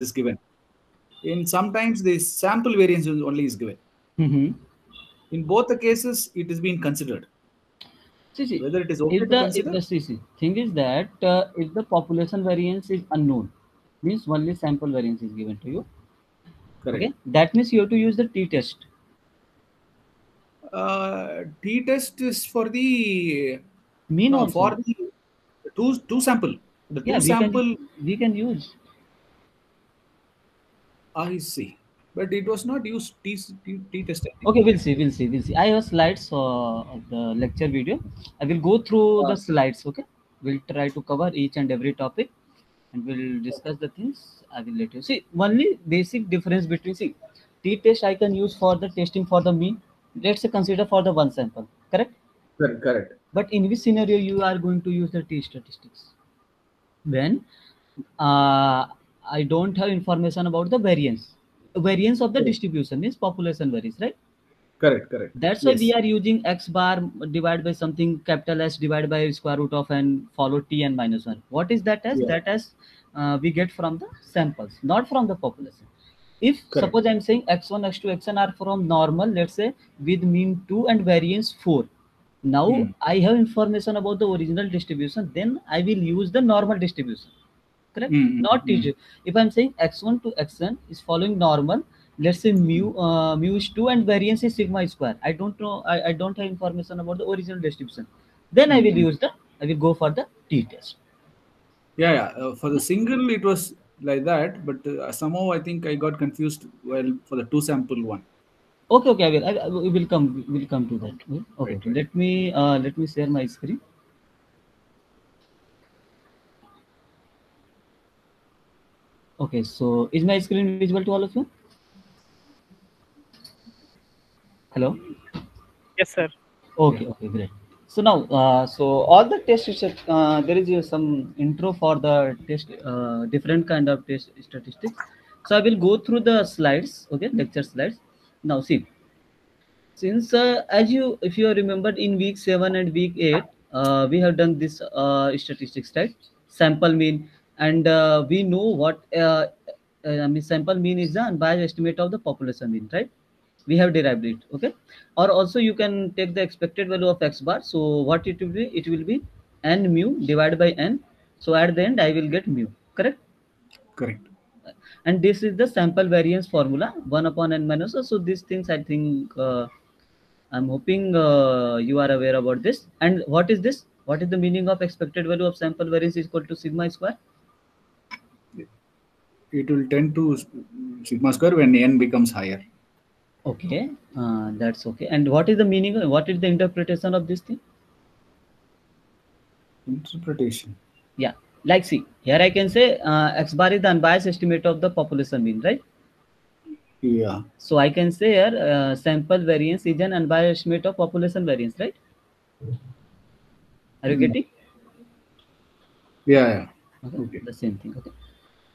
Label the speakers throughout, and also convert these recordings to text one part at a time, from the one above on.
Speaker 1: is given. In sometimes the sample variance only is given.
Speaker 2: Mhm.
Speaker 1: In both the cases, it is being considered.
Speaker 2: See, see,
Speaker 1: Whether it is okay
Speaker 2: if the, if the see, see, thing is that uh, if the population variance is unknown, means only sample variance is given to you.
Speaker 1: Correct.
Speaker 2: Okay, that means you have to use the t-test.
Speaker 1: Uh, T test is for the
Speaker 2: Mean
Speaker 1: no,
Speaker 2: also.
Speaker 1: for the two two sample. The two
Speaker 2: yeah, we
Speaker 1: sample.
Speaker 2: can we can use.
Speaker 1: I see, but it was not used T T, T test.
Speaker 2: Okay, we'll see, we'll see, we'll see. I have slides uh, of the lecture video. I will go through
Speaker 1: Ah.
Speaker 2: the slides. Okay, we'll try to cover each and every topic, and we'll discuss the things. I will let you see. Only basic difference between see t-test I can use for the testing for the mean. Let's say consider for the one sample, correct?
Speaker 1: Correct. Correct.
Speaker 2: But in which scenario you are going to use the t statistics? When uh, I don't have information about the variance. Variance of the
Speaker 1: Correct.
Speaker 2: distribution means population varies, right?
Speaker 1: Correct. Correct.
Speaker 2: That's why we are using x bar divided by something capital S divided by square root of n follow t n minus 1. What is that as?
Speaker 1: Yeah.
Speaker 2: That as uh, we get from the samples, not from the population. If
Speaker 1: Correct.
Speaker 2: suppose I'm saying x1, x2, xn are from normal, let's say with mean 2 and variance 4. Now
Speaker 1: Hmm.
Speaker 2: I have information about the original distribution, then I will use the normal distribution. Correct?
Speaker 1: Mm, mm,
Speaker 2: Not
Speaker 1: mm.
Speaker 2: t. If I'm saying x1 to xn is following normal, let's say mu uh, mu is 2 and variance is sigma square. I don't know, I, I don't have information about the original distribution. Then I will use the, I will go for the t test.
Speaker 1: Yeah, yeah. Uh, for the single, it was like that, but uh, somehow I think I got confused. Well, for the two sample one.
Speaker 2: Okay, okay, I will, I, I we will come, we will come to that. Okay, okay.
Speaker 1: Right, right.
Speaker 2: let me, uh, let me share my screen. Okay, so is my screen visible to all of you? Hello?
Speaker 3: Yes, sir.
Speaker 2: Okay, okay, great. So now, uh, so all the tests, is, uh, there is uh, some intro for the test, uh, different kind of test statistics. So I will go through the slides, okay, lecture slides. Now see, since uh, as you, if you remembered in week seven and week eight, uh, we have done this uh, statistics, right? Sample mean, and uh, we know what uh, uh, I mean. Sample mean is the unbiased estimate of the population mean, right? We have derived it, okay? Or also you can take the expected value of x bar. So what it will be? It will be n mu divided by n. So at the end i will get mu correct?
Speaker 1: Correct.
Speaker 2: and this is the sample variance formula 1 upon n minus so these things i think uh, i'm hoping uh, you are aware about this. And what is this? What is the meaning of expected value of sample variance is equal to sigma square
Speaker 1: It will tend to sigma square when n becomes higher.
Speaker 2: okay uh, that's okay and what is the meaning what is the interpretation of this thing
Speaker 1: Interpretation.
Speaker 2: Yeah, like see, here I can say uh, x bar is the unbiased estimate of the population mean, right?
Speaker 1: Yeah.
Speaker 2: So I can say here uh, sample variance is an unbiased estimate of population variance, right? Are you
Speaker 1: Hmm.
Speaker 2: getting?
Speaker 1: Yeah. Yeah.
Speaker 2: Okay,
Speaker 1: Okay.
Speaker 2: the same thing. Okay.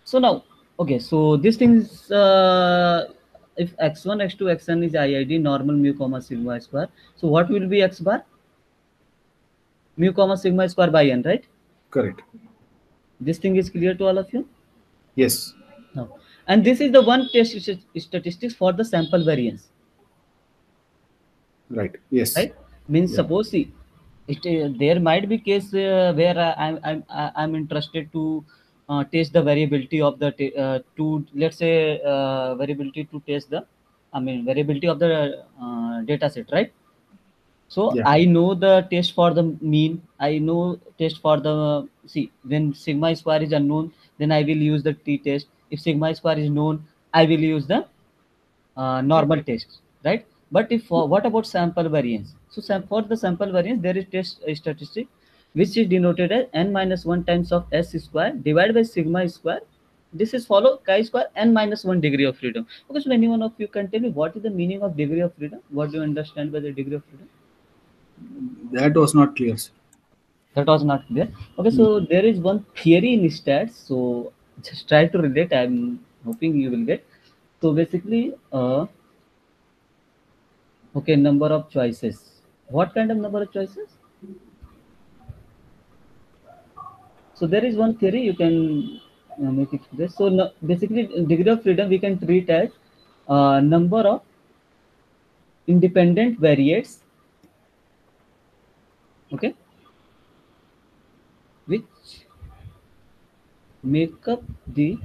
Speaker 2: So now, okay, so this thing is uh, if x1, x2, xn is IID normal mu comma sigma square. So what will be x bar? Mu comma sigma square by n, right?
Speaker 1: Correct.
Speaker 2: This thing is clear to all of you?
Speaker 1: Yes.
Speaker 2: No. And this is the one test statistics for the sample variance,
Speaker 1: Right. Yes.
Speaker 2: right? Means
Speaker 1: Yeah.
Speaker 2: suppose see, it, uh, there might be case uh, where I, I'm I'm I'm interested to uh, test the variability of the uh, to let's say uh, variability to test the I mean variability of the uh, data set, right? So
Speaker 1: Yeah.
Speaker 2: I know the test for the mean. I know test for the see when sigma square is unknown, then I will use the t test. If sigma square is known, I will use the uh, normal test, right? But if what about sample variance? So sam- for the sample variance, there is test uh, statistic which is denoted as n minus one times of s square divided by sigma square. This is follow chi square n minus one degree of freedom. Okay, so anyone of you can tell me what is the meaning of degree of freedom? What do you understand by the degree of freedom?
Speaker 1: That was not clear. sir.
Speaker 2: That was not clear. Okay, so there is one theory in stats. So just try to relate. I'm hoping you will get. So basically, uh, okay, number of choices. What kind of number of choices? So there is one theory you can uh, make it this. So no, basically, degree of freedom we can treat as uh, number of independent variates. Okay, which make up the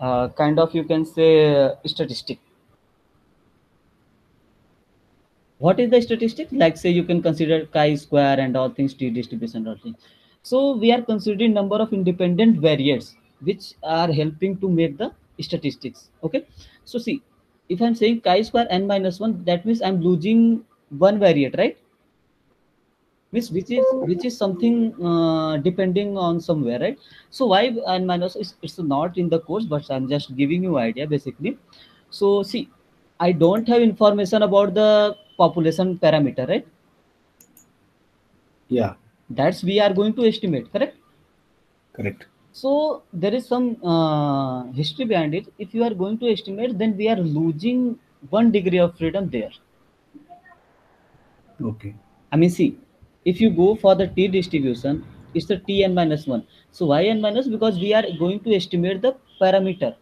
Speaker 2: uh, kind of you can say uh, statistic. What is the statistic? Like say you can consider chi-square and all things, t-distribution all things. So we are considering number of independent variates which are helping to make the statistics. Okay. So see, if I'm saying chi-square n minus one, that means I'm losing one variate, right? Means which is which is something uh, depending on somewhere, right? So why n minus is it's not in the course, but I'm just giving you idea basically. So see, I don't have information about the population parameter, right?
Speaker 1: Yeah,
Speaker 2: That's we are going to estimate, correct?
Speaker 1: correct.
Speaker 2: So there is some uh, history behind it. If you are going to estimate, then we are losing one degree of freedom there.
Speaker 1: Okay.
Speaker 2: I mean, see, if you go for the t distribution, it's the tn minus 1. So why n minus? Because we are going to estimate the parameter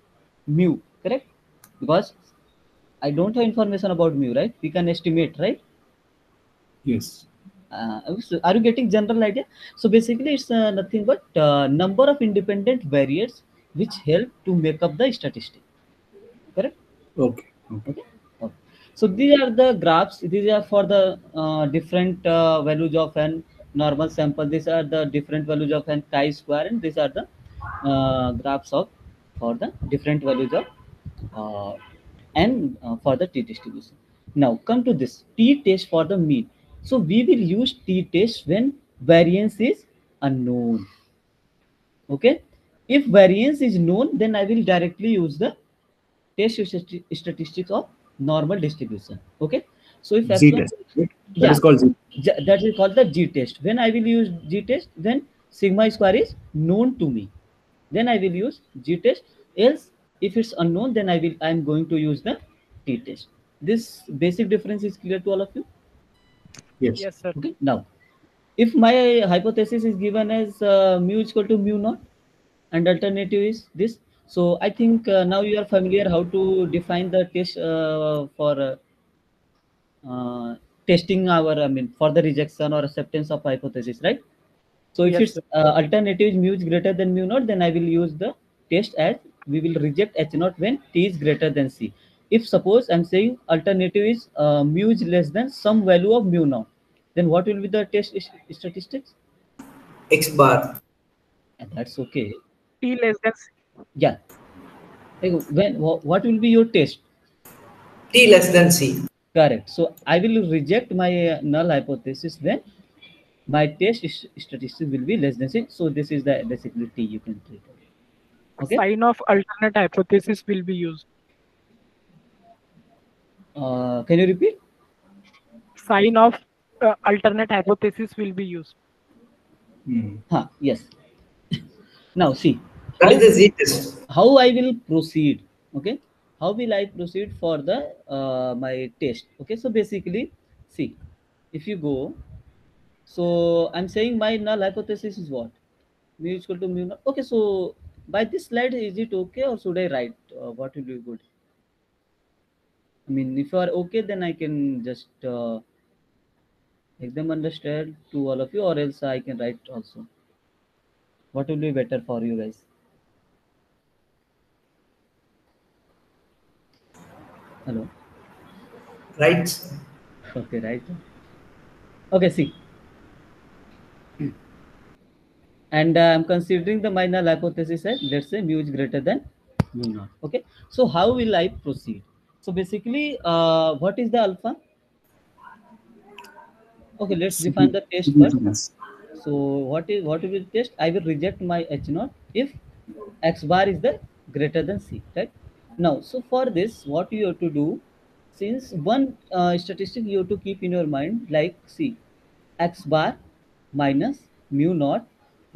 Speaker 2: mu, correct? Because I don't have information about mu, right? We can estimate, right?
Speaker 1: Yes.
Speaker 2: Uh, so are you getting general idea? So basically, it's uh, nothing but uh, number of independent variates which help to make up the statistic, correct?
Speaker 1: Okay. Okay.
Speaker 2: Okay. okay. So these are the graphs. These are for the uh, different uh, values of an normal sample. These are the different values of an chi-square, and these are the uh, graphs of for the different values of n uh, for the t-distribution. Now come to this t-test for the mean. So we will use t-test when variance is unknown. Okay. If variance is known, then I will directly use the test stati- statistics of normal distribution. Okay. So if
Speaker 1: Z test. That
Speaker 2: yeah,
Speaker 1: is called Z.
Speaker 2: That is called the G test. When I will use G test, then sigma square is known to me. Then I will use G test. Else, if it's unknown, then I will I am going to use the T test. This basic difference is clear to all of you.
Speaker 1: Yes.
Speaker 3: Yes, sir.
Speaker 2: Okay. Now, if my hypothesis is given as uh, mu is equal to mu naught, and alternative is this. So I think uh, now you are familiar how to define the test uh, for uh, uh, testing our I mean for the rejection or acceptance of hypothesis, right? So if
Speaker 3: Yes,
Speaker 2: it's uh, alternative is mu is greater than mu naught, then I will use the test as we will reject h naught when t is greater than c. If suppose I'm saying alternative is uh, mu is less than some value of mu naught, then what will be the test statistics?
Speaker 4: X bar.
Speaker 2: And that's okay.
Speaker 3: T less than C.
Speaker 2: Yeah. Like, When what will be your test?
Speaker 4: T less than C.
Speaker 2: Correct. So I will reject my uh, null hypothesis then my test is- statistics will be less than six. So this is the basically T you can treat. Okay.
Speaker 3: Sign of alternate hypothesis will be used.
Speaker 2: Uh, can you repeat?
Speaker 3: Sign of uh, alternate hypothesis will be used.
Speaker 1: Hmm.
Speaker 2: Huh, yes. now see
Speaker 4: That is the Z test.
Speaker 2: how I will proceed. Okay. How will I proceed for the uh, my test? Okay. So basically, see, if you go, so I'm saying my null hypothesis is what? Mu is equal to mu naught. Okay. So by this slide, is it okay or should I write? Uh, what will be good? I mean, if you are okay, then I can just uh, make them understand to all of you, or else I can write also. What will be better for you guys? Hello.
Speaker 4: Right.
Speaker 2: Okay, right. Okay, see. And uh, I'm considering the minor hypothesis as let's say mu is greater than mu naught. Okay. So how will I proceed? So basically, uh, what is the alpha? Okay, let's define the test first. So what is what will test? I will reject my h naught if x bar is the greater than c, right? Now, so for this, what you have to do, since one uh, statistic you have to keep in your mind, like C, X bar minus mu naught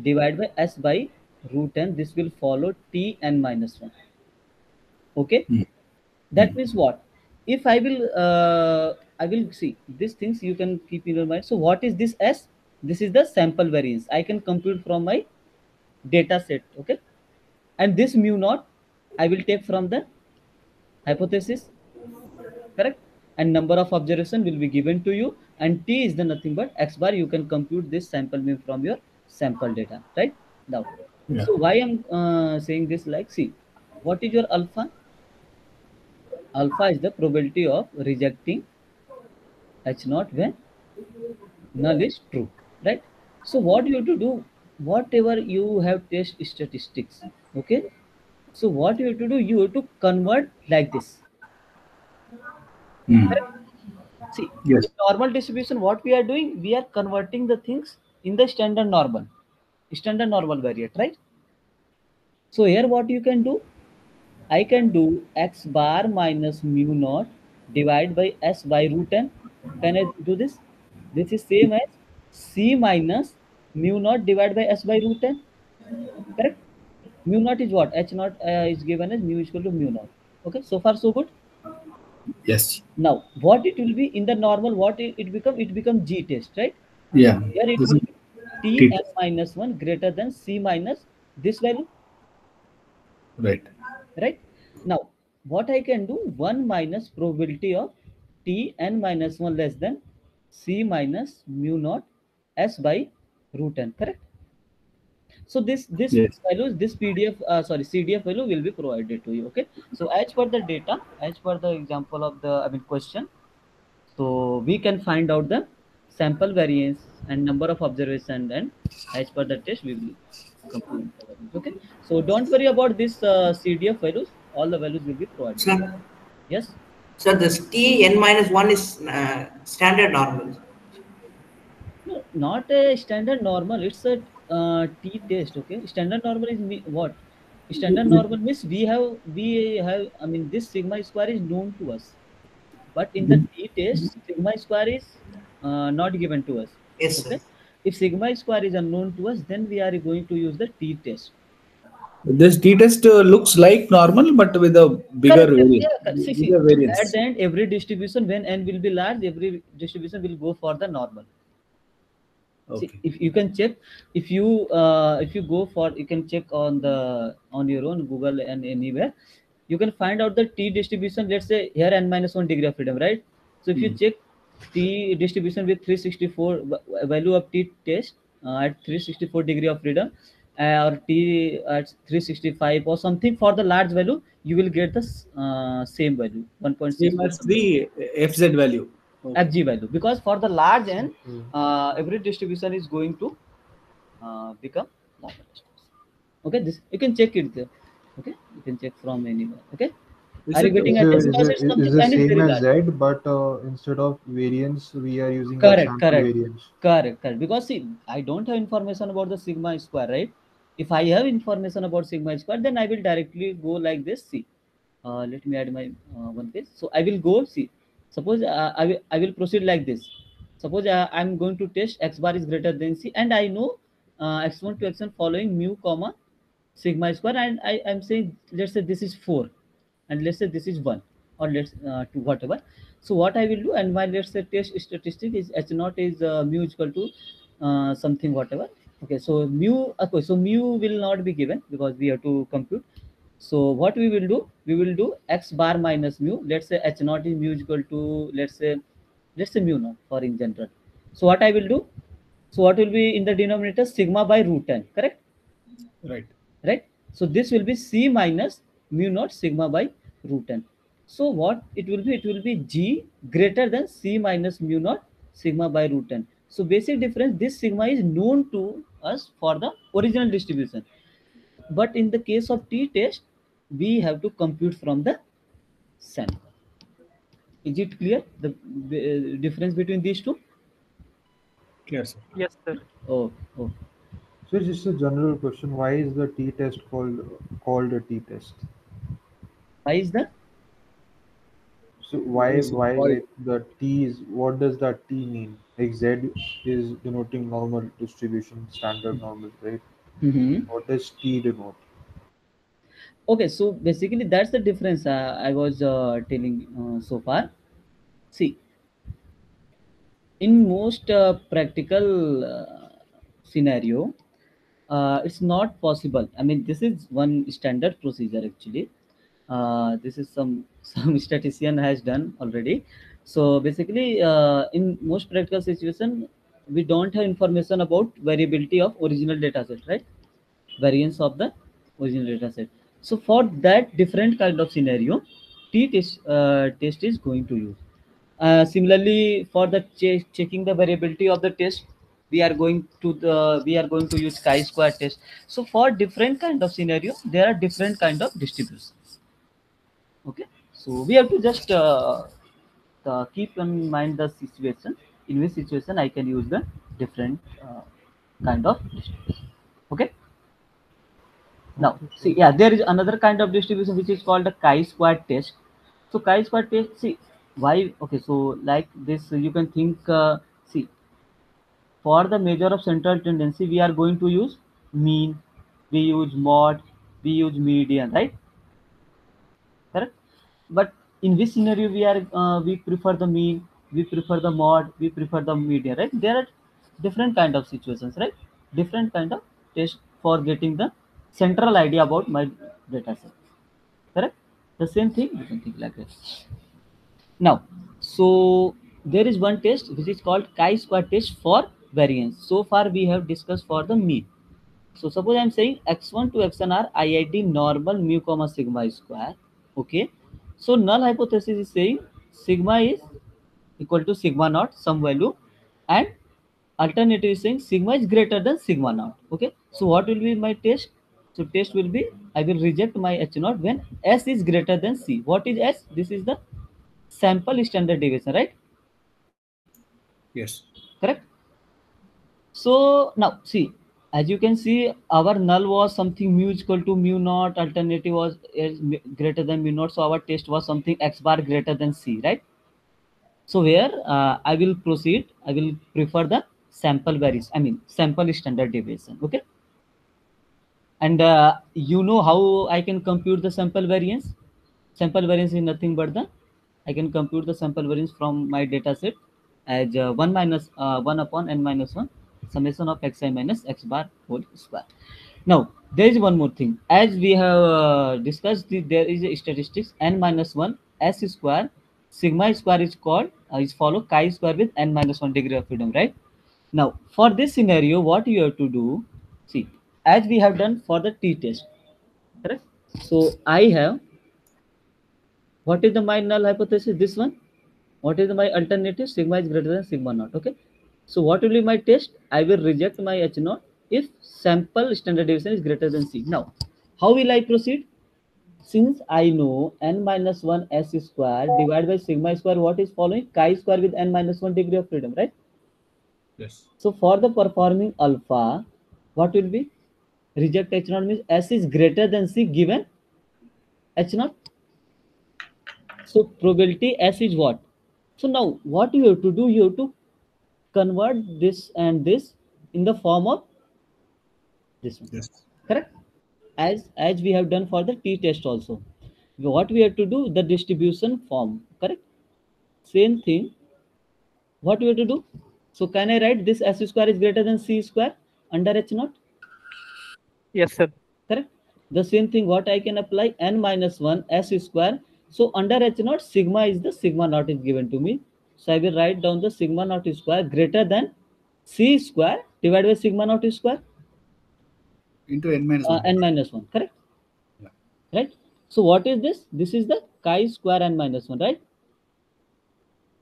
Speaker 2: divided by s by root n. This will follow t n minus one. Okay,
Speaker 1: Hmm.
Speaker 2: that means what? If I will, uh, I will see these things you can keep in your mind. So what is this s? This is the sample variance. I can compute from my data set okay and this mu naught i will take from the hypothesis correct and number of observation will be given to you and t is the nothing but x bar you can compute this sample mean from your sample data right? Now
Speaker 1: Yeah.
Speaker 2: so why i'm uh, saying this like see what is your alpha? Alpha is the probability of rejecting h naught when null is true right? So what you have to do whatever you have test statistics okay? So what you have to do you have to convert like this.
Speaker 1: Hmm.
Speaker 2: see
Speaker 1: Yes.
Speaker 2: normal distribution what we are doing we are converting the things in the standard normal. Standard normal variate right? So here what you can do? I can do x bar minus mu naught divided by s by root n. Can i do this? This is same as c minus mu naught divided by s by root n. Correct? Mu naught is what? H naught uh, is given as mu is equal to mu naught. Okay so far so good?
Speaker 1: Yes.
Speaker 2: now what it will be in the normal what it, it become it become g test right?
Speaker 1: Yeah.
Speaker 2: here it
Speaker 1: This
Speaker 2: will
Speaker 1: is-
Speaker 2: be
Speaker 1: T
Speaker 2: t. n minus 1 greater than c minus this value.
Speaker 1: Right.
Speaker 2: right? Now what i can do 1 minus probability of t n minus 1 less than c minus mu naught s by root n correct? So this this
Speaker 1: Yes.
Speaker 2: values this pdf uh, sorry cdf value will be provided to you okay? So as per the data as per the example of the i mean question so we can find out the sample variance and number of observation and as per the test we will compute the okay? So don't worry about this uh, cdf values. All the values will be provided.
Speaker 4: Sir,
Speaker 2: yes?
Speaker 4: Sir, this T n minus 1 is uh, standard normal.
Speaker 2: no not a standard normal. It's a uh, t test okay? Standard normal is me- what? Standard normal means we have we have i mean this sigma square is known to us. But in the t test sigma square is uh, not given to us
Speaker 4: Yes, sir.
Speaker 2: okay if sigma square is unknown to us then we are going to use the t test
Speaker 1: This t test uh, looks like normal, but with a bigger
Speaker 2: Correct,
Speaker 1: variance.
Speaker 2: yeah. See, see,
Speaker 1: bigger variance.
Speaker 2: at the end every distribution when n will be large every distribution will go for the normal See,
Speaker 1: Okay.
Speaker 2: if you can check if you uh, if you go for you can check on the on your own google and anywhere you can find out the t distribution let's say here n minus 1 degree of freedom right so if you
Speaker 1: Mhm.
Speaker 2: check t distribution with 364 value of t test uh, at 364 degree of freedom uh, or t at 365 or something for the large value you will get the uh, same value 1.6
Speaker 1: Same as the FZ value. Okay.
Speaker 2: fg value because for the large n uh, every distribution is going to uh, become normal. Okay, this you can check it there. Okay, you can check from anywhere. Okay,
Speaker 1: Is
Speaker 2: Are you getting
Speaker 5: Is
Speaker 2: at
Speaker 5: it- is the same as Z, but uh, instead of variance, we are using
Speaker 2: Correct, correct.
Speaker 5: variance.
Speaker 2: correct, correct. Because see, I don't have information about the sigma square, right? If I have information about sigma square, then I will directly go like this. See, uh, let me add my uh, one page. So I will go see. Suppose uh, I will I will proceed like this. Suppose uh, I'm going to test x bar is greater than c, and I know uh, x1 to xn following mu comma sigma square, and I am saying let's say this is four, and let's say this is one, or let's uh, to whatever. So what I will do, and my let's say test statistic is h naught is uh, mu is equal to uh, something whatever. Okay, so mu okay, so mu will not be given because we have to compute. So what we will do, we will do x bar minus mu. Let's say h naught is mu is equal to let's say let's say mu naught for in general. So what I will do, so what will be in the denominator sigma by root n, correct?
Speaker 1: Right.
Speaker 2: right? So this will be C minus mu naught sigma by root n. So what it will be? It will be G greater than C minus mu naught sigma by root n. So basic difference, this sigma is known to us for the original distribution. But in the case of t-test, we have to compute from the sample. Is it clear? The uh, difference between these two?
Speaker 1: Clear, sir.
Speaker 3: Yes, sir.
Speaker 2: Oh, oh.
Speaker 5: So just a general question: Why is the t test called called a t test?
Speaker 2: Why is that?
Speaker 5: So why
Speaker 1: is
Speaker 5: why
Speaker 1: why-
Speaker 5: the t is what does that t mean? Like z is denoting normal distribution, standard normal, right?
Speaker 2: Mhm.
Speaker 5: What does t denote?
Speaker 2: okay so basically that's the difference uh, i was uh, telling uh, so far see in most uh, practical uh, scenario uh, it's not possible. I mean, this is one standard procedure actually. Uh, this is some some statistician has done already. So basically, uh, in most practical situation, we don't have information about variability of original data set, right? Variance of the original data set. So for that different kind of scenario, t test uh, test is going to use. Uh, similarly, for the che- checking the variability of the test, we are going to the we are going to use chi-square test. So for different kind of scenario, there are different kind of distributions. Okay, so we have to just uh, uh, keep in mind the situation in which situation I can use the different uh, kind of distribution. Okay. Now, see, yeah, there is another kind of distribution which is called the chi-square test. So chi-square test, see, why? Okay, so like this, you can think. Uh, see, for the measure of central tendency, we are going to use mean, we use mode, we use median, right? But in this scenario, we are uh, we prefer the mean, we prefer the mode, we prefer the median, right? There are different kind of situations, right? Different kind of test for getting the central idea about my data set. Correct. The same thing you can think like this. Now, so there is one test which is called chi-square test for variance. So far we have discussed for the mean. So suppose I am saying x1 to xn are IID normal mu comma sigma square. Okay. So null hypothesis is saying sigma is equal to sigma naught some value and alternative is saying sigma is greater than sigma naught. Okay. So what will be my test? So test will be I will reject my h naught when s is greater than c. What is s? This is the sample standard deviation, right?
Speaker 1: Yes.
Speaker 2: Correct. So now see, as you can see, our null was something mu equal to mu naught. Alternative was is greater than mu naught. So our test was something x bar greater than c, right? So here uh, I will proceed. I will prefer the sample varies. I mean sample standard deviation. Okay. And uh, you know how I can compute the sample variance? Sample variance is nothing but the I can compute the sample variance from my data set as uh, 1 minus uh, 1 upon n minus 1 summation of xi minus x bar whole square. Now, there is one more thing. As we have uh, discussed, the, there is a statistics n minus 1 s square sigma square is called uh, is follow chi square with n minus 1 degree of freedom, right? Now, for this scenario, what you have to do, see, as we have done for the t test, correct? So I have what is the my null hypothesis? This one. What is my alternative? Sigma is greater than sigma naught. Okay. So what will be my test? I will reject my H naught if sample standard deviation is greater than C. Now, how will I proceed? Since I know n minus 1 s square divided by sigma square, what is following? Chi square with n minus 1 degree of freedom, right?
Speaker 1: Yes.
Speaker 2: So for the performing alpha, what will be? Reject H naught means S is greater than C given H naught. So probability S is what? So now what you have to do, you have to convert this and this in the form of this one.
Speaker 1: Yes.
Speaker 2: Correct? As as we have done for the t test also. What we have to do, the distribution form. Correct? Same thing. What we have to do? So can I write this s square is greater than c square under h naught?
Speaker 3: Yes, sir.
Speaker 2: correct the same thing what i can apply n minus 1 s square so under h naught sigma is the sigma naught is given to me so i will write down the sigma naught square greater than c square divided by sigma naught square?
Speaker 1: Into n minus
Speaker 2: uh,
Speaker 1: 1.
Speaker 2: n minus 1 correct?
Speaker 1: Yeah.
Speaker 2: right? So what is this? This is the chi square n minus 1 right?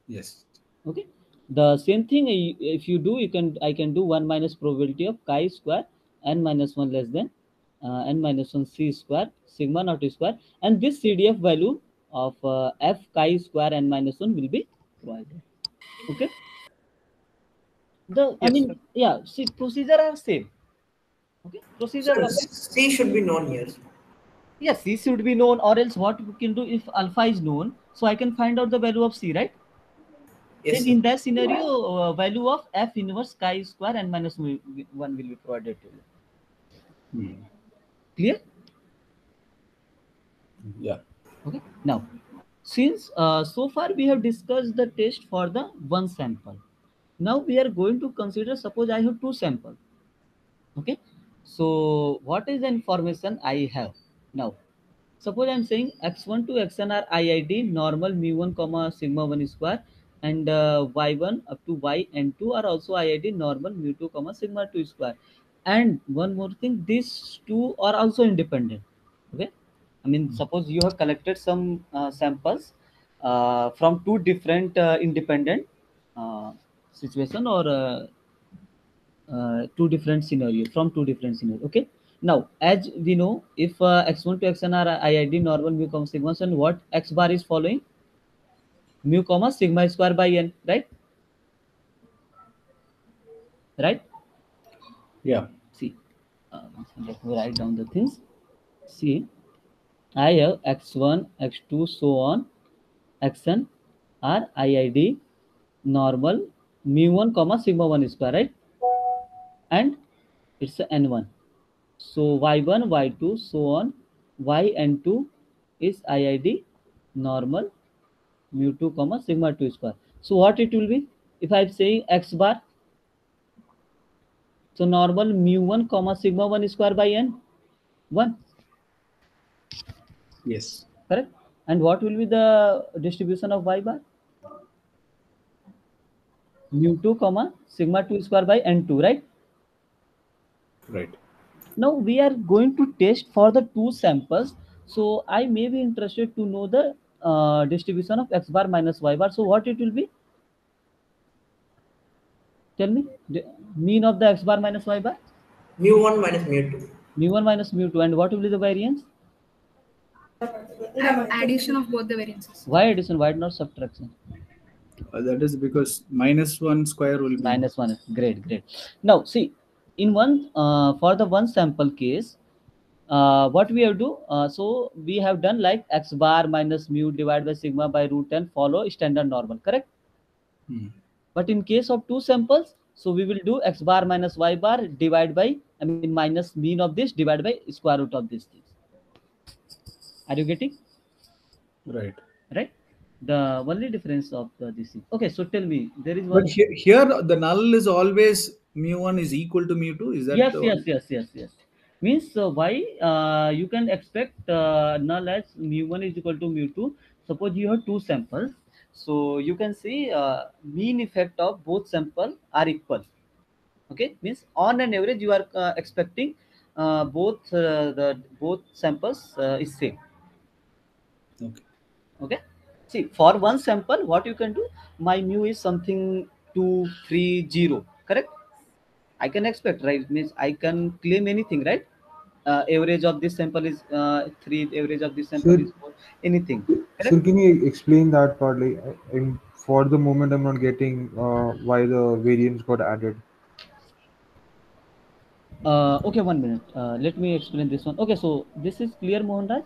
Speaker 1: Yes.
Speaker 2: okay. The same thing if you do you can i can do 1 minus probability of chi square n minus 1 less than uh, n minus 1 c square sigma naught square. And this cdf value of uh, f chi square n minus 1 will be provided okay the i mean
Speaker 3: sir.
Speaker 2: yeah see procedure are same okay procedure
Speaker 4: So
Speaker 2: are same.
Speaker 4: C should be known here.
Speaker 2: yes c should be known or else what we can do if alpha is known so i can find out the value of c right
Speaker 4: Yes.
Speaker 2: then in that scenario, uh, value of f inverse chi square n minus one will be provided to you.
Speaker 1: Hmm.
Speaker 2: Clear?
Speaker 1: Yeah.
Speaker 2: Okay. Now, since uh, so far we have discussed the test for the one sample. Now we are going to consider suppose I have two sample. Okay. So what is the information I have now? Suppose I'm saying x1 to xn are IID normal mu1 comma sigma 1 square and uh, y1 up to yn2 are also IID normal mu2 comma sigma 2 square. And one more thing, these two are also independent. I mean suppose you have collected some uh, samples uh, from two different uh, independent uh, situation or uh, uh, two different scenarios from two different scenarios. Okay. Now, as we know, if uh, x1 to xn are IID normal mu comma sigma, so what x bar is following? Mu comma sigma square by n, right? Right?
Speaker 1: Yeah.
Speaker 2: See, uh, let me write down the things. See, I have x1, x2, so on, xn are IID normal mu1 comma sigma 1 square, right? And it's n1. So y1, y2, so on, yn2 is IID normal mu2 comma sigma 2 square. So what it will be if I'm saying x bar? So normal mu1 comma sigma 1 square by n 1
Speaker 1: Yes.
Speaker 2: correct? And what will be the distribution of y bar? Mu2 comma sigma 2 square by n2 right?
Speaker 1: Right.
Speaker 2: now we are going to test for the two samples. So i may be interested to know the uh, distribution of x bar minus y bar. So what it will be? Tell me. The mean of the x bar minus y bar?
Speaker 4: Mu1 minus mu2.
Speaker 2: mu1 minus mu2 and what will be the variance
Speaker 6: addition of both the variances.
Speaker 2: why addition? Why not subtraction?
Speaker 1: Uh, that is because minus one square will be
Speaker 2: minus one. Great great. Now see in one uh, for the one sample case uh, what we have do uh, so we have done like x bar minus mu divided by sigma by root 10 follow standard normal correct?
Speaker 1: Hmm.
Speaker 2: but in case of two samples so we will do x bar minus y bar divided by i mean minus mean of this divided by square root of this thing are you getting?
Speaker 1: Right.
Speaker 2: right? The only difference of the this thing. Okay so tell me there is one
Speaker 1: But here, here the null is always mu one is equal to mu two. Is that
Speaker 2: yes yes yes yes yes. Means uh, why uh, you can expect uh, null as mu1 is equal to mu2 suppose you have two samples. So you can see uh, mean effect of both sample are equal. Okay? Means on an average you are uh, expecting uh, both uh, the both samples uh, is same
Speaker 1: Okay.
Speaker 2: okay? See for one sample what you can do my mu is something 230 correct? I can expect right? Means i can claim anything right? Uh, average of this sample is uh, 3 average of this sample
Speaker 5: Sir-
Speaker 2: is four, anything
Speaker 5: Sir, can you explain that part? Like, I- I'm, for the moment, I'm not getting uh, why the variance got added.
Speaker 2: uh, okay one minute. Uh, let me explain this one. Okay so this is clear mohan raj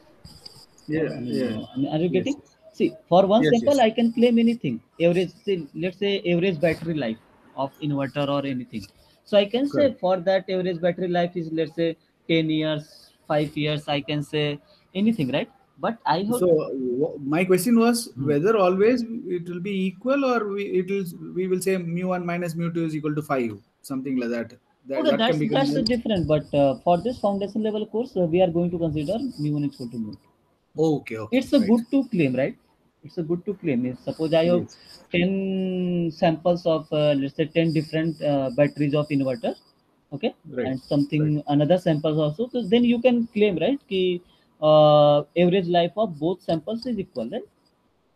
Speaker 1: Yeah.
Speaker 2: I mean,
Speaker 1: Yeah.
Speaker 2: I mean, are you getting see for one
Speaker 1: Yes,
Speaker 2: sample
Speaker 1: yes.
Speaker 2: i can claim anything average say, let's say average battery life of inverter or anything so i can say for that average battery life is let's say 10 years 5 years i can say anything right but i have
Speaker 1: So my question was
Speaker 2: Hmm.
Speaker 1: whether always it will be equal or we it will we will say mu one minus mu two is equal to five, something like that. That,
Speaker 2: okay,
Speaker 1: that
Speaker 2: that's that's different but uh, for this foundation level course uh, we are going to consider mu1 equal to mu2
Speaker 1: Okay, okay.
Speaker 2: it's a
Speaker 1: right.
Speaker 2: good to claim right it's a good to claim If suppose i have
Speaker 1: Yes.
Speaker 2: 10 samples of uh, let's say 10 different uh, batteries of inverter okay
Speaker 1: Right.
Speaker 2: and something another samples also so then you can claim right ki uh, average life of both samples is equal right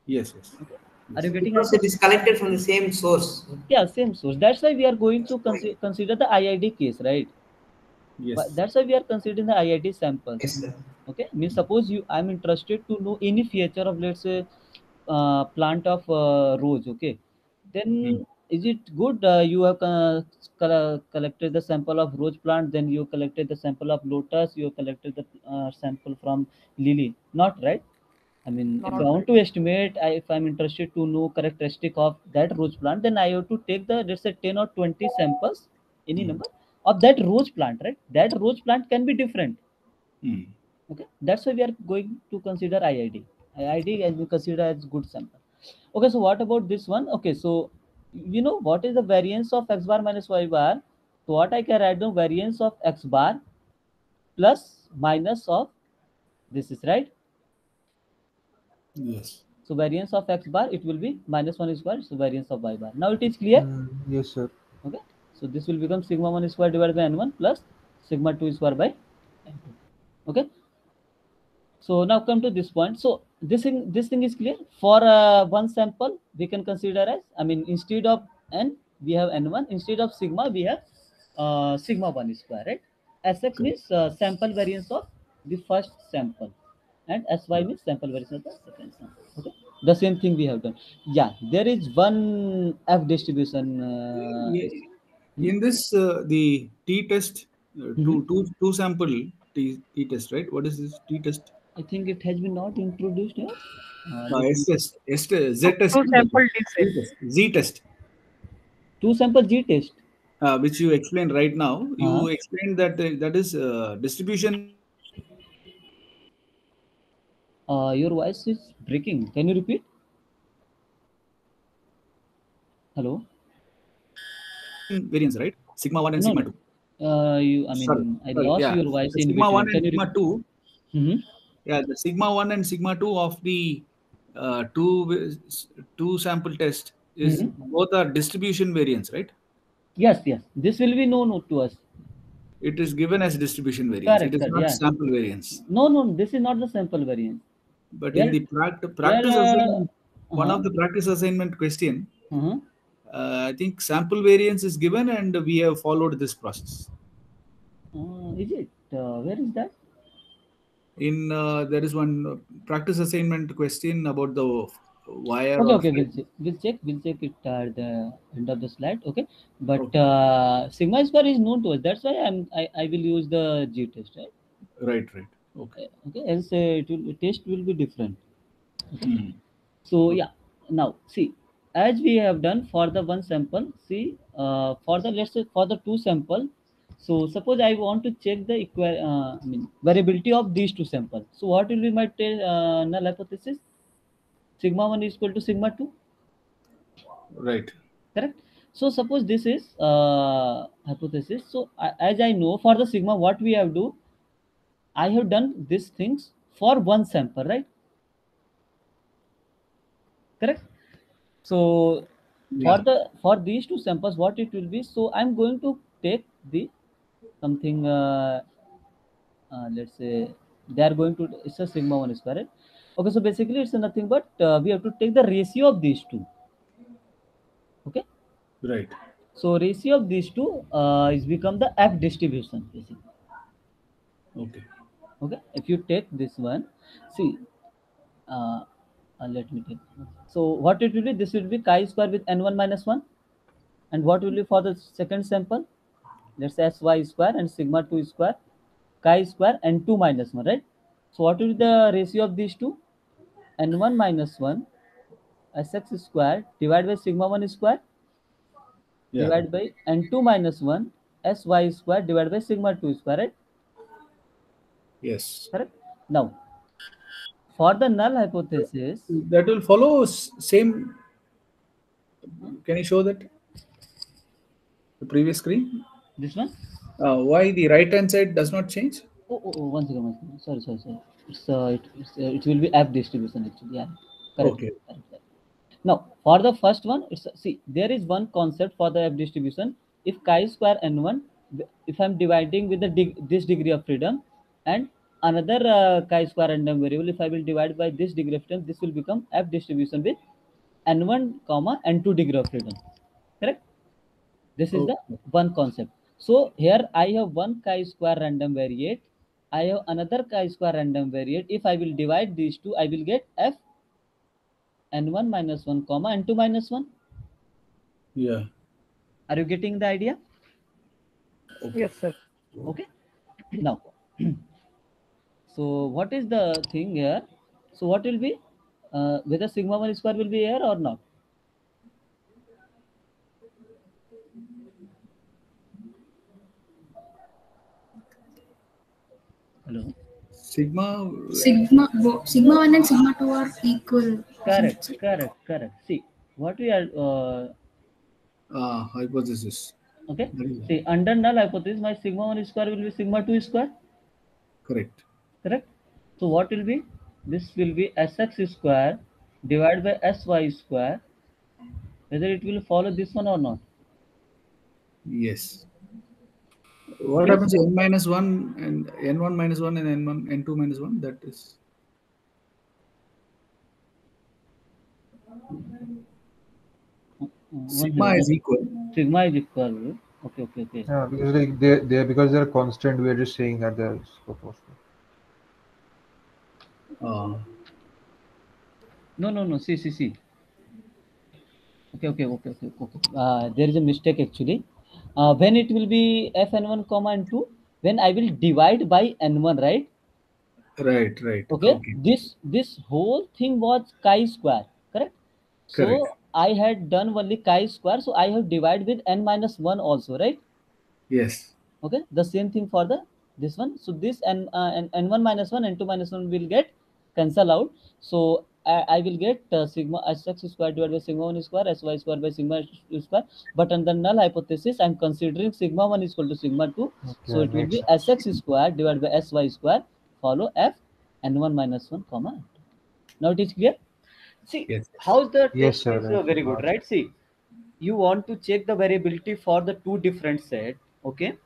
Speaker 1: Yes, yes.
Speaker 2: are you getting
Speaker 4: Because
Speaker 2: it?
Speaker 4: it is collected from the same source.
Speaker 2: yeah same source that's why we are going to consi- consider the iid case right
Speaker 1: Yes.
Speaker 2: But that's why we are considering the iid samples
Speaker 4: Yes, sir.
Speaker 2: Okay? Means suppose you i'm interested to know any feature of let's say uh, plant of uh, rose okay? Then
Speaker 1: Hmm.
Speaker 2: is it good uh, you have uh, coll- collected the sample of rose plant then you collected the sample of lotus you collected the uh, sample from lily? Not right? I mean if i want to estimate I, if i'm interested to know characteristic of that rose plant then i have to take the let's say 10 or 20 samples any
Speaker 1: Hmm.
Speaker 2: number of that rose plant right? That rose plant can be different.
Speaker 1: Hmm.
Speaker 2: Okay that's why we are going to consider iid iid as we consider as good sample okay so what about this one okay so you know what is the variance of x bar minus y bar so what i can write down variance of x bar plus minus of this is right.
Speaker 1: Yes.
Speaker 2: So variance of x bar it will be minus one square. So variance of y bar. Now it is clear.
Speaker 5: Mm, yes, sir.
Speaker 2: Okay. So this will become sigma 1 square divided by n1 plus sigma 2 square by n2. Okay. So now come to this point. So this thing this thing is clear. For uh, one sample, we can consider as I mean instead of n we have n1 instead of sigma we have uh, sigma 1 square right. Sx means uh, sample variance of the first sample and sy means sample variance of the second sample. Okay. The same thing we have done. Yeah, there is one f distribution. Uh,
Speaker 1: In this, uh, the t test, uh, two, two, two sample t, t test, right? What is this t test?
Speaker 2: I think it has been not introduced here. Uh,
Speaker 1: Uh,
Speaker 2: let
Speaker 1: test, S test, Z test,
Speaker 3: Two sample
Speaker 1: Z
Speaker 3: D
Speaker 1: test, Z test,
Speaker 2: two sample G test.
Speaker 1: uh, which you explained right now. You
Speaker 2: Uh-huh.
Speaker 1: explained that uh, that is uh, distribution
Speaker 2: Uh, your voice is breaking. Can you repeat? Hello.
Speaker 1: variance, right? Sigma one and
Speaker 2: No,
Speaker 1: sigma two.
Speaker 2: Uh, you. I mean,
Speaker 1: Sorry,
Speaker 2: I
Speaker 1: sorry,
Speaker 2: lost
Speaker 1: yeah.
Speaker 2: your voice
Speaker 1: The
Speaker 2: in
Speaker 1: sigma one and sigma
Speaker 2: repeat?
Speaker 1: two.
Speaker 2: Mhm.
Speaker 1: Yeah, the sigma one and sigma two of the uh, two two sample test is
Speaker 2: Mm-hmm.
Speaker 1: both are distribution variance, right?
Speaker 2: Yes, yes. This will be known to us.
Speaker 1: It is given as distribution variance.
Speaker 2: Correct,
Speaker 1: it is
Speaker 2: correct,
Speaker 1: not
Speaker 2: yeah.
Speaker 1: sample variance.
Speaker 2: No, no. This is not the sample variance.
Speaker 1: But
Speaker 2: Where-
Speaker 1: in the pract- practice
Speaker 2: where, uh,
Speaker 1: assignment, one
Speaker 2: uh-huh.
Speaker 1: of the practice assignment question,
Speaker 2: Uh-huh.
Speaker 1: uh, I think sample variance is given and we have followed this process.
Speaker 2: Uh, is it? Uh, where is that?
Speaker 1: In uh, there is one uh, practice assignment question about the wire.
Speaker 2: Okay, okay. We'll check. We'll check. We'll check it at the end of the slide. Okay. But uh, sigma square is known to us. That's why I'm. I, I will use the G test, right?
Speaker 1: Right, right. Okay.
Speaker 2: Okay. Else uh, it will test will be different.
Speaker 1: Hmm.
Speaker 2: So yeah, now see, as we have done for the one sample, see uh, for the let's say for the two sample. So suppose I want to check the uh, I mean variability of these two samples. So what will be my uh, null hypothesis? Sigma one is equal to sigma two,
Speaker 1: Right.
Speaker 2: correct? So suppose this is uh, hypothesis. So I, as I know for the sigma, what we have do, I have done these things for one sample, right? Correct. So
Speaker 1: Yeah.
Speaker 2: for the for these two samples what it will be so i'm going to take the something uh, uh, let's say they are going to it's a sigma 1 square okay so basically it's nothing but uh, we have to take the ratio of these two. Okay?
Speaker 1: Right.
Speaker 2: so ratio of these two uh, is become the f distribution basically.
Speaker 1: Okay.
Speaker 2: okay? If you take this one see uh, uh, let me take so what it will be this will be chi square with n1 minus 1 and what will be for the second sample let's say sy square and sigma 2 square chi square and 2 minus 1 right so what will be the ratio of these two n1 minus 1 sx square divided by sigma 1 square
Speaker 1: Yeah.
Speaker 2: divided by n2 minus 1 sy square divided by sigma 2 square right
Speaker 1: Yes.
Speaker 2: correct now for the null hypothesis
Speaker 1: That will follow same. Can you show that? The previous screen.
Speaker 2: This one?
Speaker 1: Uh, why the right hand side does not change?
Speaker 2: oh, oh, oh one second, one second. sorry sorry sorry. It's uh, it, it's, uh, it will be F distribution actually. Yeah correct,
Speaker 1: Okay.
Speaker 2: correct, now for the first one it's see there is one concept for the F distribution. If chi square n1 if i'm dividing with the dig- this degree of freedom and another uh, chi square random variable if i will divide by this degree of freedom this will become f distribution with n1 comma n2 degree of freedom. Correct? This is the one concept so here i have one chi square random variate. I have another chi square random variate. If i will divide these two i will get f n1 minus 1 comma n2 minus 1
Speaker 1: Yeah.
Speaker 2: are you getting the idea?
Speaker 3: Yes, sir.
Speaker 2: okay. Now so what is the thing here? So what will be uh, whether sigma 1 square will be here or not hello
Speaker 1: Sigma.
Speaker 6: Sigma, sigma 1 and sigma 2 are equal.
Speaker 2: correct correct correct see what we are uh,
Speaker 1: Uh, hypothesis.
Speaker 2: okay see under null hypothesis my sigma 1 square will be sigma 2 square
Speaker 1: Correct.
Speaker 2: correct so what will be this will be sx square divided by sy square whether it will follow this one or not
Speaker 1: Yes. What happens n minus 1 and n1 minus 1 and n1 n2 minus 1? That is. Sigma is equal.
Speaker 2: sigma is equal okay okay okay
Speaker 5: Yeah, because like they they because they're constant, we're just saying that they're proportional.
Speaker 1: Uh,
Speaker 2: no no no see see see okay okay okay okay okay uh, there is a mistake actually uh, when it will be fn1 comma n2 when i will divide by n1 right?
Speaker 1: Right, right.
Speaker 2: okay. This this whole thing was chi square correct?
Speaker 1: Correct.
Speaker 2: so i had done only chi square so i have divided with n minus 1 also right?
Speaker 1: Yes.
Speaker 2: okay. The same thing for the this one. So this n uh, and n1 minus 1 n2 minus 1 will get cancel out. So I, I will get uh, sigma sx square divided by sigma 1 square sy square by sigma square. But under null hypothesis i'm considering sigma 1 is equal to sigma 2 so it will be sx square divided by sy square follow f n1 minus 1 comma now it is clear? See
Speaker 1: Yes.
Speaker 2: how's the
Speaker 5: Yes, sir,
Speaker 2: is, uh, very good right? See you want to check the variability for the two different set okay?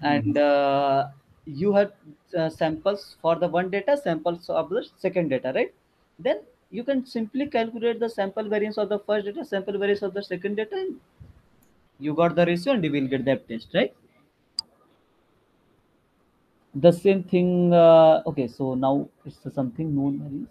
Speaker 2: And uh, you have uh, samples for the one data samples of the second data right? Then you can simply calculate the sample variance of the first data sample variance of the second data and you got the ratio and you will get that test right? The same thing uh, okay so now it's something known variance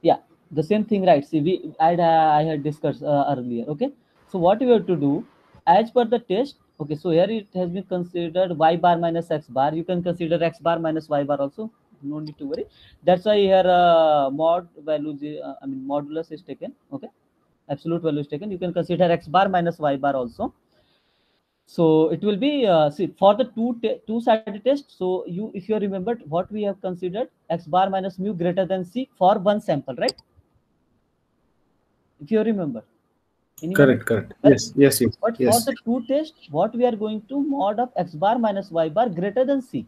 Speaker 2: yeah the same thing right? See we i had, uh, i had discussed uh, earlier okay? So what we have to do as per the test okay so here it has been considered y bar minus x bar. You can consider x bar minus y bar also. No need to worry. That's why here uh, mod value uh, i mean modulus is taken. Okay? Absolute value is taken. You can consider x bar minus y bar also. So it will be uh, see for the two two sided test so you if you remembered what we have considered x bar minus mu greater than c for one sample right? If you remember Anyone?
Speaker 1: Correct, correct. Yes, yes, yes.
Speaker 2: but
Speaker 1: yes.
Speaker 2: for the two test what we are going to mod of x bar minus y bar greater than c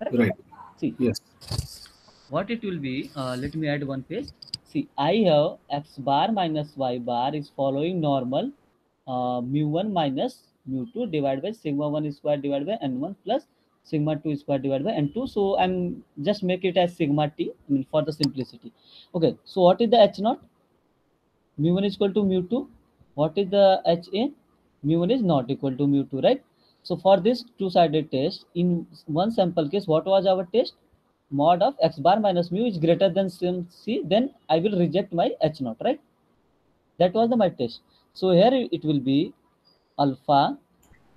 Speaker 2: correct
Speaker 1: Right.
Speaker 2: see
Speaker 1: Yes.
Speaker 2: what it will be uh, let me add one page see i have x bar minus y bar is following normal uh, mu 1 minus mu 2 divided by sigma 1 square divided by n1 plus sigma 2 square divided by n2 so i'm just make it as sigma t i mean for the simplicity okay so what is the h naught mu 1 is equal to mu 2 what is the ha mu 1 is not equal to mu 2 right? So for this two sided test in one sample case what was our test? Mod of x bar minus mu is greater than c then i will reject my h naught right? That was the my test. So here it will be alpha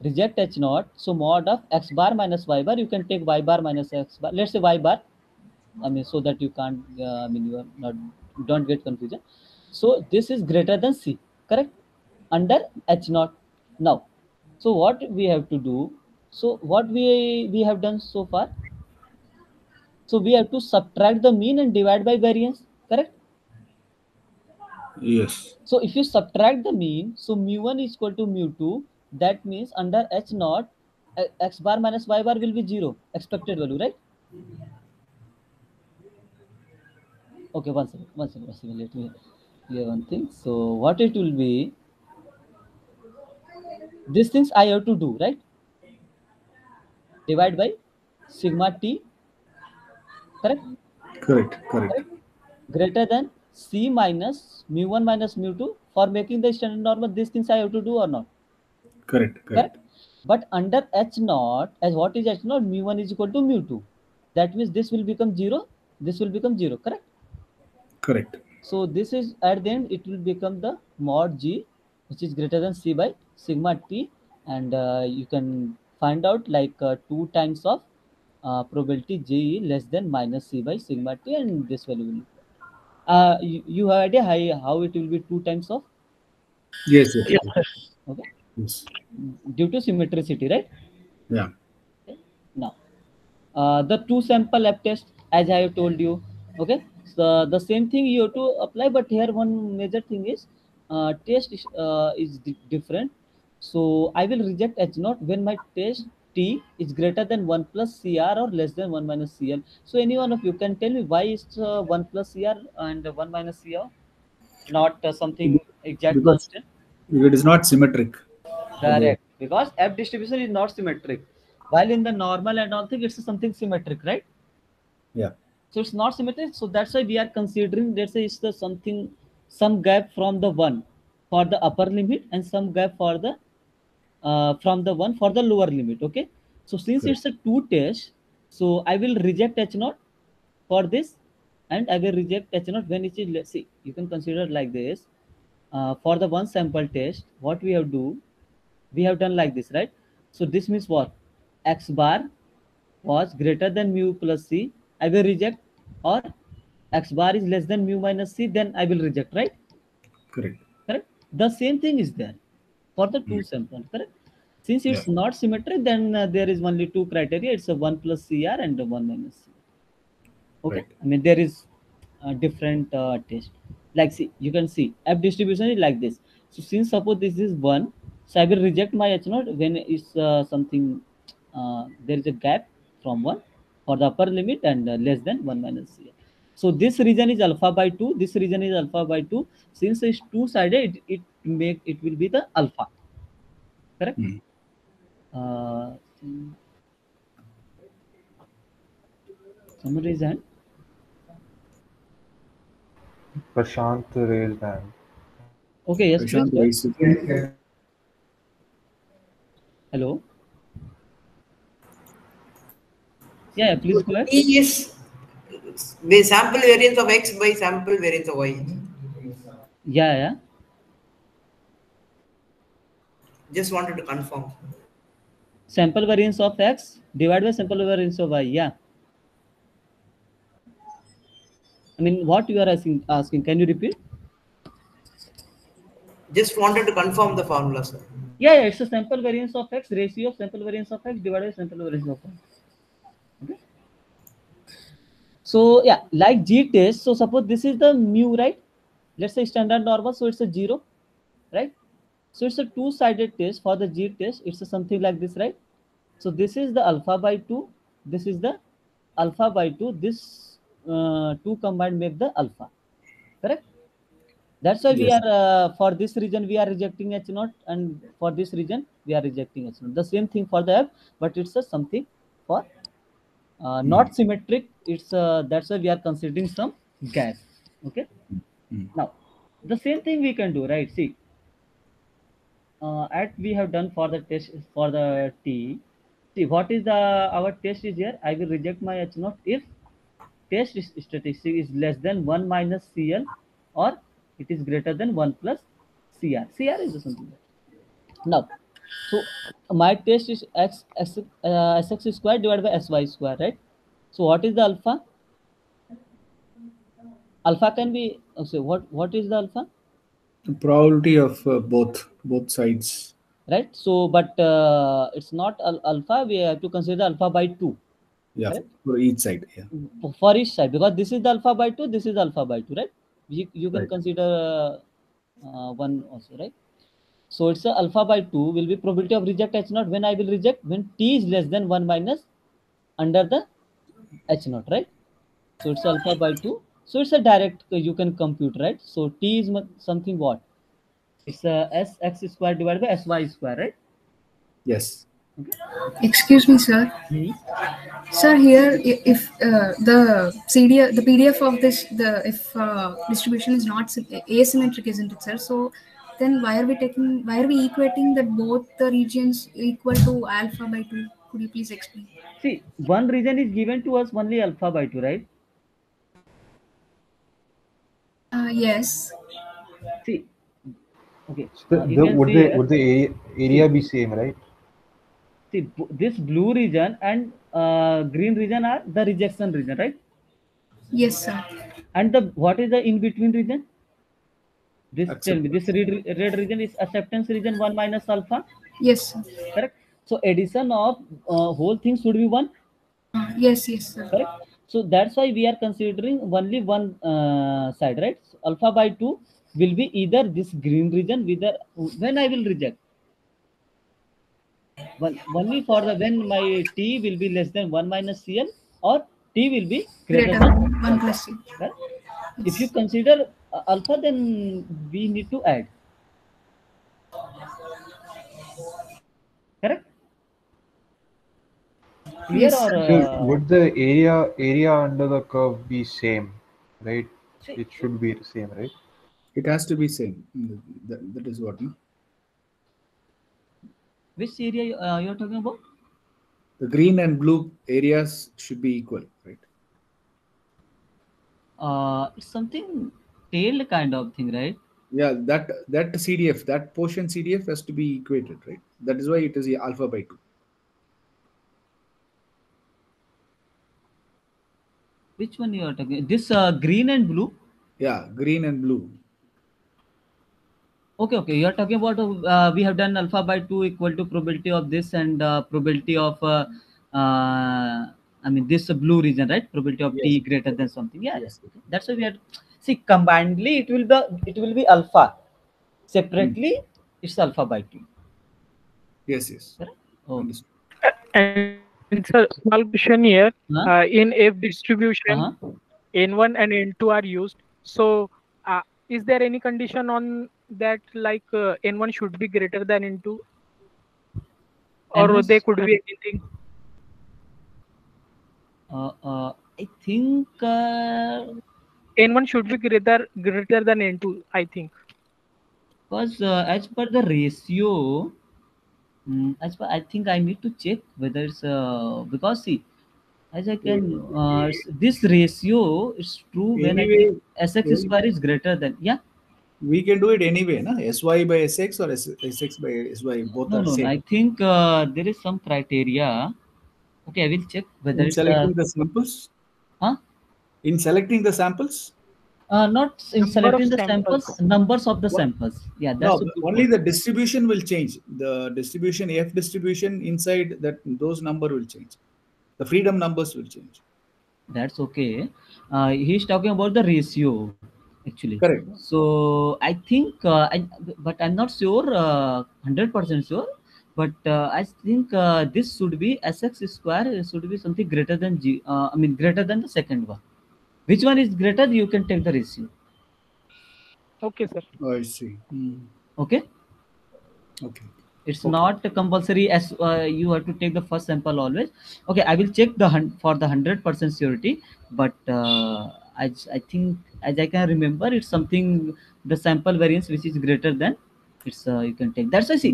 Speaker 2: reject h naught. So mod of x bar minus y bar you can take y bar minus x bar let's say y bar. I mean so that you can't uh, i mean you are not don't get confusion. So this is greater than c correct under h naught now so what we have to do so what we we have done so far so we have to subtract the mean and divide by variance correct
Speaker 1: Yes.
Speaker 2: so if you subtract the mean, so mu one is equal to mu two. That means under h naught, uh, x bar minus y bar will be zero expected value, right? Okay, one second, one second, one second. Let me clear one thing. So what it will be? These things I have to do, right? Divide by sigma t, correct?
Speaker 1: Correct, correct.
Speaker 2: greater than c minus mu 1 minus mu 2 for making the standard normal these things i have to do or not
Speaker 1: Correct, correct.
Speaker 2: correct but under h naught as what is h naught mu 1 is equal to mu 2 that means this will become 0 this will become 0 correct
Speaker 1: Correct.
Speaker 2: so this is at the end it will become the mod g which is greater than c by sigma t and uh, you can find out like uh, two times of uh, probability g less than minus c by sigma t and this value will uh, you, you have idea how, how it will be two times of
Speaker 1: Yes, yes. yes.
Speaker 2: okay
Speaker 1: yes.
Speaker 2: due to symmetricity right
Speaker 1: Yeah. okay.
Speaker 2: now uh, the two sample lab test as i have told you okay so the same thing you have to apply but here one major thing is uh, test is, uh, is different So I will reject H naught when my test T is greater than 1 plus CR or less than 1 minus CL. So any one of you can tell me why is uh, 1 plus CR and 1 minus CR not uh, something exact
Speaker 1: Because-
Speaker 2: constant?
Speaker 1: It is not symmetric.
Speaker 2: Correct. Because F distribution is not symmetric. While in the normal and all thing, it's something symmetric, right?
Speaker 1: Yeah.
Speaker 2: So it's not symmetric. So that's why we are considering let's say it's the something some gap from the one for the upper limit and some gap for the uh, from the one for the lower limit. Okay. So since
Speaker 1: Correct.
Speaker 2: it's a two test, so I will reject H naught for this and I will reject H naught when it is let's see you can consider like this. Uh, for the one sample test, what we have do, we have done like this, right? So this means what? X bar was greater than mu plus C. I will reject or X bar is less than mu minus C, then I will reject, right?
Speaker 1: Correct.
Speaker 2: Correct. The same thing is there for the two sample, correct? Since it's not symmetric, then uh, there is only two criteria. It's a one plus CR and a one minus C. Okay.
Speaker 1: Right.
Speaker 2: I mean there is a different uh, test. Like see, you can see F distribution is like this. So since suppose this is one, so I will reject my H naught when it's uh, something uh, there is a gap from one for the upper limit and uh, less than one minus CR. So this region is alpha by two. This region is alpha by two. Since it's two sided, it, it make it will be the alpha. Correct.
Speaker 1: Hmm.
Speaker 2: Uh, some reason
Speaker 5: Prashant raised hand.
Speaker 2: Okay, yes,
Speaker 1: Prashant
Speaker 2: please.
Speaker 1: raised.
Speaker 2: Hello. Yeah, yeah, please go ahead.
Speaker 4: T is the sample variance of X by sample variance of Y.
Speaker 2: Yeah, yeah.
Speaker 4: Just wanted to confirm.
Speaker 2: Sample variance of x divided by sample variance of y. Yeah. I mean, what you are asking? Asking? Can you repeat?
Speaker 4: Just wanted to confirm the formula, sir.
Speaker 2: Yeah, yeah. It's a sample variance of x ratio of sample variance of x divided by sample variance of y. Okay. So yeah, like Z test. So suppose this is the mu, right? Let's say standard normal. So it's a zero, right? So it's a two-sided test for the Z test. It's something like this, right? So this is the alpha by two. This is the alpha by two. This uh, two combined make the alpha, correct? That's why we are uh, for this region we are rejecting H naught, and for this region we are rejecting H naught. The same thing for the F, but it's a something for uh, not symmetric. It's uh, that's why we are considering some gas. Okay.
Speaker 1: Mm.
Speaker 2: Now the same thing we can do, right? See, uh, at we have done for the test for the T. See what is the our test is here. I will reject my H naught if test is- statistic is less than 1 minus CL or it is greater than 1 plus CR. CR is something. Now, so my test is x, x uh, sx square divided by sy square, right? So what is the alpha? Alpha can be, so what, what is the alpha?
Speaker 1: The probability of uh, both both sides.
Speaker 2: Right? So, but uh, it's not al- alpha, we have to consider alpha by 2
Speaker 1: Yeah,
Speaker 2: Correct.
Speaker 1: for each side. Yeah.
Speaker 2: for each side because this is the alpha by 2 this is alpha by 2 right you, you can
Speaker 1: Right.
Speaker 2: consider uh, uh, one also right so it's alpha by 2 will be probability of reject h naught when i will reject when t is less than 1 minus under the h naught right so it's alpha by 2 so it's a direct you can compute right so t is something what it's a s x square divided by sy square right
Speaker 1: Yes.
Speaker 6: Excuse me, sir. Sir, here if uh, the CD, the PDF of this, the if uh, distribution is not asymmetric, isn't it, sir? So then why are we taking? Why are we equating that both the regions equal to alpha by two? Could you please explain?
Speaker 2: see one region is given to us only alpha by 2 right
Speaker 6: Uh, yes.
Speaker 2: see okay
Speaker 5: So the,
Speaker 2: uh,
Speaker 5: the, would
Speaker 2: see
Speaker 5: the would the area, area be same, right?
Speaker 2: see this blue region and uh, green region are the rejection region right
Speaker 6: Yes, sir.
Speaker 2: and the what is the in between region this tell me this red, red region is acceptance region 1 minus alpha
Speaker 6: Yes, sir.
Speaker 2: correct so addition of uh, whole thing should be 1
Speaker 6: Uh, yes, yes, sir.
Speaker 2: correct so that's why we are considering only one uh, side right so alpha by 2 will be either this green region with the when i will reject One, only for the when my t will be less than 1 minus cl or t will be greater,
Speaker 6: Greater
Speaker 2: than
Speaker 6: than 1 plus c.
Speaker 2: right? If you consider uh, alpha, then we need to add. Correct? Clear or uh,
Speaker 5: would the area area under the curve be same, right?
Speaker 2: See-
Speaker 5: It should be the same, right?
Speaker 1: It has to be same. That, that is what. No?
Speaker 2: which area uh, you're talking about?
Speaker 1: The green and blue areas should be equal, right?
Speaker 2: Uh, something tail kind of thing, right?
Speaker 1: Yeah, that that CDF, that portion CDF has to be equated, right? That is why it is alpha by two.
Speaker 2: Which one you are talking? This uh, green and blue.
Speaker 1: Yeah, green and blue.
Speaker 2: Okay, okay. You are talking about uh, we have done alpha by two equal to probability of this and uh, probability of uh, uh, I mean this uh, blue region, right? Probability of t greater than something. Yeah,
Speaker 1: Yes.
Speaker 2: yes. That's why we had see combinedly it will be it will be alpha. Separately, it's alpha by two.
Speaker 1: Yes, yes.
Speaker 2: Oh,
Speaker 1: Understood.
Speaker 3: And sir, small question here.
Speaker 2: Huh?
Speaker 3: Uh, in F distribution,
Speaker 2: uh-huh.
Speaker 3: N1 and N2 are used. So, uh, is there any condition on that, like uh, N1 should be greater than N2, or
Speaker 2: N1
Speaker 3: they could be anything?
Speaker 2: Uh, uh, I think uh,
Speaker 3: N1 should be greater greater than N2. I think.
Speaker 2: because as per the ratio mm, as per i think i need to check whether it's uh, because see as i can uh, s- this ratio is true when I
Speaker 1: Anyway,
Speaker 2: take sx square is greater than yeah
Speaker 1: We can do it anyway, na? Sy by Sx or S- Sx by Sy, both
Speaker 2: no
Speaker 1: are
Speaker 2: no,
Speaker 1: same.
Speaker 2: no i think uh, there is some criteria okay i will check whether
Speaker 1: in
Speaker 2: it's uh,
Speaker 1: selecting the samples?
Speaker 2: Huh?
Speaker 1: In selecting the samples?
Speaker 2: Uh, not in
Speaker 3: Number
Speaker 2: selecting the samples.
Speaker 3: samples.
Speaker 2: numbers of the
Speaker 1: What?
Speaker 2: samples yeah that's a good
Speaker 1: only
Speaker 2: point.
Speaker 1: the distribution will change. The distribution, F distribution inside that those number will change. The freedom numbers will change.
Speaker 2: that's okay uh, he's talking about the ratio actually
Speaker 1: Correct.
Speaker 2: so i think uh, I, but i'm not sure uh, 100% sure but uh, i think uh, this should be sx square should be something greater than g uh, i mean greater than the second one which one is greater you can take the ratio
Speaker 3: Okay, sir.
Speaker 1: Oh, I see. Hmm.
Speaker 2: okay
Speaker 1: Okay.
Speaker 2: it's
Speaker 1: Okay.
Speaker 2: not compulsory as uh, you have to take the first sample always okay i will check the for the 100% surety but uh, I, I think as i can remember it's something the sample variance which is greater than it's uh, you can take that's why see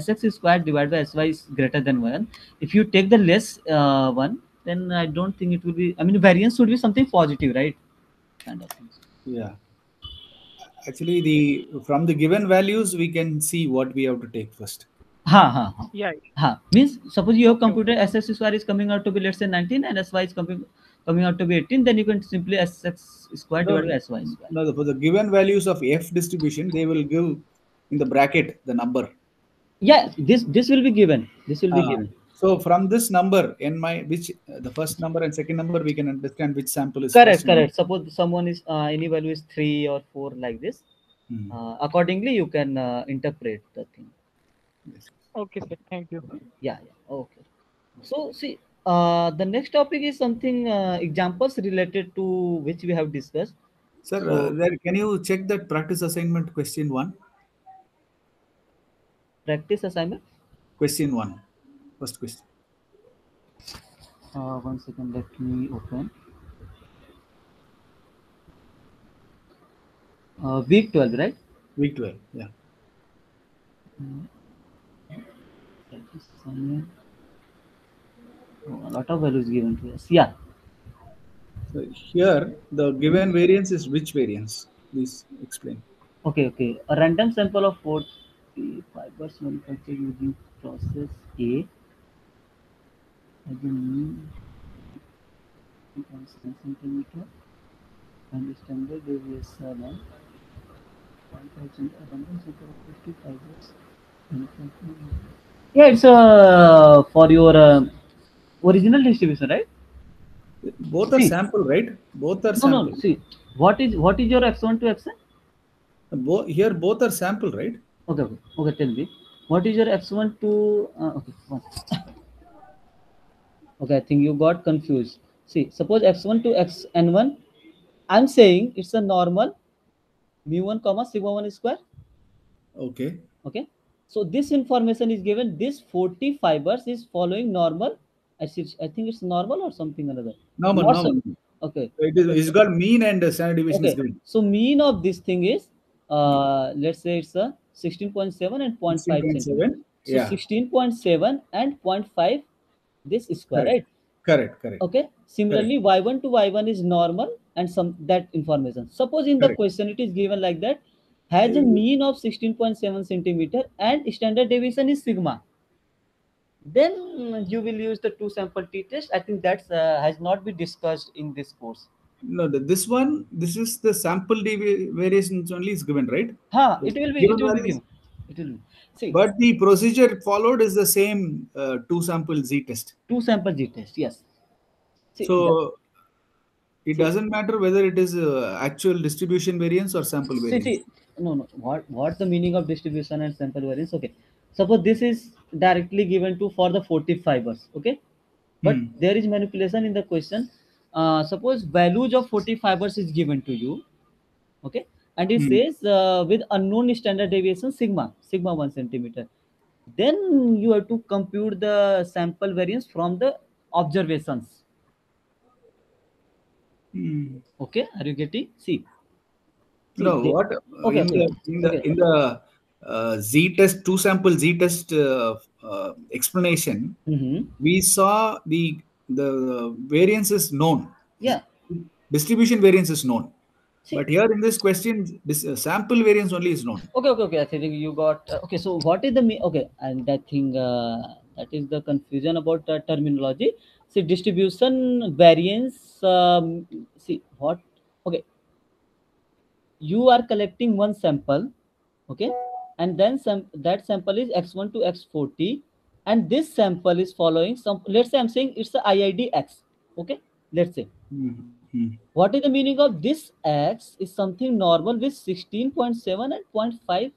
Speaker 2: sx is squared divided by sy is greater than 1 if you take the less uh, one then i don't think it will be i mean variance should be something positive right kind of thing.
Speaker 1: Yeah. Actually, the from the given values, we can see what we have to take first.
Speaker 2: ha ha ha
Speaker 3: Yeah.
Speaker 2: Ha, means suppose you have computed SX square is coming out to be let's say 19 and SY is coming coming out to be 18, then you can simply SX square
Speaker 1: No,
Speaker 2: divided by SY square.
Speaker 1: Now, for the given values of F distribution, they will give in the bracket the number.
Speaker 2: Yeah, this this will be given. This will be
Speaker 1: Ah,
Speaker 2: given.
Speaker 1: So from this number, n my which uh, the first number and second number, we can understand which sample is
Speaker 2: Correct,
Speaker 1: first number.
Speaker 2: correct. Suppose someone is uh, any value is three or four like this.
Speaker 1: Hmm.
Speaker 2: Uh, accordingly, you can uh, interpret the thing.
Speaker 3: Okay, sir. Thank you.
Speaker 2: Yeah, yeah. Okay. So see, uh, the next topic is something uh, examples related to which we have discussed.
Speaker 1: Sir,
Speaker 2: So-
Speaker 1: uh, there, can you check that practice assignment question one?
Speaker 2: Practice assignment.
Speaker 1: Question one, first question.
Speaker 2: Uh, one second, let me open. Uh, week 12, right?
Speaker 1: Week 12. Yeah.
Speaker 2: Oh, a lot of values given to us. Yeah.
Speaker 1: So here, the given variance is which variance? Please explain.
Speaker 2: Okay, okay. A random sample of 40 fibers manufactured using process A as a mean constant centimeter and the standard deviation of 1000 a random sample of 50 fibers. Yeah, it's uh, for your uh, original distribution, right?
Speaker 1: Both are
Speaker 2: See.
Speaker 1: sample, right? Both are
Speaker 2: No,
Speaker 1: sample.
Speaker 2: no. See, what is what is your x1 to xn?
Speaker 1: Bo- here, both are sample, right?
Speaker 2: Okay, okay, okay. Tell me. what is your x1 to uh, okay one. Okay i think you got confused see suppose x1 to xn1 i'm saying it's a normal mu1 comma sigma 1 square
Speaker 1: Okay.
Speaker 2: okay so this information is given this 40 fibers is following normal i think it's normal or something another
Speaker 1: Normal, normal.
Speaker 2: some- okay
Speaker 1: It is, it's got mean and standard deviation is given.
Speaker 2: so mean of this thing is uh let's say it's a 16.7 and 0.5 centimeter.
Speaker 1: 16.7.
Speaker 2: so
Speaker 1: Yeah.
Speaker 2: 16.7 and 0.5 this square
Speaker 1: Correct.
Speaker 2: right?
Speaker 1: Correct, correct.
Speaker 2: okay. Similarly y1 to y1 is normal and some that information. Suppose in the question it is given like that has a mean of 16.7 centimeter and standard deviation is sigma. Then mm, you will use the two sample t test. I think that uh, has not been discussed in this course.
Speaker 1: No, this one, this is the sample devi- variations only is given, right?
Speaker 2: ha it will be it will be it will be see
Speaker 1: But the procedure followed is the same uh, two sample Z test.
Speaker 2: two sample Z test, yes see,
Speaker 1: So
Speaker 2: the-
Speaker 1: it doesn't matter whether it is uh, actual distribution variance or sample
Speaker 2: See,
Speaker 1: variance.
Speaker 2: see, no, no. What what's the meaning of distribution and sample variance? Okay, suppose this is directly given to for the 40 fibers. Okay, but
Speaker 1: Hmm.
Speaker 2: there is manipulation in the question. Uh, suppose values of 40 fibers is given to you. Okay, and it
Speaker 1: Hmm.
Speaker 2: says uh, with unknown standard deviation sigma sigma one centimeter. Then you have to compute the sample variance from the observations.
Speaker 1: Hmm.
Speaker 2: Okay, are you getting? See. See,
Speaker 1: No, what
Speaker 2: Okay,
Speaker 1: in
Speaker 2: okay,
Speaker 1: the in the
Speaker 2: okay.
Speaker 1: in the uh, Z test two sample Z test uh, uh, explanation,
Speaker 2: Mhm.
Speaker 1: we saw the the variance is known.
Speaker 2: Yeah.
Speaker 1: Distribution variance is known. But here in this question, this uh, sample variance only is known.
Speaker 2: okay okay okay. I think you got uh, okay so what is the me okay and that thing uh, that is the confusion about the terminology. See distribution variance um, see what okay. You are collecting one sample okay and then some that sample is x1 to x40 and this sample is following some let's say i'm saying it's the iid x okay let's say
Speaker 1: Mhm.
Speaker 2: what is the meaning of this x is something normal with 16.7 and 0.5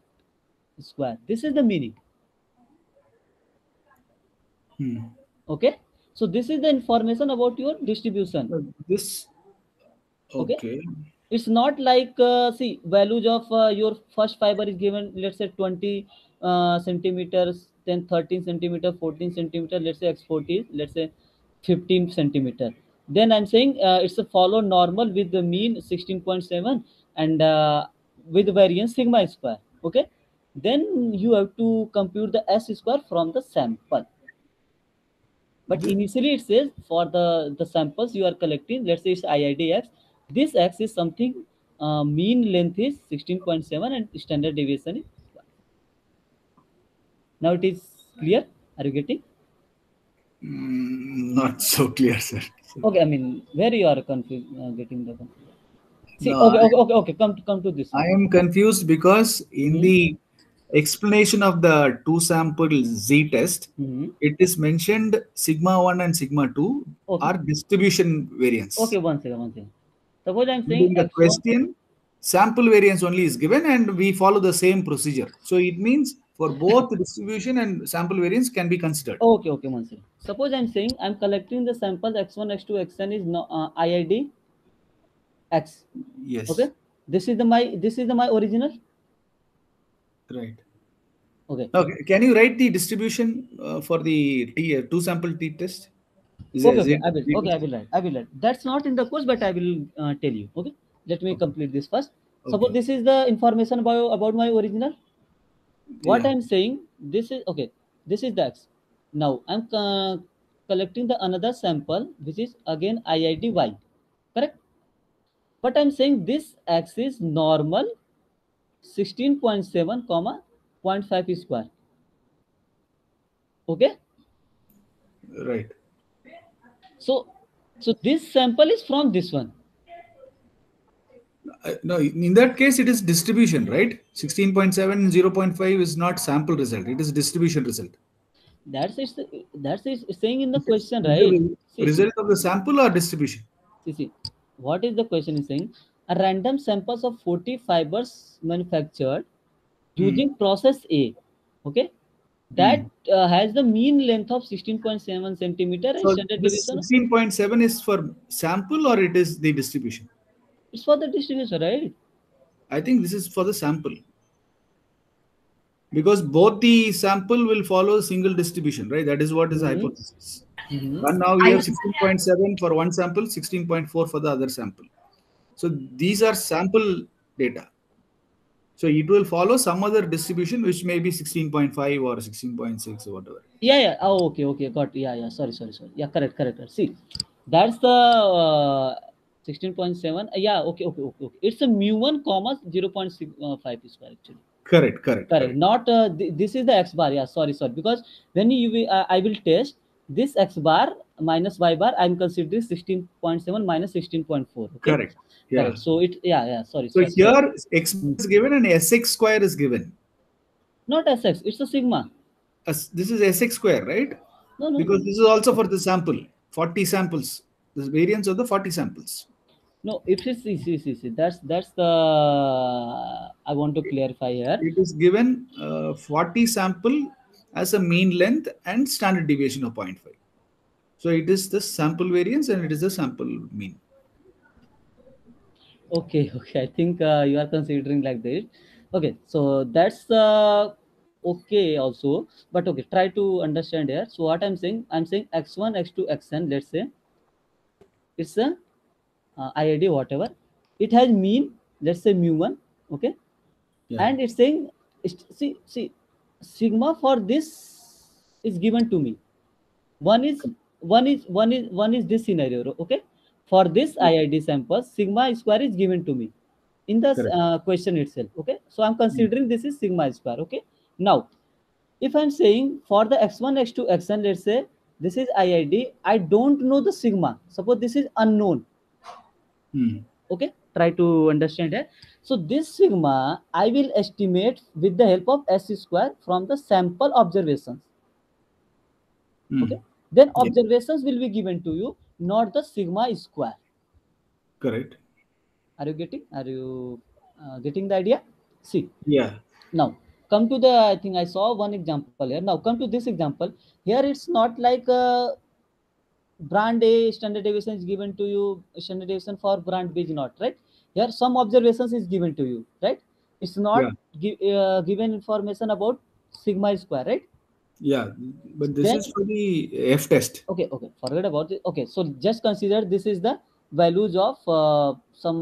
Speaker 2: square this is the meaning
Speaker 1: Hmm.
Speaker 2: okay so this is the information about your distribution
Speaker 1: Uh, This
Speaker 2: Okay.
Speaker 1: okay.
Speaker 2: it's not like uh, see values of uh, your first fiber is given let's say 20 uh, centimeters then 13 centimeter 14 centimeter let's say x40 let's say 15 centimeter then i'm saying uh, it's a follow normal with the mean 16.7 and uh, with variance sigma square okay? Then you have to compute the s square from the sample. But initially it says for the the samples you are collecting let's say it's iidx this x is something uh, mean length is 16.7 and standard deviation is one. now it is clear? Are you getting?
Speaker 1: Mm, not so clear, sir.
Speaker 2: Okay i mean where you are confused uh, getting the confusion see
Speaker 1: No,
Speaker 2: okay,
Speaker 1: I-
Speaker 2: okay okay okay come to come to this
Speaker 1: I am confused because in
Speaker 2: Hmm.
Speaker 1: the explanation of the two sample Z test,
Speaker 2: Mhm.
Speaker 1: it is mentioned sigma 1 and sigma 2
Speaker 2: okay
Speaker 1: are distribution variance.
Speaker 2: okay one second one second suppose i'm saying
Speaker 1: in the question, sample variance only is given and we follow the same procedure. So it means for both distribution and sample variance can be considered.
Speaker 2: Okay, okay, second. Suppose I'm saying I'm collecting the samples x1, x2, xn is no, uh, IID x.
Speaker 1: Yes.
Speaker 2: Okay, this is the my this is the my original.
Speaker 1: Right.
Speaker 2: Okay,
Speaker 1: Okay. Can you write the distribution uh, for the T, uh, two sample T test? Is
Speaker 2: okay, okay, I will. Okay, I will write. I will write. That's not in the course, but I will uh, tell you. Okay, let me complete this first. Suppose
Speaker 1: Okay.
Speaker 2: this is the information about about my original. What
Speaker 1: Yeah.
Speaker 2: I'm saying, this is okay. This is the x. Now I'm collecting the another sample, which is again IID y. Correct. But I'm saying this x is normal 16.7 comma 0.5 square. Okay.
Speaker 1: Right.
Speaker 2: So so this sample is from this one.
Speaker 1: Uh, no, in that case, it is distribution, right? 16.7 0.5 is not sample result, it is distribution result.
Speaker 2: That's it's that's it's saying in the question, right?
Speaker 1: Result of the sample or distribution?
Speaker 2: see, see, what is the question is saying? A random samples of 40 fibers manufactured
Speaker 1: Hmm.
Speaker 2: using process A. Okay. that uh, has the mean length of 16.7 centimeter and
Speaker 1: So
Speaker 2: standard deviation.
Speaker 1: 16.7 is for sample or it is the distribution?
Speaker 2: It's for the distribution, right?
Speaker 1: I think this is for the sample. Because both the sample will follow a single distribution, right? That is what is the
Speaker 2: Mhm.
Speaker 1: hypothesis.
Speaker 2: Mhm.
Speaker 1: And now we
Speaker 6: I-
Speaker 1: have 16.7 for one sample, 16.4 for the other sample. So these are sample data. So it will follow some other distribution, which may be 16.5 or 16.6 or whatever.
Speaker 2: Yeah, yeah. Oh, okay, okay. Got. Yeah, yeah. Sorry, sorry, sorry. Yeah, correct, correct. correct. See, that's the uh, 16.7. Uh, yeah, okay, okay, okay, okay. It's a mu one comma 0.5 square actually.
Speaker 1: Correct, correct.
Speaker 2: Correct. Not uh, th- this is the x bar. Yeah, sorry, sorry. Because when you uh, I will test this x bar minus y bar, I'm considering 16.7 minus 16.4. Okay?
Speaker 1: Correct. Yeah.
Speaker 2: Correct. So it yeah yeah sorry.
Speaker 1: So
Speaker 2: sorry, sorry.
Speaker 1: here x is given and sx square is given.
Speaker 2: not sx it's a sigma.
Speaker 1: This is sx square, right?
Speaker 2: No no
Speaker 1: Because this is also for the sample, 40 samples. This variance of the 40 samples.
Speaker 2: No if it's see, see, see, see, that's that's the I want to clarify here.
Speaker 1: It is given uh, 40 sample as a mean length and standard deviation of 0.5. So it is the sample variance and it is the sample mean.
Speaker 2: Okay, okay. I think uh, you are considering like this. Okay, so that's uh, okay also. But okay, try to understand here. So what I'm saying, I'm saying x1, x2, xn. Let's say it's a uh, IID whatever. It has mean. Let's say mu one. Okay,
Speaker 1: Yeah.
Speaker 2: and it's saying it's, see see sigma for this is given to me. One is one is one is one is this scenario. Okay for this IID sample, sigma square is given to me in the uh, question itself. Okay, so I'm considering this is sigma square. Okay, now if I'm saying for the x1, x2, xn, let's say this is IID, I don't know the sigma. Suppose this is unknown.
Speaker 1: Hmm.
Speaker 2: Okay, try to understand it. So this sigma I will estimate with the help of s square from the sample observations.
Speaker 1: Hmm.
Speaker 2: Okay. Then
Speaker 1: Yeah.
Speaker 2: observations will be given to you, not the sigma square.
Speaker 1: Correct.
Speaker 2: Are you getting? Are you uh, getting the idea? See,
Speaker 1: Yeah.
Speaker 2: now come to the. I think I saw one example here. Now come to this example. Here it's not like uh, brand A standard deviation is given to you. Standard deviation for brand B is not right. Here some observations is given to you. Right. It's not
Speaker 1: Yeah.
Speaker 2: gi- uh, given information about sigma square. Right.
Speaker 1: Yeah. But this
Speaker 2: Then-
Speaker 1: is for the F test.
Speaker 2: okay okay forget about it okay so just consider this is the values of uh, some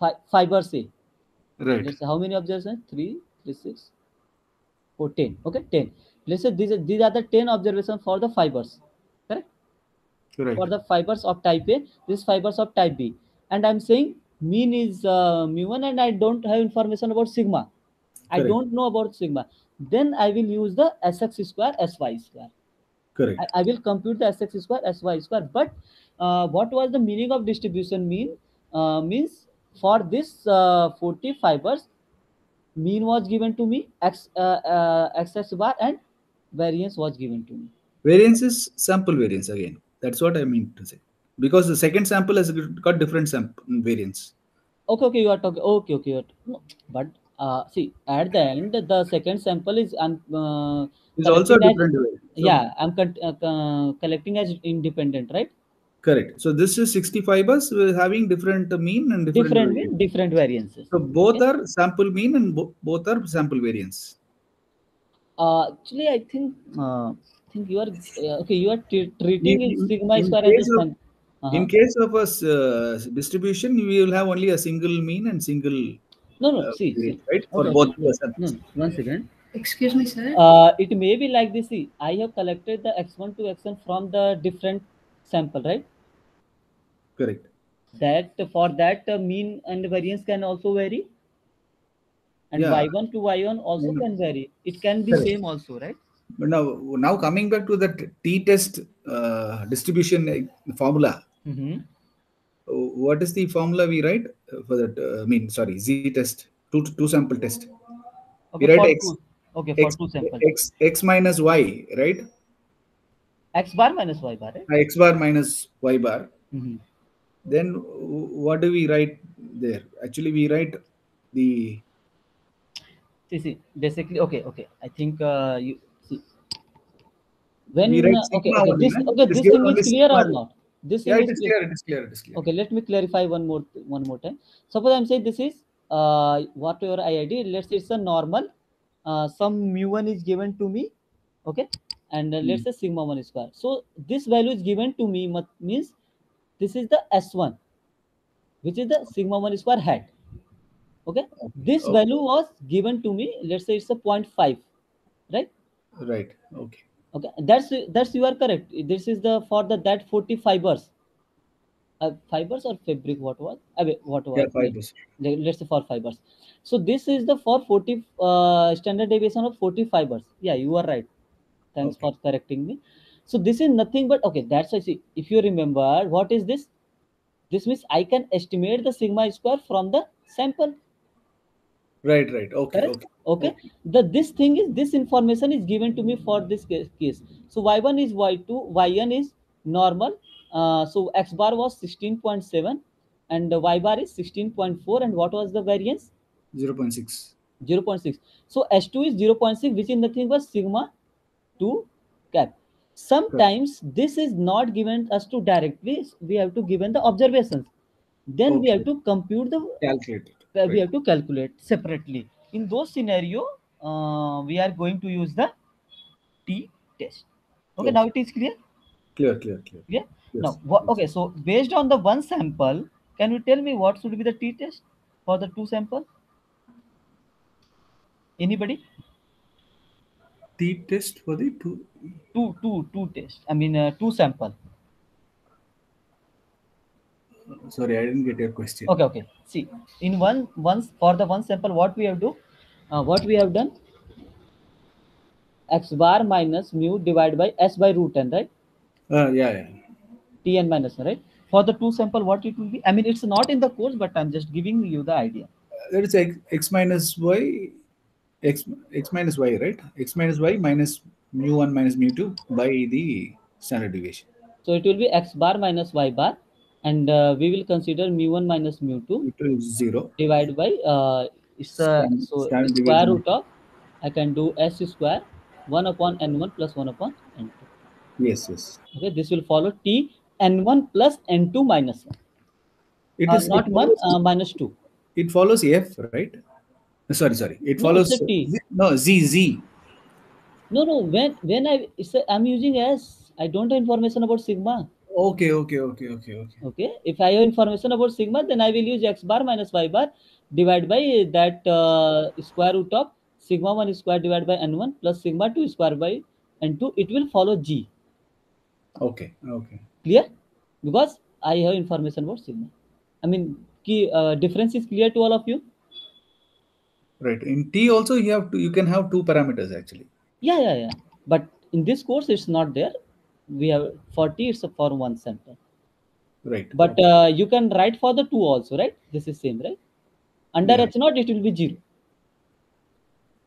Speaker 2: fi- fibers a
Speaker 1: Right.
Speaker 2: let's say how many observations three three six four ten okay 10 let's say these are, these are the 10 observations for the fibers Correct. for the fibers of type a this fibers of type b. And i'm saying mean is uh, mu1 and i don't have information about sigma. I don't know about sigma. Then i will use the sx square sy square.
Speaker 1: Correct.
Speaker 2: I, I will compute the sx square sy square. But uh, what was the meaning of distribution mean? Uh, means for this uh, 40 fibers mean was given to me x uh, uh, xs bar and variance was given to me.
Speaker 1: Variance is sample variance again. That's what I mean to say. Because the second sample has got different sample variance.
Speaker 2: okay okay you are talking okay okay are, no, but uh, see at the end the second sample is i'm uh,
Speaker 1: It's also
Speaker 2: collecting as-
Speaker 1: different. So-
Speaker 2: yeah i'm uh, collecting as independent right
Speaker 1: Correct. So this is 60 fibers having different mean and different.
Speaker 2: different
Speaker 1: variance.
Speaker 2: mean different variances
Speaker 1: So both
Speaker 2: Okay.
Speaker 1: are sample mean and bo- both are sample variance.
Speaker 2: Uh, actually, I think uh, think you are uh, okay. You are t- treating
Speaker 1: In-
Speaker 2: it
Speaker 1: in-
Speaker 2: sigma
Speaker 1: in
Speaker 2: square as
Speaker 1: case of-
Speaker 2: one. Uh-huh.
Speaker 1: In case of a s- uh, distribution, we will have only a single mean and single
Speaker 2: No, no.
Speaker 1: uh,
Speaker 2: see, see.
Speaker 1: right? For
Speaker 2: Okay,
Speaker 1: both
Speaker 2: okay. No,
Speaker 1: samples.
Speaker 2: no, one second.
Speaker 6: Excuse me, sir.
Speaker 2: Uh, it may be like this. See, I have collected the x1 to xn from the different sample, right?
Speaker 1: Correct.
Speaker 2: That for that uh, mean and variance can also vary, and
Speaker 1: Yeah.
Speaker 2: y1 to y1 also
Speaker 1: Yeah.
Speaker 2: can vary. It can be
Speaker 1: Correct.
Speaker 2: same also, right?
Speaker 1: But now, now coming back to the t-test uh, distribution uh, formula,
Speaker 2: Mm-hmm.
Speaker 1: what is the formula we write uh, for that? Uh, I mean, sorry, z-test, two two sample test.
Speaker 2: Okay,
Speaker 1: write X-
Speaker 2: two. Okay, for
Speaker 1: X,
Speaker 2: two samples.
Speaker 1: x x minus y, right?
Speaker 2: X bar minus y bar?
Speaker 1: Uh, x bar minus y bar.
Speaker 2: Mm-hmm.
Speaker 1: Then what do we write there? Actually, we write the
Speaker 2: see see basically okay okay i think uh, you when
Speaker 1: We write
Speaker 2: okay okay
Speaker 1: only,
Speaker 2: this okay this thing is clear or not this
Speaker 1: Yeah, it
Speaker 2: is clear.
Speaker 1: It is clear. It is clear.
Speaker 2: okay let me clarify one more one more time suppose i'm saying this is uh whatever iid let's say it's a normal uh, some mu one is given to me okay and uh, let's say sigma one square so this value is given to me means this is the s1 which is the sigma one square hat okay this
Speaker 1: Okay.
Speaker 2: value was given to me let's say it's a 0.5 right
Speaker 1: Right. Okay.
Speaker 2: Okay that's that's you are correct. This is the for the that 40 fibers. Uh, fibers or fabric what was? Uh, what was?
Speaker 1: Yeah, fibers.
Speaker 2: Let- let's say for fibers. So this is the for 40 uh, standard deviation of 40 fibers. Yeah you are right. Thanks
Speaker 1: Okay.
Speaker 2: for correcting me. So this is nothing but okay that's i see if you remember what is this? This means i can estimate the sigma square from the sample
Speaker 1: Right. Right. Okay. Okay.
Speaker 2: okay the this thing is this information is given to me for this case, so y1 is y2 yn is normal uh, so x bar was 16.7 and y bar is 16.4 and what was the variance
Speaker 1: Zero point six.
Speaker 2: 0.6 so s2 is 0.6 which is nothing but sigma 2 cap sometimes this is not given us to directly we have to given the observations then we have to compute the
Speaker 1: Calculated.
Speaker 2: Where we
Speaker 1: Right.
Speaker 2: have to calculate separately. In those scenario, uh, we are going to use the t test. Okay,
Speaker 1: Okay.
Speaker 2: now it is clear.
Speaker 1: Clear. Clear. Clear.
Speaker 2: Yeah.
Speaker 1: Yes.
Speaker 2: Now, what, okay. So based on the one sample, can you tell me what should be the t test for the two sample? Anybody?
Speaker 1: T test for the two.
Speaker 2: Two, two, two test. I mean, uh, two sample.
Speaker 1: Sorry, I didn't get your question.
Speaker 2: Okay, okay. See, in one once for the one sample, what we have do, uh, what we have done, x bar minus mu divided by s by root n, right?
Speaker 1: Uh, yeah. Yeah.
Speaker 2: Tn minus right? For the two sample, what it will be? I mean, it's not in the course, but I'm just giving you the idea.
Speaker 1: That is x, x minus y. X x minus y, right? X minus y minus mu one minus mu two by the standard deviation.
Speaker 2: So it will be x bar minus y bar, and uh, we will consider mu one minus mu two
Speaker 1: It is zero.
Speaker 2: divided by uh, it's a
Speaker 1: Stand-
Speaker 2: so square
Speaker 1: deviation.
Speaker 2: root of I can do s square one upon n one plus one upon n two.
Speaker 1: Yes. Yes.
Speaker 2: Okay, this will follow t n one plus n two minus one.
Speaker 1: It
Speaker 2: Uh,
Speaker 1: is
Speaker 2: not
Speaker 1: it
Speaker 2: one
Speaker 1: follows,
Speaker 2: uh, minus two.
Speaker 1: it follows f, right? Sorry, sorry. It
Speaker 2: No,
Speaker 1: follows
Speaker 2: a T.
Speaker 1: Z- no z z.
Speaker 2: No, no. When when I a, I'm using s. I don't have information about sigma.
Speaker 1: Okay, okay, okay, okay, okay.
Speaker 2: okay if i have information about sigma then i will use x bar minus y bar divided by that uh, square root of sigma 1 square divided by n1 plus sigma 2 square by n2 it will follow g
Speaker 1: Okay, okay.
Speaker 2: clear because i have information about sigma i mean key uh, difference is clear to all of you
Speaker 1: Right. In T also you have to you can have two parameters actually.
Speaker 2: yeah yeah yeah but in this course it's not there we have 40 it's for one sample
Speaker 1: Right.
Speaker 2: but uh, you can write for the two also right? This is same right? Under
Speaker 1: Yeah.
Speaker 2: h naught it will be zero.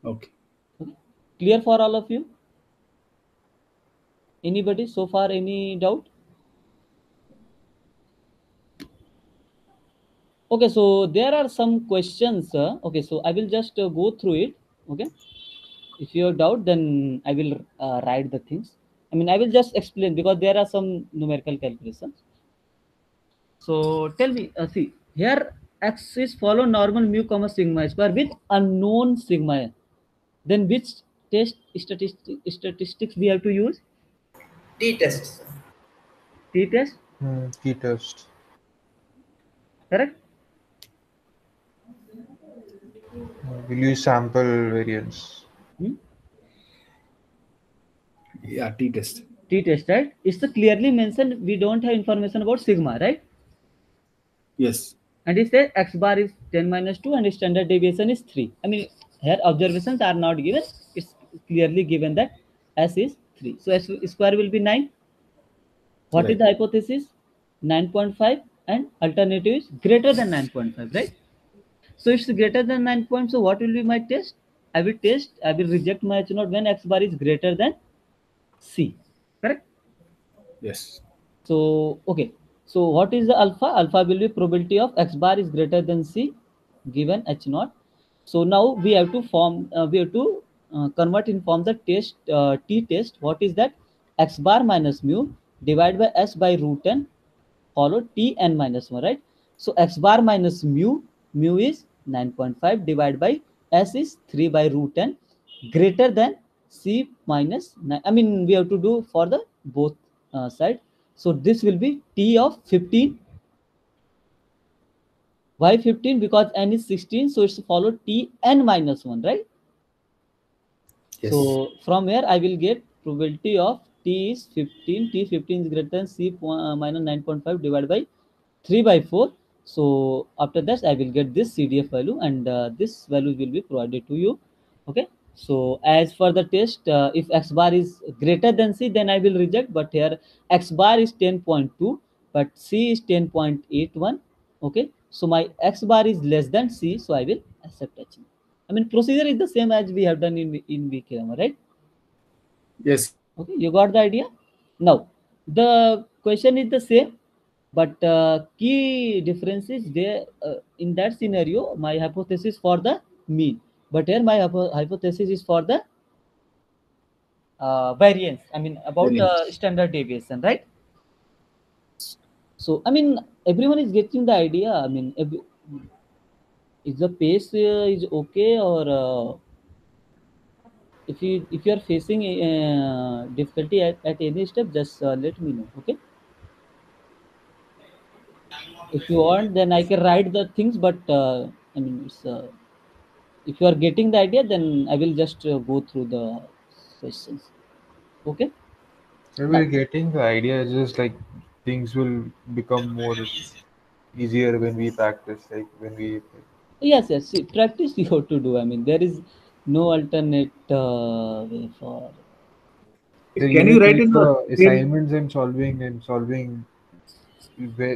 Speaker 1: Okay.
Speaker 2: clear for all of you? Anybody? So far any doubt? Okay so there are some questions uh, okay so i will just uh, go through it okay? If you have doubt then i will uh, write the things i mean i will just explain because there are some numerical calculations so tell me uh, see here x is follow normal mu comma sigma square with unknown sigma then which test statistic, statistics we have to use
Speaker 4: T test.
Speaker 2: t test
Speaker 5: Hmm, key test.
Speaker 2: correct
Speaker 5: We'll use sample variance.
Speaker 1: Yeah, T test.
Speaker 2: t test right? It's clearly mentioned we don't have information about sigma right?
Speaker 1: Yes.
Speaker 2: and it says x bar is 10 minus 2 and standard deviation is 3 i mean here observations are not given. It's clearly given that s is 3 so s square will be 9 What is
Speaker 1: Right.
Speaker 2: the hypothesis? 9.5 and alternative is greater than 9.5 right? So it's greater than 9 point so what will be my test? I will test i will reject my h naught when x bar is greater than c correct?
Speaker 1: Yes.
Speaker 2: so okay. So what is the alpha? Alpha will be probability of x bar is greater than c given h naught. So now we have to form uh, we have to uh, convert in form the test uh, t test. What is that? X bar minus mu divided by s by root n followed t n minus 1, right? So x bar minus mu, mu is 9.5 divided by s is 3 by root n greater than c minus 9. I mean, we have to do for the both uh, side. So this will be t of 15. Why 15? Because n is 16, so it's followed t n minus 1, right?
Speaker 1: Yes.
Speaker 2: So from here I will get probability of t is 15, t 15 is greater than c uh, minus 9.5 divided by 3 by 4. So after that I will get this CDF value and uh, this value will be provided to you. Okay. So as for the test, uh, if x bar is greater than c, then I will reject. But here x bar is 10.2, but c is 10.81. Okay. So my x bar is less than c, so I will accept H. I mean procedure is the same as we have done in in VKM, right?
Speaker 1: Yes.
Speaker 2: Okay, you got the idea. Now the question is the same, but uh, key difference is there uh, in that scenario. My hypothesis for the mean, but here my hypothesis is for the uh, variance. I mean about the standard deviation, right? So I mean everyone is getting the idea. I mean, every, is the pace uh, is okay or uh, if you if you are facing uh, difficulty at, at any step just uh, let me know okay if you want then i can write the things but uh, i mean it's, uh, if you are getting the idea then i will just uh, go through the questions. Okay?
Speaker 5: When we're getting the idea, it's just like things will become more easier when we practice. Like when we
Speaker 2: yes yes. See, practice you have to do. I mean there is no alternate uh, way for
Speaker 5: Then
Speaker 1: Can
Speaker 5: even
Speaker 1: you write in
Speaker 5: the
Speaker 1: the
Speaker 5: assignments and solving and solving, where-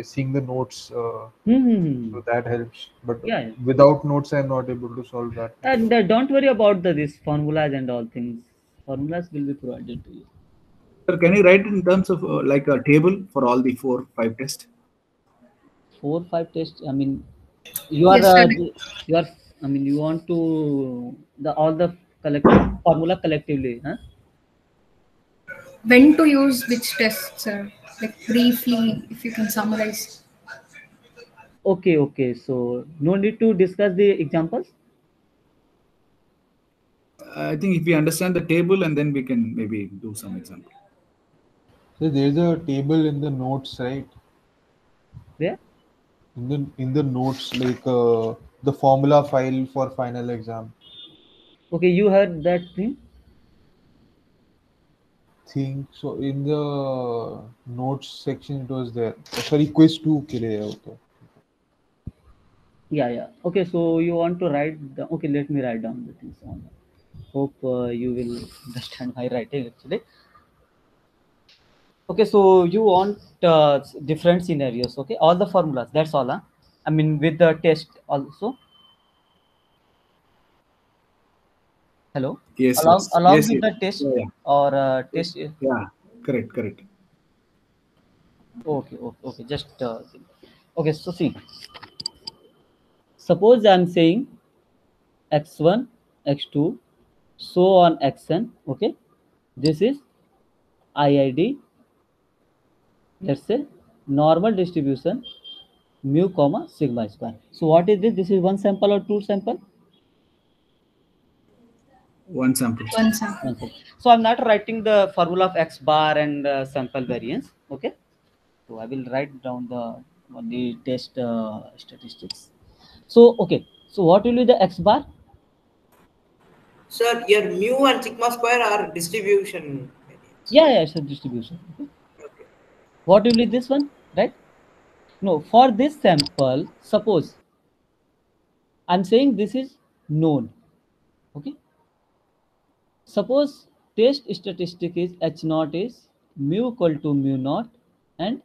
Speaker 5: seeing the notes, uh,
Speaker 2: Hmm.
Speaker 5: so that helps. But
Speaker 2: Yeah, yeah.
Speaker 5: without notes, I'm not able to solve that.
Speaker 2: and uh, don't worry about the this formulas and all things formulas will be provided to you
Speaker 1: Sir, can you write in terms of uh, like a table for all the four, five tests?
Speaker 2: four five tests i mean you are
Speaker 6: Yes,
Speaker 2: uh,
Speaker 6: sir.
Speaker 2: you are i mean you want to the all the collective formula collectively huh?
Speaker 6: When to use which tests, sir? Like briefly, if you can summarize.
Speaker 2: okay okay so no need to discuss the examples
Speaker 1: I think if we understand the table and then we can maybe do some example.
Speaker 5: So there's a table in the notes, right?
Speaker 2: where
Speaker 5: In the in the notes, like uh, the formula file for final exam
Speaker 2: okay you heard that thing
Speaker 5: think so in the notes section it was there. Oh, sorry quiz 2 ke liye
Speaker 2: yeah yeah. Okay so you want to write the, okay let me write down the things. On hope uh, you will understand my writing actually. Okay so you want uh, different scenarios okay? All the formulas that's all huh? i mean with the test also. Hello
Speaker 1: Yes.
Speaker 2: along
Speaker 1: yes,
Speaker 2: along
Speaker 1: yes,
Speaker 2: with
Speaker 1: yes.
Speaker 2: the test
Speaker 1: Yeah,
Speaker 2: or uh, test
Speaker 1: yeah, correct, correct.
Speaker 2: okay okay okay just uh, okay so see suppose i'm saying x1 x2 so on xn okay this is iid let's say normal distribution mu comma sigma square so what is this this is one sample or two sample
Speaker 1: One sample.
Speaker 6: One sample.
Speaker 2: One second. So I'm not writing the formula of x bar and uh, sample variance. Okay. So I will write down the on the test uh, statistics. So okay. So what will be the x bar?
Speaker 4: Sir, your mu and sigma square are distribution.
Speaker 2: Yeah, yeah, it's a distribution. Okay.
Speaker 4: Okay.
Speaker 2: What will be this one? Right? No, for this sample, suppose I'm saying this is known. Okay. Suppose test statistic is H naught is mu equal to mu naught and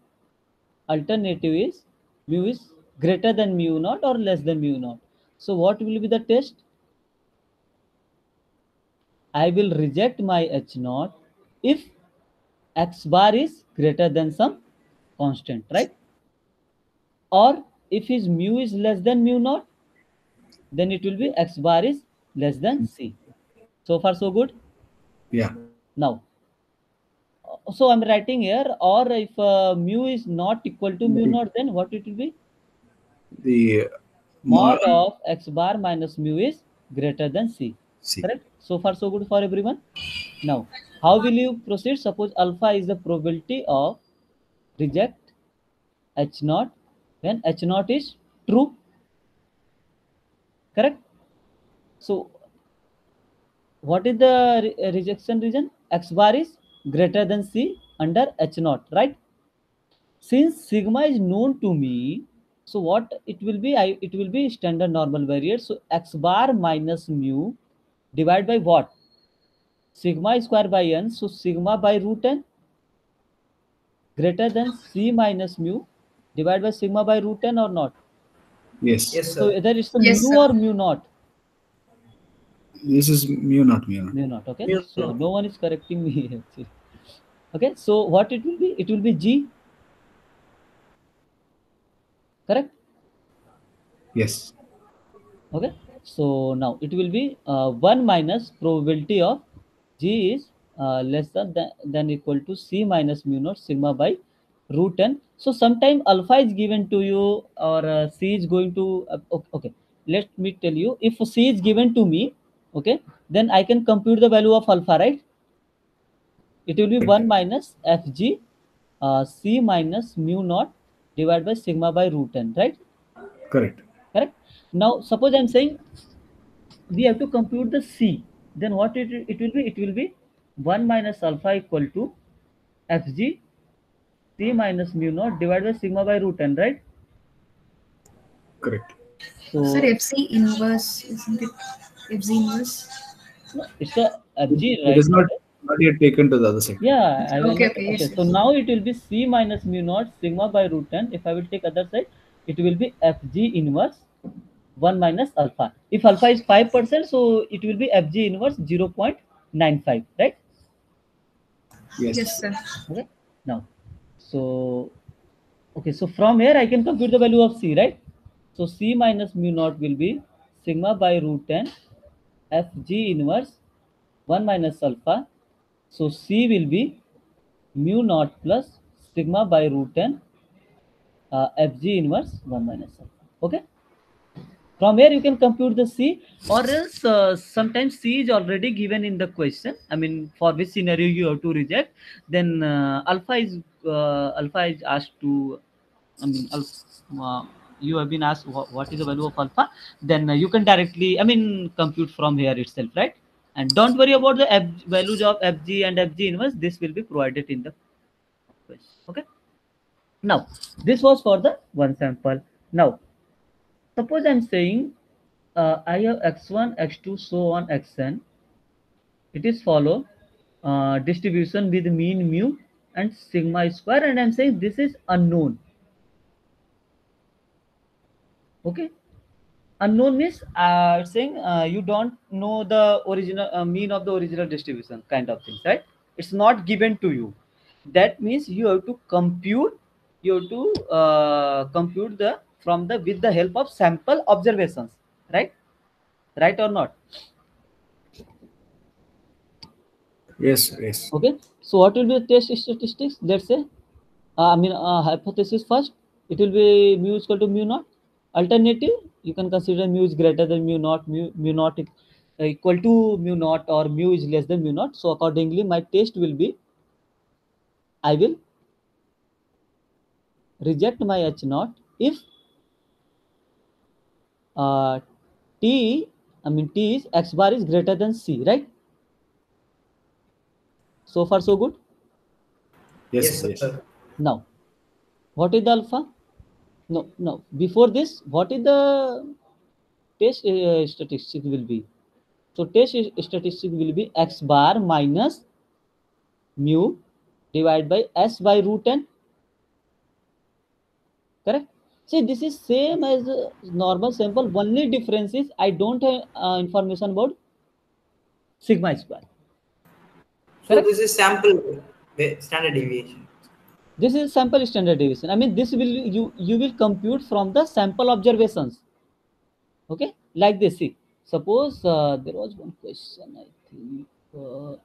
Speaker 2: alternative is mu is greater than mu naught or less than mu naught. So what will be the test? I will reject my H naught if x bar is greater than some constant, right? Or if his mu is less than mu naught, then it will be x bar is less than c. So far, so good.
Speaker 1: Yeah.
Speaker 2: Now, so I'm writing here, or if uh, mu is not equal to mu naught, then what it will be?
Speaker 1: The
Speaker 2: Mod
Speaker 1: mod
Speaker 2: of x bar minus mu is greater than c.
Speaker 1: C.
Speaker 2: Correct? So far, so good for everyone. Now, how will you proceed? Suppose alpha is the probability of reject h naught when h naught is true. Correct? So, what is the re- uh, rejection region? X bar is greater than C under H naught, right? Since sigma is known to me, so what it will be? I it will be standard normal variate. So X bar minus mu divided by what? Sigma square by n. So sigma by root n greater than C minus mu divided by sigma by root n or not?
Speaker 1: Yes.
Speaker 4: Yes,
Speaker 2: So
Speaker 4: sir.
Speaker 2: either it's a
Speaker 6: Yes,
Speaker 2: mu
Speaker 6: sir.
Speaker 2: or mu naught.
Speaker 1: This is mu naught, mu naught.
Speaker 2: No, not okay.
Speaker 4: Mu
Speaker 2: So
Speaker 4: naught.
Speaker 2: no one is correcting me actually. Okay, so what it will be? It will be G. Correct.
Speaker 1: Yes.
Speaker 2: Okay. So now it will be uh, one minus probability of G is uh, less than, than than equal to C minus mu naught sigma by root n. So sometime alpha is given to you or uh, C is going to uh, okay, okay. Let me tell you if C is given to me, okay, then I can compute the value of alpha, right? it will be 1 minus fg uh, c minus mu naught divided by sigma by root n right
Speaker 1: Correct.
Speaker 2: correct now suppose i'm saying we have to compute the c then what it, it will be it will be 1 minus alpha equal to fg c minus mu naught divided by sigma by root n right
Speaker 1: Correct.
Speaker 2: so
Speaker 6: Sir, FC inverse, isn't it? FC inverse.
Speaker 2: it's a fg
Speaker 1: It
Speaker 2: right
Speaker 1: is not not yet taken to the other side.
Speaker 2: Yeah, I will.
Speaker 6: Okay,
Speaker 2: Okay,
Speaker 6: okay, yes,
Speaker 2: So
Speaker 6: yes.
Speaker 2: now it will be C minus mu naught sigma by root n. If I will take other side, it will be Fg inverse 1 minus alpha. If alpha is 5%, so it will be Fg inverse 0.95, right?
Speaker 1: Yes.
Speaker 6: Yes, sir.
Speaker 2: Okay. Now, so, okay, so from here I can compute the value of C, right? So C minus mu naught will be sigma by root n Fg inverse 1 minus alpha. So C will be mu naught plus sigma by root n uh, Fg inverse 1 minus alpha. Okay. From here you can compute the C or else uh, sometimes C is already given in the question. I mean for which scenario you have to reject then uh, alpha is uh, alpha is asked to I mean alpha, uh, you have been asked wha- what is the value of alpha then uh, you can directly I mean compute from here itself right? And don't worry about the values of fg and fg inverse. This will be provided in the question okay? Now this was for the one sample. Now suppose i'm saying uh, i have x1 x2 so on xn. It is follow uh, distribution with mean mu and sigma square and i'm saying this is unknown okay. Unknown means uh, saying uh, you don't know the original uh, mean of the original distribution kind of things right? It's not given to you. That means you have to compute you have to uh, compute the from the with the help of sample observations right? Right or not?
Speaker 1: Yes. Yes.
Speaker 2: okay. So what will be the test statistics? Let's say uh, i mean uh, hypothesis first. It will be mu is equal to mu naught alternative you can consider mu is greater than mu naught mu, mu naught e- equal to mu naught or mu is less than mu naught so accordingly my test will be i will reject my h naught if uh, t i mean t is x bar is greater than c right so far so good
Speaker 1: Yes.
Speaker 4: Yes,
Speaker 1: yes.
Speaker 4: sir.
Speaker 2: now, what is the alpha? No, no. Before this, what is the test uh, statistic will be? So test statistic will be x bar minus mu divided by s by root n. Correct? See, this is same as uh, normal sample. Only difference is I don't have uh, information about sigma square.
Speaker 4: So
Speaker 2: Correct.
Speaker 4: this is sample standard deviation.
Speaker 2: This is sample standard deviation i mean this will you you will compute from the sample observations okay like this see suppose uh, there was one question i think uh,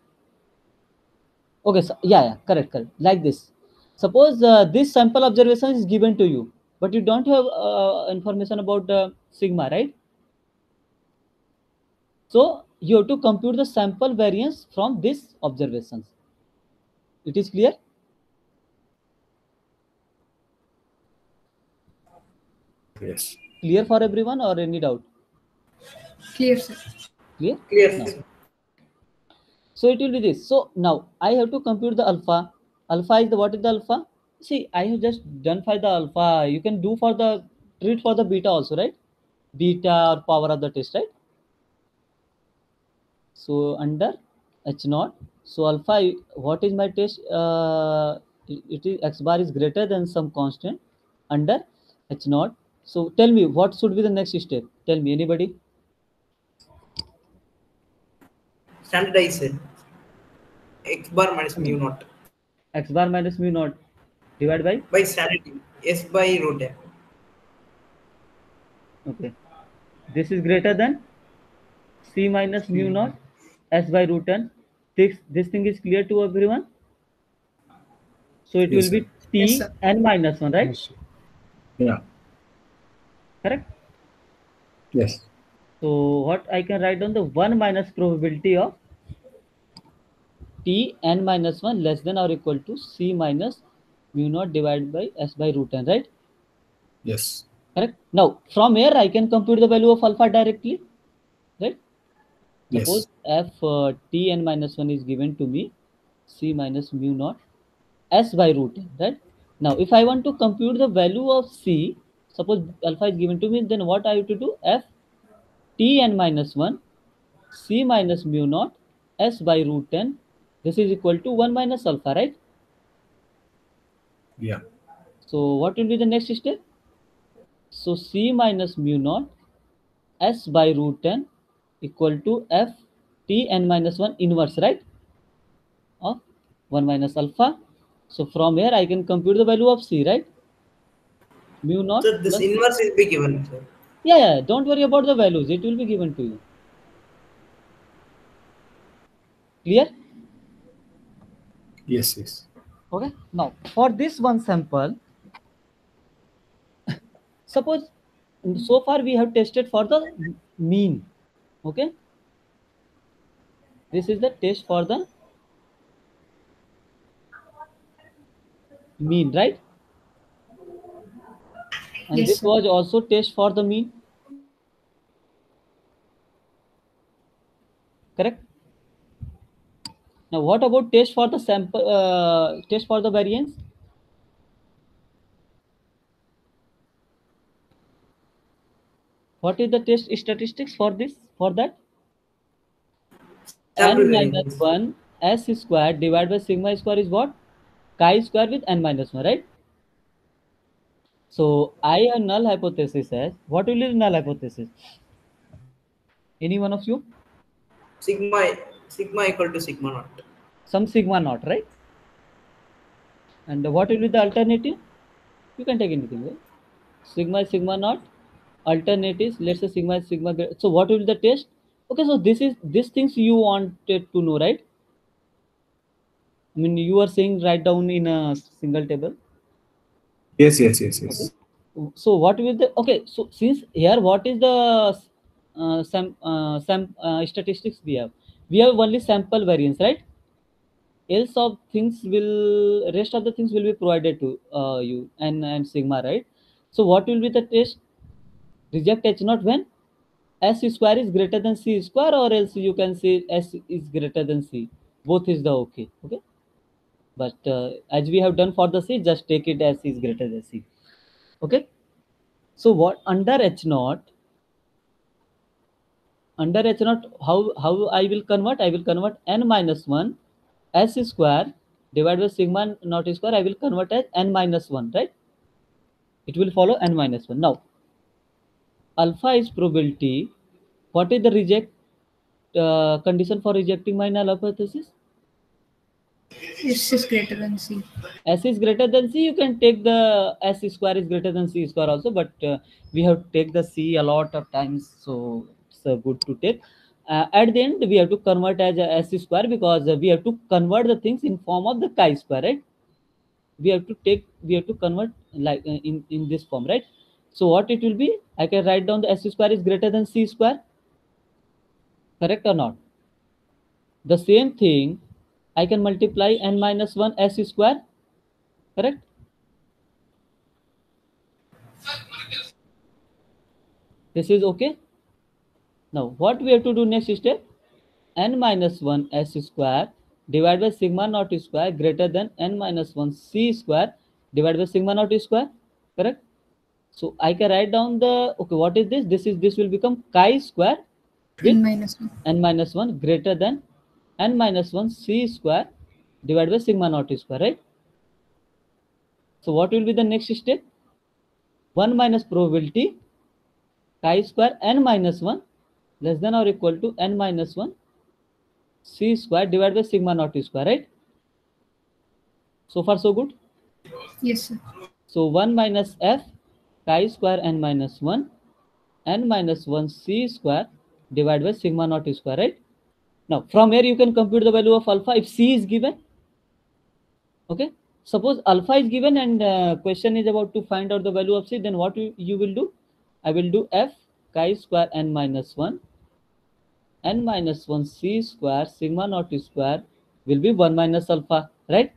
Speaker 2: Okay, so yeah, yeah, correct, correct. Like this. Suppose uh, this sample observation is given to you, but you don't have uh, information about the sigma, right? So you have to compute the sample variance from this observations. It is clear?
Speaker 1: Yes.
Speaker 2: Clear for everyone or any doubt?
Speaker 6: Clear, sir.
Speaker 2: Clear?
Speaker 4: Clear.
Speaker 2: No. So it will be this. So now I have to compute the alpha. Alpha is the what is the alpha? See, I have just done for the alpha. You can do for the treat for the beta also, right? Beta or power of the test, right? So under H naught. So alpha, what is my test? Uh, it it is x bar is greater than some constant under H naught. So tell me what should be the next step? Tell me anybody?
Speaker 4: Standardized. X bar minus mu naught
Speaker 2: X bar minus mu naught divided by
Speaker 4: by standard S by root M.
Speaker 2: Okay. This is greater than C minus mu hmm. naught S by root n. This, this thing is clear to everyone. So it
Speaker 1: Yes,
Speaker 2: will be T
Speaker 6: Yes,
Speaker 2: n minus 1, right?
Speaker 5: Yes.
Speaker 1: Yeah.
Speaker 2: Correct?
Speaker 1: Yes.
Speaker 2: So what I can write down the 1 minus probability of T n minus 1 less than or equal to C minus mu naught divided by S by root n, right?
Speaker 1: Yes.
Speaker 2: Correct? Now from here I can compute the value of alpha directly, right?
Speaker 1: Yes.
Speaker 2: Suppose f uh, t n minus 1 is given to me, c minus mu naught s by root n, right? Now, if I want to compute the value of c, suppose alpha is given to me, then what I have to do? f t n minus 1 c minus mu naught s by root n. This is equal to 1 minus alpha, right?
Speaker 1: Yeah.
Speaker 2: So, what will be the next step? So, c minus mu naught s by root n equal to f t n minus 1 inverse, right? Of 1 minus alpha. So, from here I can compute the value of c, right? Mu naught.
Speaker 4: So this inverse will be given. Sir.
Speaker 2: yeah, yeah, don't worry about the values. It will be given to you. Clear?
Speaker 1: Yes. Yes.
Speaker 2: Okay. Now, for this one sample, suppose so far we have tested for the mean. Okay. This is the test for the mean, right? And
Speaker 6: Yes,
Speaker 2: this
Speaker 6: sir.
Speaker 2: was also test for the mean. Correct? Now, what about test for the sample, uh, test for the variance? What is the test statistics for this, for that? N
Speaker 4: variance.
Speaker 2: minus 1 s square divided by sigma square is what? Chi square with n minus 1, right? So, I a null hypothesis as, what will be the null hypothesis? Any one of you?
Speaker 4: Sigma sigma equal to sigma naught.
Speaker 2: some sigma naught, right? And what will be the alternative? You can take anything, right? Sigma sigma naught. Alternatives, let's say sigma is sigma. So what will be the test? Okay, so this is these things you wanted to know, right? I mean, you are saying write down in a single table.
Speaker 1: Yes. Yes. Yes. Yes.
Speaker 2: So what will the okay? So since here, what is the uh, sam uh, sam uh, statistics we have? We have only sample variance, right? else of things will rest of the things will be provided to uh, you and and sigma right so what will be the test reject h not when s square is greater than c square or else you can say s is greater than c both is the okay okay but uh, as we have done for the c just take it as is greater than c okay? So what under h naught under h naught how how i will convert? I will convert n minus 1 s square divided by sigma naught square i will convert as n minus 1 right? It will follow n minus 1 now alpha is probability. What is the reject uh, condition for rejecting my null hypothesis
Speaker 6: S is greater than C.
Speaker 2: s is greater than c you can take the s square is greater than c square also but uh, we have to take the c a lot of times so it's uh, good to take. Uh, at the end we have to convert as a s square because we have to convert the things in form of the chi square right? We have to take we have to convert like uh, in in this form right? So what it will be? I can write down the s square is greater than c square correct or not? The same thing i can multiply n minus 1 s square correct? This is okay. Now what we have to do next step n minus 1 s square divided by sigma naught square greater than n minus 1 c square divided by sigma naught square correct? So i can write down the okay what is this? This is this will become chi square
Speaker 6: n minus 1
Speaker 2: n minus 1 greater than n minus 1 c square divided by sigma naught square right? So what will be the next step? 1 minus probability chi square n minus 1 less than or equal to n minus 1 c square divided by sigma naught square right? So far so good?
Speaker 6: Yes sir.
Speaker 2: So 1 minus f chi square n minus 1 n minus 1 c square divided by sigma naught square right now from here you can compute the value of alpha if c is given? Okay. Suppose alpha is given and uh, question is about to find out the value of c then what you, you will do? I will do f chi square n minus 1 n minus 1 c square sigma naught square will be 1 minus alpha right?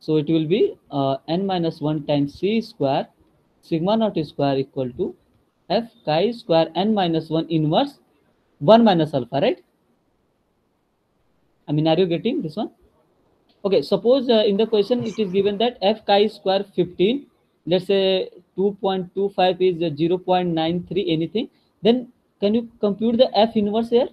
Speaker 2: So it will be uh, n minus 1 times c square sigma naught square equal to f chi square n minus 1 inverse 1 minus alpha right i mean are you getting this one? Okay suppose uh, in the question it is given that f chi square 15 let's say 2.25 is uh, 0.93 anything then can you compute the f inverse here?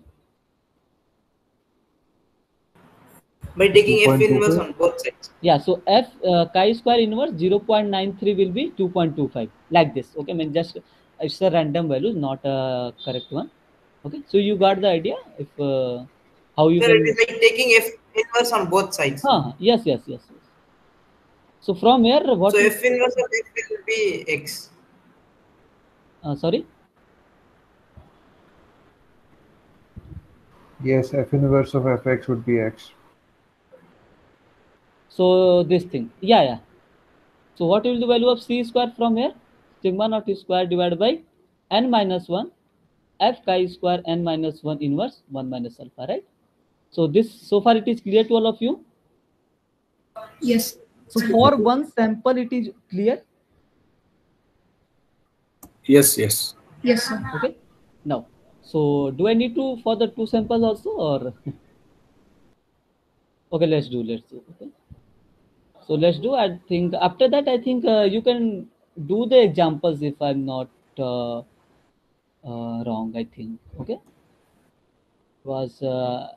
Speaker 4: By taking f
Speaker 5: 2.25?
Speaker 4: inverse on both sides.
Speaker 2: yeah so f uh, chi square inverse 0.93 will be 2.25 like this okay? I mean just it's a random value not a correct one okay? So you got the idea? If uh, how you
Speaker 4: Sir,
Speaker 2: can
Speaker 4: it is like taking f inverse on both sides.
Speaker 2: huh, yes yes yes. Yes so from here what
Speaker 4: So f inverse of x will be x.
Speaker 2: uh, sorry?
Speaker 5: Yes, f inverse of fx would be x.
Speaker 2: so this thing. Yeah yeah. So what will the value of c square from here? Sigma naught square divided by n minus 1 f chi square n minus 1 inverse 1 minus alpha right so this so far it is clear to all of you?
Speaker 6: Yes.
Speaker 2: So for one sample it is clear?
Speaker 1: Yes, yes.
Speaker 6: yes sir.
Speaker 2: Okay. Now so do i need to for the two samples also or? Okay let's do let's do okay. So let's do i think after that i think uh, you can do the examples if i'm not uh, uh, wrong i think okay. Was uh,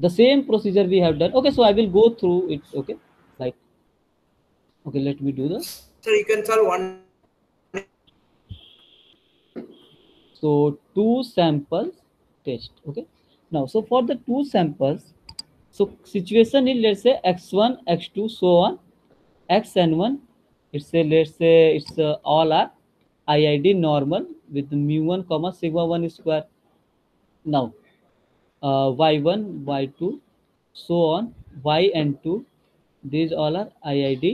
Speaker 2: the same procedure we have done. Okay so i will go through it okay? Like okay let me do this
Speaker 4: So you can solve one.
Speaker 2: so two samples test okay? Now so for the two samples so situation is let's say x1 x2 so on. Xn1 it's a let's say it's uh, all are iid normal with mu1 comma sigma 1 square. Now Uh, y1 y2 so on yn2 these all are iid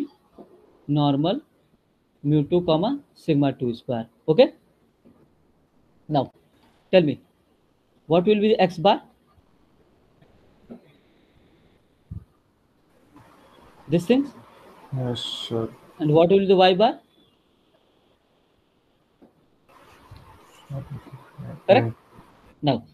Speaker 2: normal mu2 comma sigma 2 square okay now, tell me, what will be the x bar? These things?
Speaker 5: Yes, sir.
Speaker 2: And what will be the y bar? Correct? Now,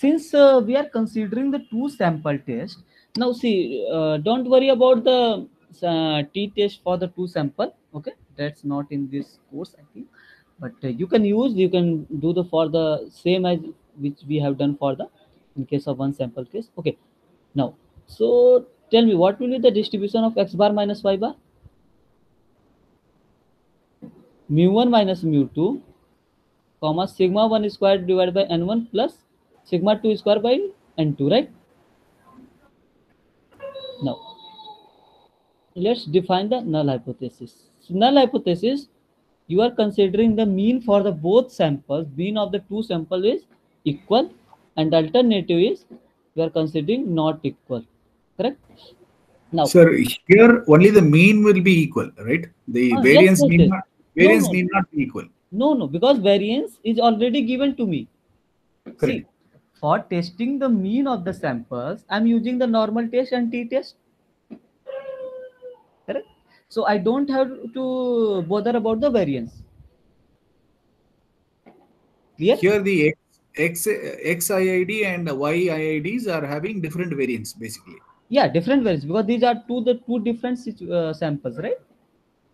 Speaker 2: since uh, we are considering the two sample test, now see, uh, don't worry about the uh, t test for the two sample. Okay, that's not in this course, I think. But uh, you can use, you can do the for the same as which we have done for the in case of one sample case. Okay, now, so tell me, what will be the distribution of x bar minus y bar? Mu1 minus mu2 comma sigma 1 squared divided by n1 plus sigma 2 square by n2 right now let's define the null hypothesis so null hypothesis you are considering the mean for the both samples mean of the two sample is equal and alternative is we are considering not equal. Correct? Now,
Speaker 1: Sir, here only the mean will be equal, right? The
Speaker 2: Ah,
Speaker 1: variance
Speaker 2: yes, yes.
Speaker 1: not variance
Speaker 2: no.
Speaker 1: need not be equal.
Speaker 2: no, no, because variance is already given to me. See,
Speaker 1: Correct.
Speaker 2: For testing the mean of the samples, I'm using the normal test and t-test. Correct? So I don't have to bother about the variance. Clear?
Speaker 1: Here the X, X, XIID and YIIDs are having different variance basically.
Speaker 2: Yeah, different variance because these are two the two different uh, samples, right?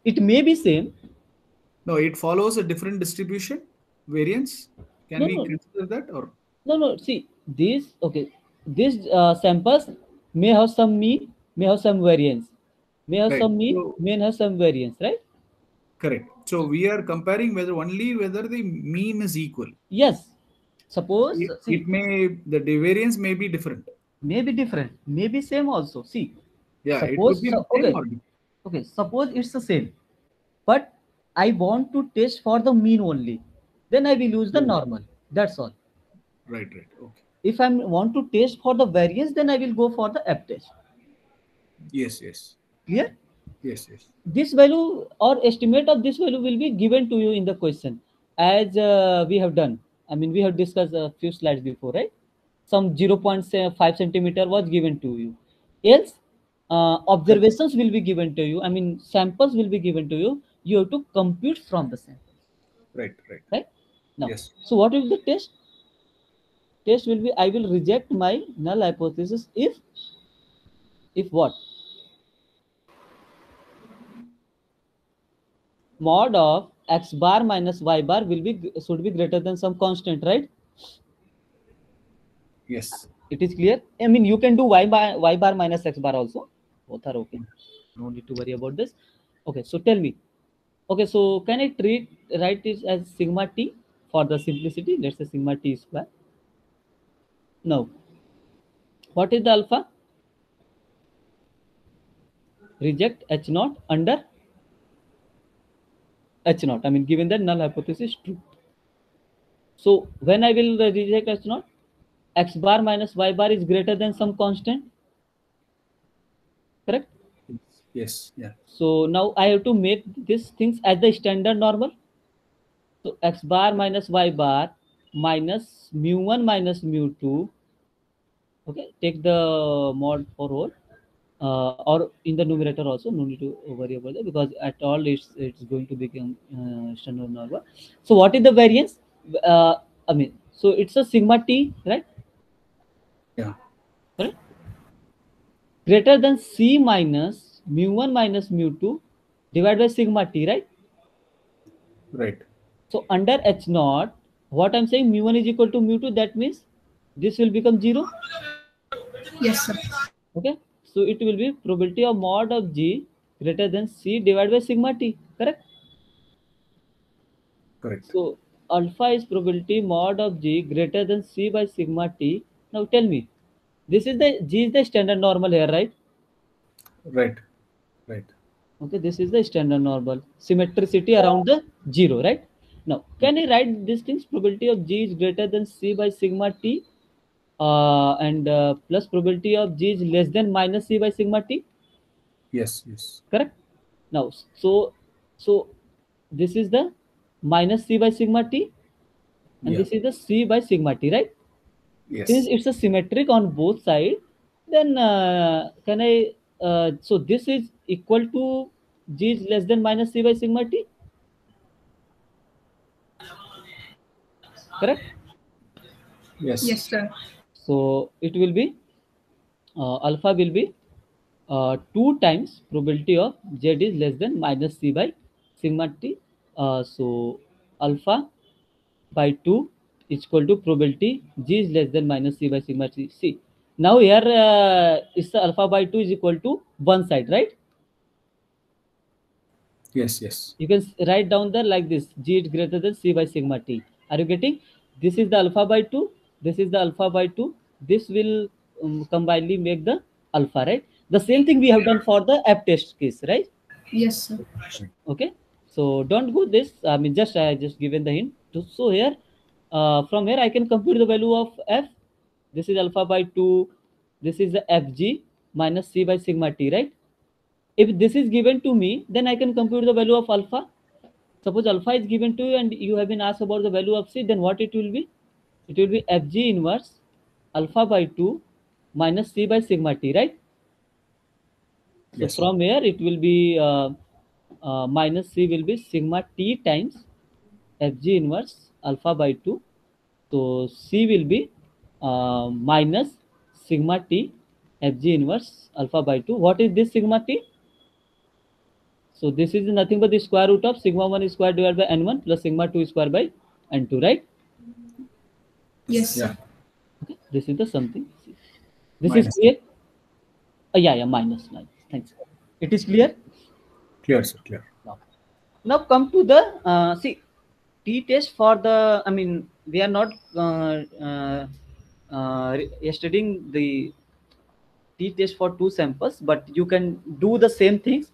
Speaker 2: It may be same.
Speaker 1: No, it follows a different distribution variance. Can
Speaker 2: No,
Speaker 1: we
Speaker 2: no.
Speaker 1: consider that or
Speaker 2: No, no. See, these okay. These uh, samples may have some mean, may have some variance, may have
Speaker 1: Right.
Speaker 2: some mean,
Speaker 1: So-
Speaker 2: may have some variance, right?
Speaker 1: correct? So we are comparing whether only whether the mean is equal.
Speaker 2: Yes. Suppose
Speaker 1: It,
Speaker 2: see,
Speaker 1: it may the variance may be different.
Speaker 2: may be different, may be same also. See,
Speaker 1: Yeah, it
Speaker 2: Suppose
Speaker 1: could be
Speaker 2: so- okay. okay. Suppose it's the same, but I want to test for the mean only. Then I will use the normal. That's all.
Speaker 1: Right, right. Okay.
Speaker 2: If I want to test for the variance, then I will go for the F test.
Speaker 1: Yes, yes.
Speaker 2: Clear?
Speaker 1: Yes, yes.
Speaker 2: this value or estimate of this value will be given to you in the question as uh, we have done i mean we have discussed a few slides before right some 0.5 centimeter was given to you else uh, observations will be given to you i mean samples will be given to you you have to compute from the sample
Speaker 1: Right, right.
Speaker 2: right now
Speaker 1: Yes.
Speaker 2: so what will the test test will be i will reject my null hypothesis if if what? Mod of x bar minus y bar will be should be greater than some constant right?
Speaker 1: Yes.
Speaker 2: it is clear? I mean you can do y bar y bar minus x bar also. Both are okay. No need to worry about this. Okay so tell me. Okay so can i treat write this as sigma t for the simplicity? Let's say sigma t square now what is the alpha? Reject h naught under h naught. I mean given that null hypothesis is true. So when i will reject h naught x bar minus y bar is greater than some constant? Correct?
Speaker 1: Yes. Yeah.
Speaker 2: so now i have to make these things as the standard normal. So x bar minus y bar minus mu 1 minus mu 2 okay take the mod for all. Uh, or in the numerator also no need to worry about that because at all it's it's going to become uh, standard normal. So what is the variance? Uh, i mean so it's a sigma t right?
Speaker 1: Yeah.
Speaker 2: correct? Greater than c minus mu 1 minus mu 2 divided by sigma t right?
Speaker 1: Right.
Speaker 2: so under h naught what i'm saying mu 1 is equal to mu 2 that means this will become 0
Speaker 6: Yes, sir.
Speaker 2: okay so it will be probability of mod of g greater than c divided by sigma t correct
Speaker 1: Correct.
Speaker 2: so alpha is probability mod of g greater than c by sigma t now tell me this is the g is the standard normal here right
Speaker 1: Right. Right.
Speaker 2: okay this is the standard normal symmetricity around the zero right now can i write these things probability of g is greater than c by sigma t uh, and uh, plus probability of g is less than minus c by sigma t
Speaker 1: Yes. Yes.
Speaker 2: correct now so so this is the minus c by sigma t and
Speaker 1: Yeah.
Speaker 2: this is the c by sigma t right
Speaker 1: Yes.
Speaker 2: since it's a symmetric on both sides then uh, can i uh, so this is equal to g is less than minus c by sigma t correct
Speaker 1: Yes.
Speaker 6: Yes, sir.
Speaker 2: So it will be uh, alpha will be uh, 2 times probability of z is less than minus c by sigma t uh, so alpha by 2 is equal to probability g is less than minus c by sigma t see now here uh, is the alpha by 2 is equal to one side right
Speaker 1: Yes. Yes.
Speaker 2: you can write down there like this g is greater than c by sigma t are you getting this is the alpha by 2 this is the alpha by 2 this will um, combinedly make the alpha right? The same thing we have done for the f test case right?
Speaker 6: Yes, sir.
Speaker 2: okay. So don't go this. I mean just i just given the hint. So here uh, from here i can compute the value of f. This is alpha by 2 this is the fg minus c by sigma t right? If this is given to me then i can compute the value of alpha. Suppose alpha is given to you and you have been asked about the value of c then what it will be it will be fg inverse alpha by 2 minus c by sigma t right? So
Speaker 1: Yes,
Speaker 2: from here it will be uh, uh, minus c will be sigma t times fg inverse alpha by 2 so c will be uh, minus sigma t fg inverse alpha by 2 what is this sigma t? So this is nothing but the square root of sigma 1 square divided by n1 plus sigma 2 square by n2 right
Speaker 6: Yes.
Speaker 1: Yeah.
Speaker 2: okay this is the something this
Speaker 1: Minus.
Speaker 2: is clear uh, yeah yeah minus minus thanks it is clear
Speaker 1: Clear, sir. Clear.
Speaker 2: now now come to the uh, see t test for the i mean we are not uh, uh, uh, re- studying the t test for two samples but you can do the same things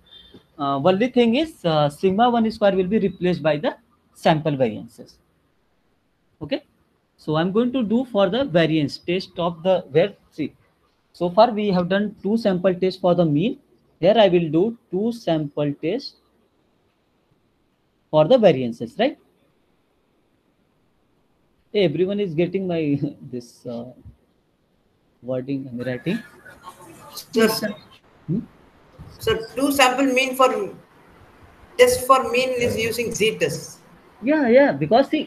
Speaker 2: uh, only thing is uh, sigma 1 square will be replaced by the sample variances okay so i'm going to do for the variance test of the where see so far we have done two sample tests for the mean. Here i will do two sample tests for the variances right? Hey, everyone is getting my this uh, wording and writing?
Speaker 6: Yes, sir.
Speaker 4: So two sample mean for test for mean is using z test.
Speaker 2: yeah yeah because see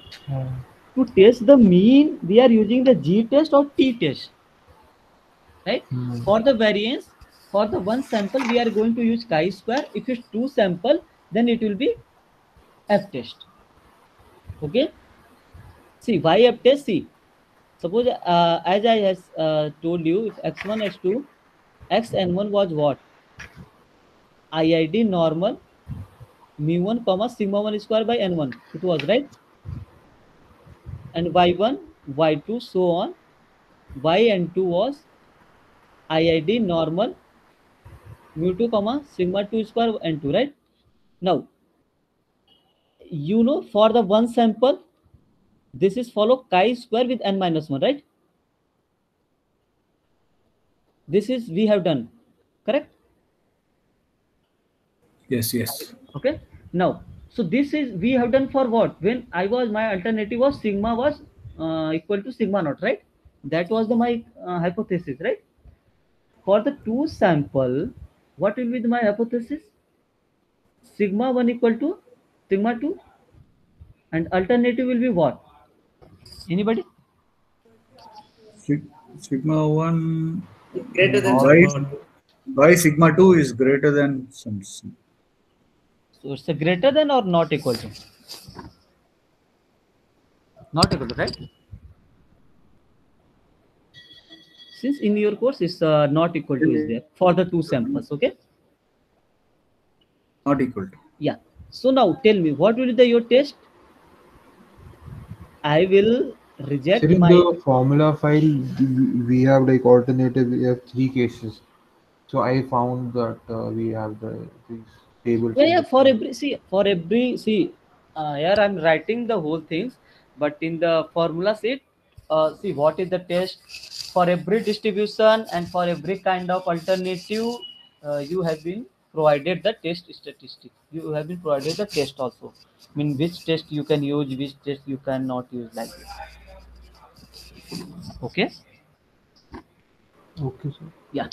Speaker 2: to test the mean we are using the g test or t test right
Speaker 5: Hmm.
Speaker 2: for the variance for the one sample we are going to use chi square if it's two sample then it will be f test okay see why f test see suppose uh, as i has uh, told you if x1 x2 x n1 was what iid normal mu1 comma sigma 1 square by n1 it was right and y1 y2 so on. Yn2 was iid normal mu2 comma sigma 2 square n2 right? Now you know for the one sample this is follow chi square with n minus 1 right? This is we have done correct?
Speaker 1: Yes, yes.
Speaker 2: okay. Now so this is we have done for what? When i was my alternative was sigma was uh, equal to sigma naught right? That was the my uh, hypothesis right? For the two sample what will be the, my hypothesis? Sigma 1 equal to sigma 2 and alternative will be what? Anybody?
Speaker 1: Sigma 1
Speaker 4: Greater than
Speaker 1: by,
Speaker 4: sigma two.
Speaker 1: by sigma 2 is greater than some. Some-
Speaker 2: so it's a greater than or not equal to? Not equal to right? Since in your course it's uh, not equal to is there for the two samples okay?
Speaker 1: Not equal to.
Speaker 2: yeah. So now tell me what will be the your test? I will reject
Speaker 5: Sir, in
Speaker 2: my
Speaker 5: the formula file, we- we have like alternative, we have three cases. So I found that uh, we have the these tables.
Speaker 2: yeah
Speaker 5: in
Speaker 2: yeah for every see for every see uh, here i'm writing the whole things but in the formula sheet uh, see what is the test? For every distribution and for every kind of alternative uh, you have been provided the test statistic. You have been provided the test also. I mean which test you can use which test you cannot use like this. Okay?
Speaker 5: Okay, sir.
Speaker 2: yeah.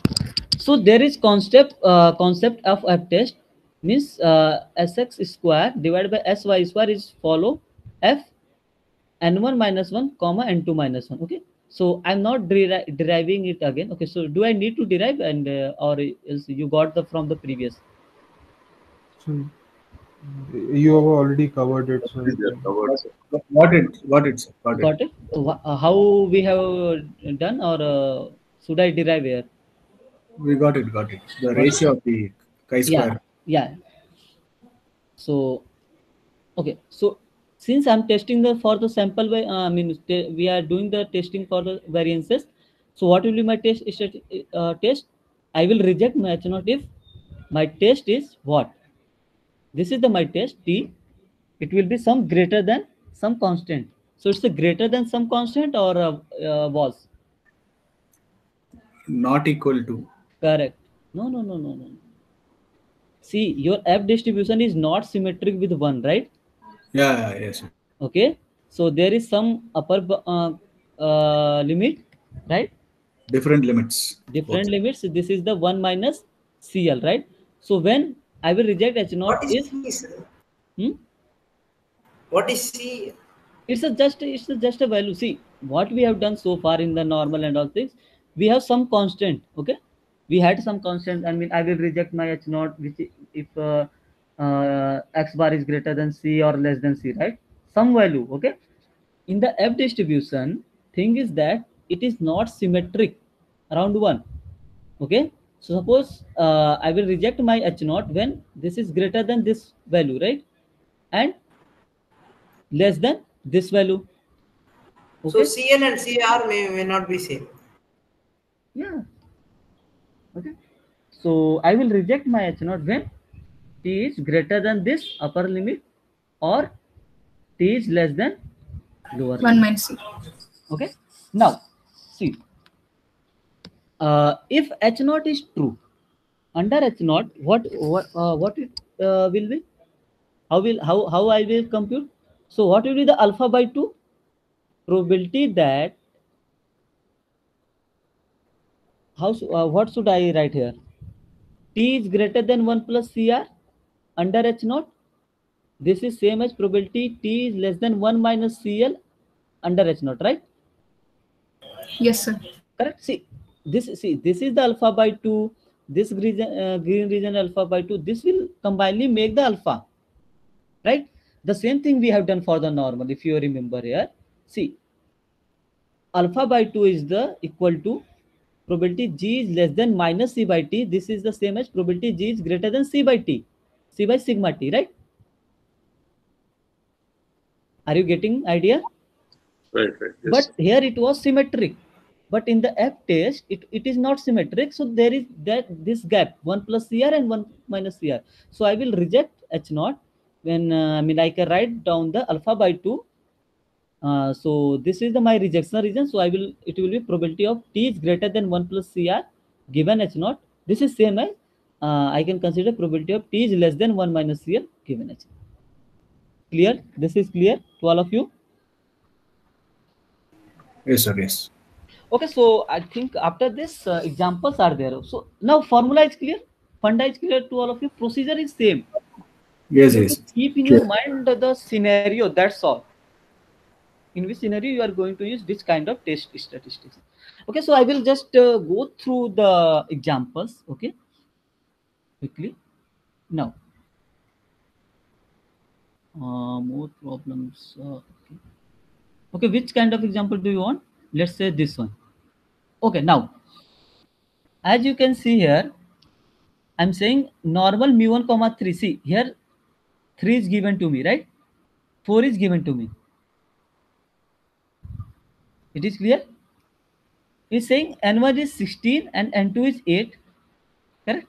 Speaker 2: So there is concept uh, concept of f test means uh, sx square divided by sy square is follow f n1 minus 1 comma n2 minus 1 okay so i'm not deri- deriving it again okay so do i need to derive and uh, or else you got the from the previous
Speaker 5: So you have already covered it. So
Speaker 1: Got it. Got it, sir. Got it.
Speaker 2: got it Wha- uh, how we have done or uh, should i derive here
Speaker 1: We got it. Got it. The ratio of the chi square.
Speaker 2: yeah so okay. So since i'm testing the for the sample by uh, i mean we are doing the testing for the variances. So what will be my test uh, test? I will reject my h naught if my test is what? This is the my test t. It will be some greater than some constant. So it's a greater than some constant or uh, uh, was?
Speaker 1: Not equal to.
Speaker 2: Correct. No, no, no, no, no. See, your F distribution is not symmetric with one, right?
Speaker 1: Yeah, yeah, yes.
Speaker 2: Okay. So there is some upper uh, uh, limit, right?
Speaker 1: Different limits.
Speaker 2: Different
Speaker 1: Both.
Speaker 2: limits. This is the one minus CL, right? So when I will reject H naught
Speaker 4: What is
Speaker 2: is
Speaker 4: C,
Speaker 2: hmm?
Speaker 4: What is C?
Speaker 2: it's a just it's a just a value. See what we have done so far in the normal and all things. We have some constant. Okay, we had some constant. I mean, I will reject my H naught, which if uh, uh, x bar is greater than C or less than C, right? Some value. Okay. In the F distribution, thing is that it is not symmetric around one. Okay. So suppose uh, I will reject my H naught when this is greater than this value, right? And less than this value.
Speaker 4: So
Speaker 2: Okay.
Speaker 4: CL and CR may, may not be same.
Speaker 2: Yeah. So I will reject my H naught when T is greater than this upper limit or T is less than lower limit.
Speaker 6: 1 minus C.
Speaker 2: Okay. Now, see. Uh, if H naught is true, under H naught, what what uh, what it uh, will be? How will how how I will compute? So what will be the alpha by two? Probability that how uh, what should I write here? T is greater than one plus CR under H naught. This is same as probability T is less than one minus CL under H naught, right?
Speaker 6: Yes, sir.
Speaker 2: correct see this see this is the alpha by 2 this region uh, green region alpha by 2 this will combinedly make the alpha right the same thing we have done for the normal if you remember here see alpha by 2 is the equal to probability g is less than minus c by t this is the same as probability g is greater than c by t c by sigma t right are you getting idea
Speaker 7: Right, right. Yes.
Speaker 2: but here it was symmetric but in the f test it, it is not symmetric so there is that this gap 1 plus cr and 1 minus cr so i will reject h naught when uh, i mean i can write down the alpha by 2 uh, so this is the my rejection region. so i will it will be probability of t is greater than 1 plus cr given h naught this is same as uh, i can consider probability of t is less than 1 minus cr given h clear this is clear to all of you
Speaker 1: Yes, sir. Yes.
Speaker 2: Okay, so I think after this uh, examples are there. So now formula is clear, funda is clear to all of you. Procedure is same.
Speaker 1: Yes, yes.
Speaker 2: Keep in your mind the scenario. That's all. In which scenario you are going to use which kind of test statistics. Okay, so I will just uh, go through the examples. Okay, quickly. Now, uh, more problems. Uh, okay. okay, which kind of example do you want? Let's say this one. Okay, now, as you can see here, I'm saying normal mu1 comma 3. See here, 3 is given to me, right? 4 is given to me. It is clear? It's saying n1 is 16 and n2 is 8. Correct?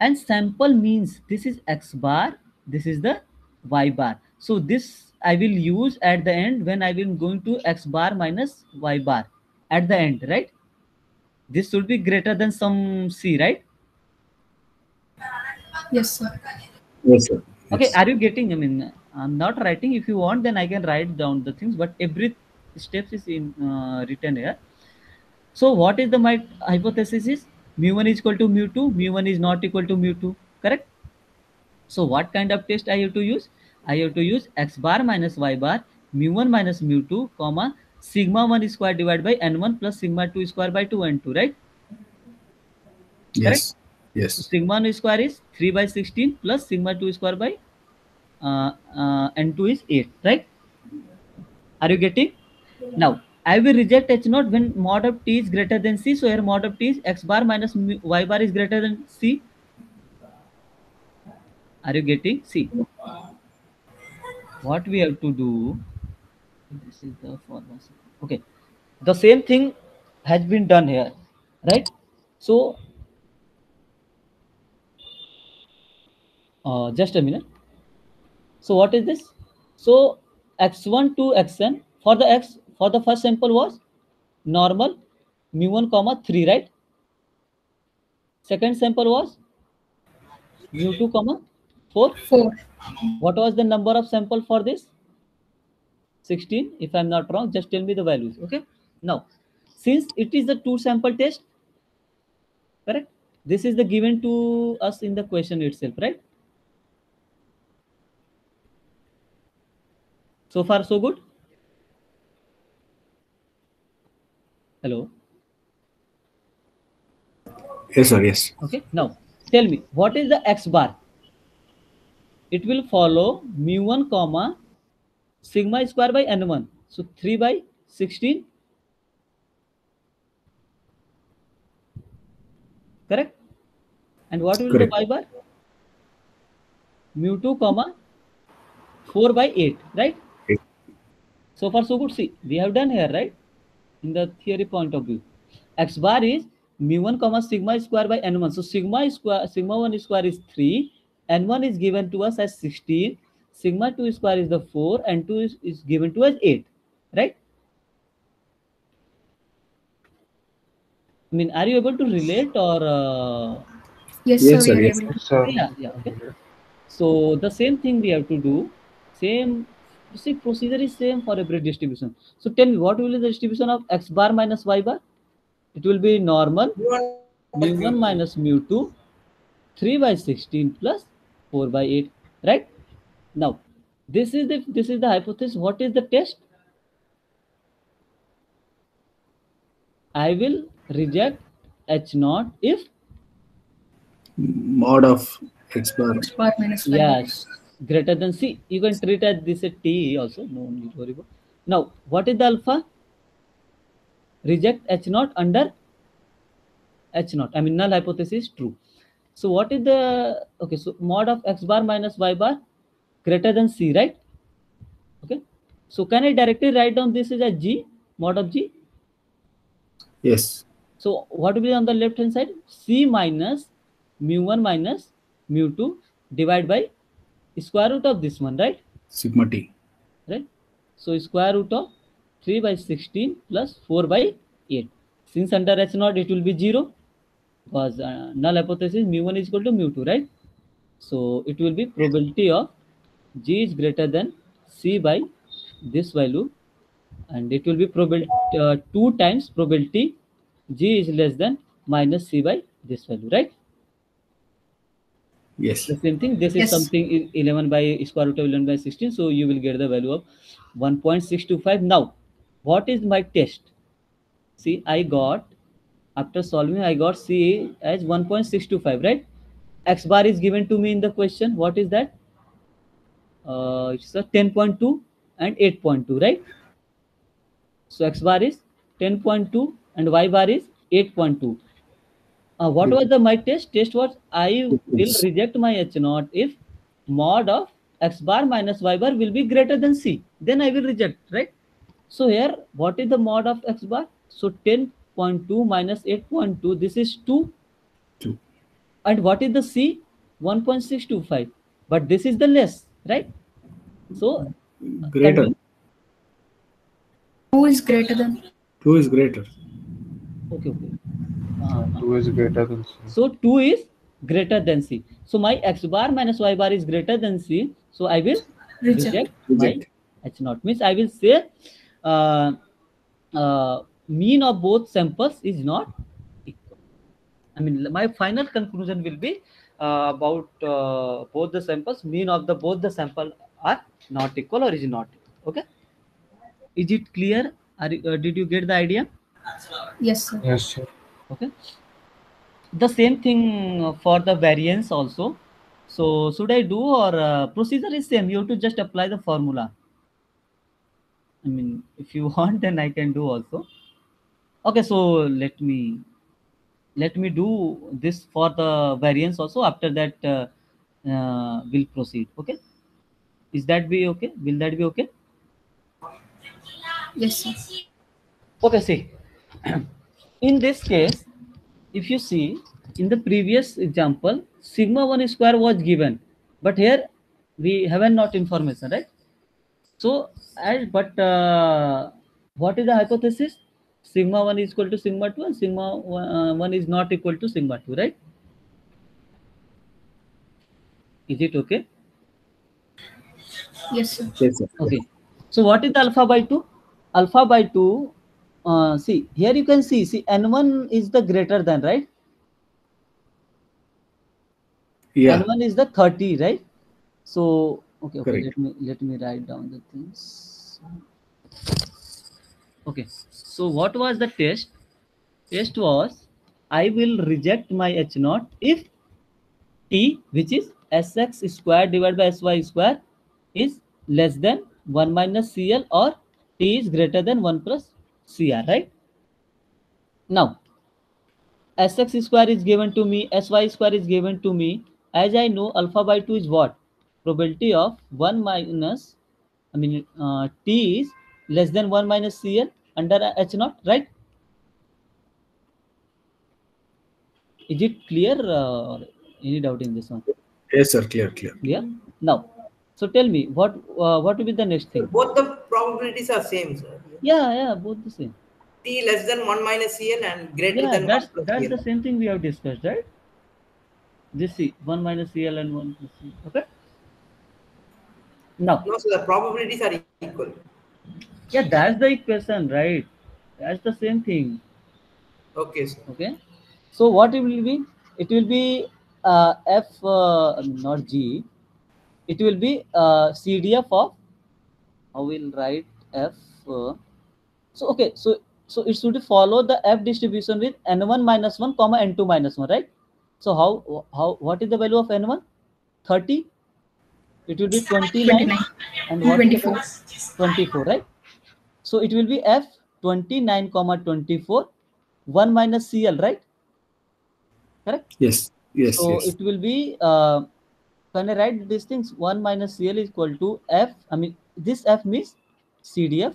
Speaker 2: And sample means this is x bar, this is the y bar. So this I will use at the end when I will going to x bar minus y bar at the end, right? This should be greater than some c, right?
Speaker 6: Yes, sir.
Speaker 1: Yes, sir.
Speaker 2: Okay,
Speaker 1: Yes.
Speaker 2: are you getting? I mean, I'm not writing. If you want, then I can write down the things. But every steps is in uh, written here. So what is the my hypothesis is mu one is equal to mu two. Mu one is not equal to mu two. Correct. So what kind of test I have to use? I have to use x bar minus y bar mu one minus mu two comma sigma one square divided by n one plus sigma two square by two n two. Right.
Speaker 1: Yes.
Speaker 2: So
Speaker 1: Yes.
Speaker 2: sigma 1 square is 3 by 16 plus sigma 2 square by uh, uh, n2 is 8 right are you getting now i will reject h naught when mod of t is greater than c so here mod of t is x bar minus mu- y bar is greater than c. Are you getting? C? what we have to do this is the formula. Okay the same thing has been done here right? So uh, just a minute. So what is this? So x1 to xn for the x for the first sample was normal mu1 comma 3 right Second sample was mu2 comma 4.
Speaker 6: 4.
Speaker 2: What was the number of sample for this? 16. If I'm not wrong, just tell me the values. Okay. Now, since it is a two sample test, correct? This is the given to us in the question itself, right? So far, so good. Hello.
Speaker 1: Yes, sir. Yes.
Speaker 2: Okay. Now, tell me what is the x bar? It will follow mu1 comma sigma square by n1. So 3 by 16. Correct? And what will
Speaker 1: Correct.
Speaker 2: the y bar? Mu2 comma 4 by 8, right?
Speaker 1: Eight.
Speaker 2: So far, so good. See, we have done here, right? In the theory point of view. X bar is mu1 comma sigma square by n1. So sigma square sigma 1 square is 3, n1 is given to us as 16, sigma 2 square is the 4, and 2 is, is given to us 8, right? I mean, are you able to relate or? Uh,
Speaker 6: Yes,
Speaker 1: Yes,
Speaker 6: sir.
Speaker 1: sir, yes,
Speaker 5: sir.
Speaker 2: yeah, yeah, okay. So the same thing we have to do. Same, you see, procedure is same for every distribution. So tell me, what will be the distribution of x bar minus y bar? It will be normal
Speaker 4: mu1
Speaker 2: minus mu 2 3 by 16 plus 4 by 8 right now this is the this is the hypothesis what is the test i will reject h naught if
Speaker 1: Mod of x bar.
Speaker 6: X bar minus 5.
Speaker 2: yes greater than c you can treat as this a t also. No need to worry about. Now what is the alpha? Reject h naught under h naught. I mean null hypothesis is true. So what is the okay so mod of x bar minus y bar greater than c right? Okay. So can i directly write down this is a g mod of g?
Speaker 1: Yes.
Speaker 2: so what will be on the left hand side? C minus mu1 minus mu2 divided by square root of this one right
Speaker 1: Sigma t.
Speaker 2: right? So square root of 3 by 16 plus 4 by 8. Since under H naught it will be 0 because uh, null hypothesis mu1 is equal to mu2, right? So it will be probability of G is greater than C by this value and it will be probability uh, 2 times probability G is less than minus C by this value, right?
Speaker 1: Yes.
Speaker 2: the same thing this is something i- 11 by square root of 11 by 16 so you will get the value of 1.625 now what is my test? See i got after solving i got c as 1.625 right? X bar is given to me in the question. What is that? Uh, it's a 10.2 and 8.2 right? So x bar is 10.2 and y bar is 8.2 uh, what hmm. was the my test? Test was I hmm.
Speaker 1: will
Speaker 2: reject my H naught if mod of x bar minus y bar will be greater than C. Then I will reject, right? So here, what is the mod of x bar? So 10.2 minus 8.2, this is 2.
Speaker 1: Two.
Speaker 2: And what is the C? 1.625. But this is the less, right? So uh,
Speaker 1: Greater.
Speaker 2: can
Speaker 6: 2 is greater than.
Speaker 1: 2 is greater.
Speaker 2: okay, okay. Uh,
Speaker 5: Two is greater than C.
Speaker 2: So 2 is greater than C. So my x bar minus y bar is greater than C. So I will
Speaker 6: Reject.
Speaker 2: reject,
Speaker 1: Reject.
Speaker 2: my H naught. Means I will say uh, uh, mean of both samples is not equal. I mean my final conclusion will be uh, about uh, both the samples. Mean of the both the sample are not equal or is not equal. Okay. Is it clear? Are, uh, did you get the idea?
Speaker 6: Yes, sir.
Speaker 5: Yes, sir.
Speaker 2: Okay. The same thing for the variance also. So should i do or uh, procedure is same. You have to just apply the formula. I mean if you want then i can do also. Okay so let me let me do this for the variance also. After that uh, uh, we'll proceed. Okay? Is that be okay? Will that be okay?
Speaker 6: Yes, sir.
Speaker 2: Okay, see, in this case if you see in the previous example sigma 1 square was given. But here we haven't got information right? So as but uh, what is the hypothesis? Sigma 1 is equal to sigma 2 and sigma 1 uh, is not equal to sigma 2 right? Is it okay?
Speaker 6: Yes sir.
Speaker 1: Yes sir.
Speaker 2: Okay. So what is alpha by 2 alpha by 2 uh, see, here you can see, see, N1 is the greater than, right?
Speaker 1: Yeah.
Speaker 2: N1 is the 30, right? So, okay, okay,
Speaker 1: Correct.
Speaker 2: let me, let me write down the things. Okay, so what was the test? Test was, I will reject my H naught if T, which is Sx square divided by Sy square is less than 1 minus Cl or T is greater than 1 plus Cr, right? Now, Sx square is given to me, Sy square is given to me. As I know, alpha by 2 is what? Probability of 1 minus, I mean, uh, T is less than 1 minus Cl under H naught, right? Is it clear? Uh, or any doubt in this one?
Speaker 1: Yes, sir. Clear, clear.
Speaker 2: Yeah. Now, so tell me, what uh, what will be the next thing?
Speaker 4: Both the probabilities are same, sir.
Speaker 2: Yeah, yeah, both the same.
Speaker 4: T less than 1 minus Cl and greater
Speaker 2: Yeah,
Speaker 4: than
Speaker 2: that's
Speaker 4: 1 plus
Speaker 2: that's
Speaker 4: Cl.
Speaker 2: the same thing we have discussed, right? This C, 1 minus Cl and 1 plus C. Okay. Now,
Speaker 4: No, so the probabilities are equal.
Speaker 2: yeah, that's the equation, right? That's the same thing.
Speaker 4: Okay, sir.
Speaker 2: Okay. So what it will be? It will be uh, F, uh, not G. It will be uh, CDF of. I will write F. Uh, so okay. So so it should follow the F distribution with n1 minus 1 comma n2 minus 1, right? So how how what is the value of n1? 30. It will be 29
Speaker 6: 29
Speaker 2: and what is the
Speaker 6: 24.
Speaker 2: 24, right? So it will be F 29 comma 24 1 minus CL, right? Correct.
Speaker 1: Yes. Yes.
Speaker 2: So
Speaker 1: yes.
Speaker 2: it will be, uh, can I write these things? 1 minus CL is equal to F. I mean, this F means CDF.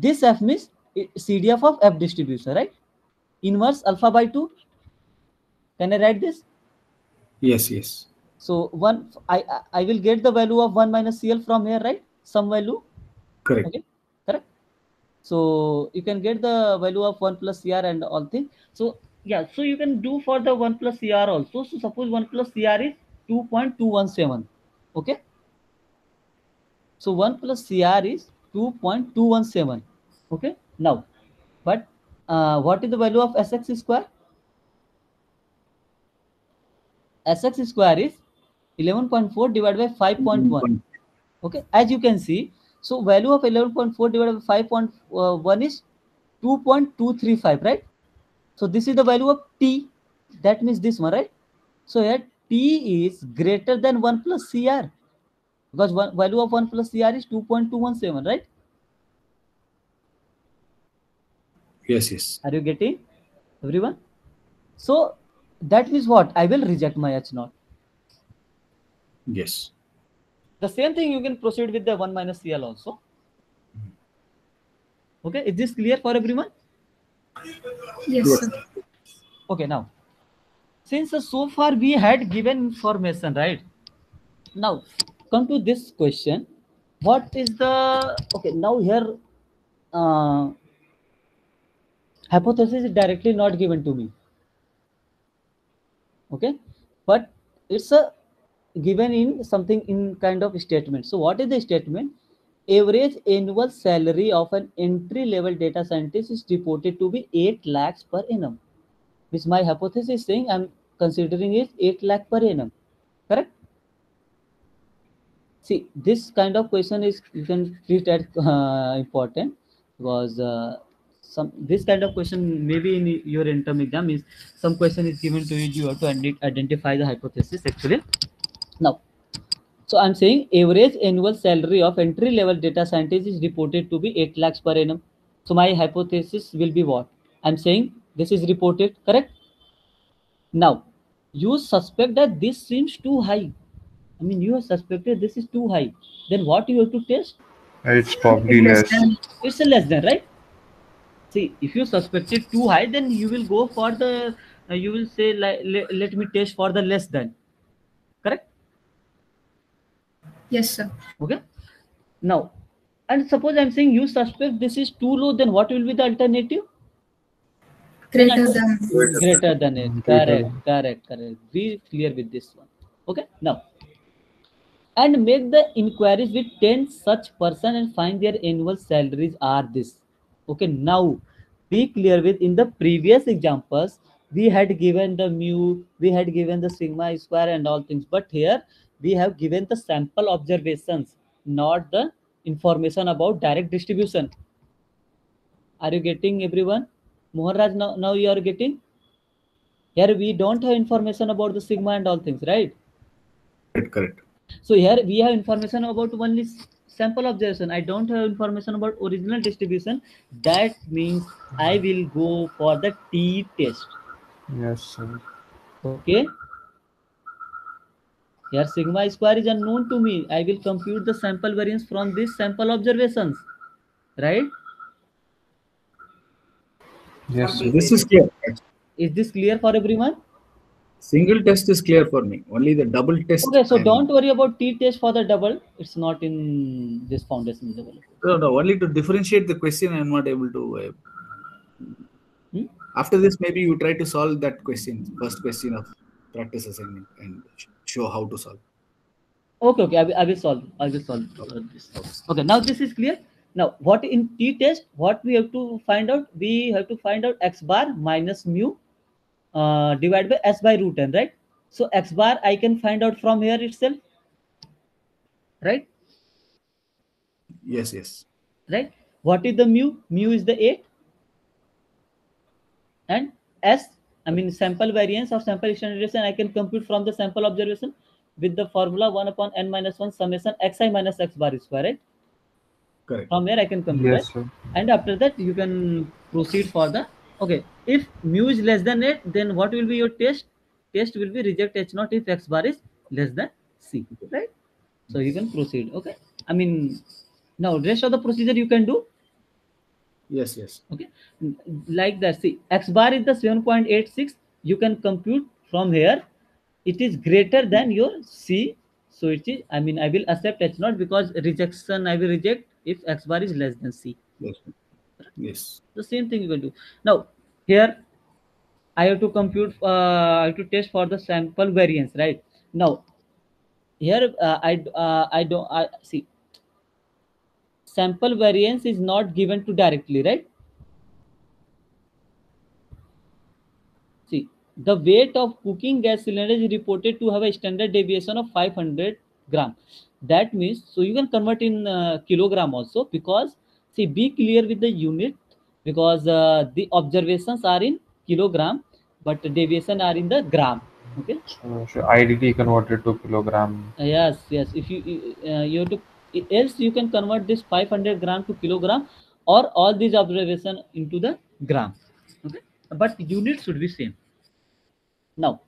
Speaker 2: This F means CDF of F distribution, right? Inverse alpha by 2. Can I write this?
Speaker 1: Yes. Yes.
Speaker 2: So one, I I- will get the value of 1 minus CL from here, right? Some value.
Speaker 1: Correct.
Speaker 2: Okay, correct. So you can get the value of 1 plus CR and all things. So yeah, so you can do for the 1 plus CR also. So suppose 1 plus CR is 2.217. Okay. So 1 plus CR is 2.217. Okay. Now, but uh, what is the value of Sx square? Sx square is 11.4 divided by 5.1 okay? As you can see so value of 11.4 divided by 5.1 is 2.235 right? So this is the value of t. That means this one right? So here t is greater than 1 plus cr because one value of 1 plus cr is 2.217 right
Speaker 1: Yes. Yes.
Speaker 2: are you getting everyone so that means what i will reject my h naught
Speaker 1: Yes.
Speaker 2: the same thing you can proceed with the 1 minus cl also okay is this clear for everyone
Speaker 6: Yes,
Speaker 1: Good.
Speaker 6: sir.
Speaker 2: okay now since uh, so far we had given information right now come to this question what is the okay now here uh, hypothesis is directly not given to me. Okay? But it's a given in something in kind of statement. So what is the statement? Average annual salary of an entry level data scientist is reported to be 8 lakhs per annum. Which my hypothesis is saying i'm considering is 8 lakh per annum. Correct? See this kind of question is you can treat as uh, important because uh, some this kind of question maybe in your interim exam is some question is given to you you have to identify the hypothesis actually. Now so i'm saying average annual salary of entry level data scientist is reported to be 8 lakhs per annum. So my hypothesis will be what? I'm saying this is reported correct? Now you suspect that this seems too high. I mean you have suspected this is too high. Then what you have to test?
Speaker 5: It's probably
Speaker 6: Less.
Speaker 5: less.
Speaker 6: than-
Speaker 2: it's a less than right see if you suspect it too high then you will go for the uh, you will say like let, let me test for the less than. Correct?
Speaker 6: Yes, sir.
Speaker 2: okay. Now and suppose i'm saying you suspect this is too low then what will be the alternative?
Speaker 6: Greater than.
Speaker 2: greater. Than it. Correct correct correct. Be clear with this one. Okay now. And make the inquiries with 10 such person and find their annual salaries are this okay now be clear with in the previous examples we had given the mu we had given the sigma square and all things but here we have given the sample observations not the information about direct distribution. Are you getting everyone? Mohanraj now, now you are getting? Here we don't have information about the sigma and all things right?
Speaker 1: Correct, correct.
Speaker 2: so here we have information about only s- sample observation. I don't have information about original distribution. That means i will go for the t test
Speaker 5: Yes, sir.
Speaker 2: okay? Here sigma square is unknown to me. I will compute the sample variance from these sample observations. Right?
Speaker 5: Yes, sir.
Speaker 1: This is clear.
Speaker 2: is this clear for everyone
Speaker 1: Single test is clear for me. Only the double test.
Speaker 2: okay so
Speaker 1: I'm-
Speaker 2: don't worry about t test for the double it's not in this foundation development
Speaker 1: No, no, only to differentiate the question, I'm not able to. Uh,
Speaker 2: Hmm?
Speaker 1: After this, maybe you try to solve that question, first question of practice assignment, and show how to solve.
Speaker 2: Okay, okay, I will, I will solve. I will solve this. Okay, now this is clear. Now, what in t-test, what we have to find out? We have to find out x bar minus mu uh, divided by s by root n, right? So x bar I can find out from here itself, right?
Speaker 1: Yes, yes.
Speaker 2: Right? What is the mu? Mu is the 8. And s, I mean sample variance or sample standardization, I can compute from the sample observation with the formula 1 upon n minus 1 summation xi minus x bar square, right?
Speaker 1: Correct.
Speaker 2: From here I can compute
Speaker 5: Yes,
Speaker 2: it.
Speaker 5: sir.
Speaker 2: And after that you can proceed for the, okay, if mu is less than 8, then what will be your test? Test will be reject h naught if x bar is less than c, right? So you can proceed, okay? I mean, now rest of the procedure you can do
Speaker 1: Yes, yes.
Speaker 2: okay like that see x bar is the 7.86 you can compute from here it is greater than your c so it is i mean i will accept h not because rejection i will reject if x bar is less than c
Speaker 1: Yes. Yes.
Speaker 2: the same thing you will do. Now here i have to compute uh, i have to test for the sample variance right? Now here uh, i uh, i don't I, see. Sample variance is not given to directly right? See the weight of cooking gas cylinder is reported to have a standard deviation of 500 gram. That means so you can convert in uh, kilogram also because see be clear with the unit because uh, the observations are in kilogram but the deviation are in the gram okay?
Speaker 5: So, should IDT converted to kilogram?
Speaker 2: Yes yes. If you uh, you have to else you can convert this 500 gram to kilogram or all these observation into the gram okay? But unit should be same. Now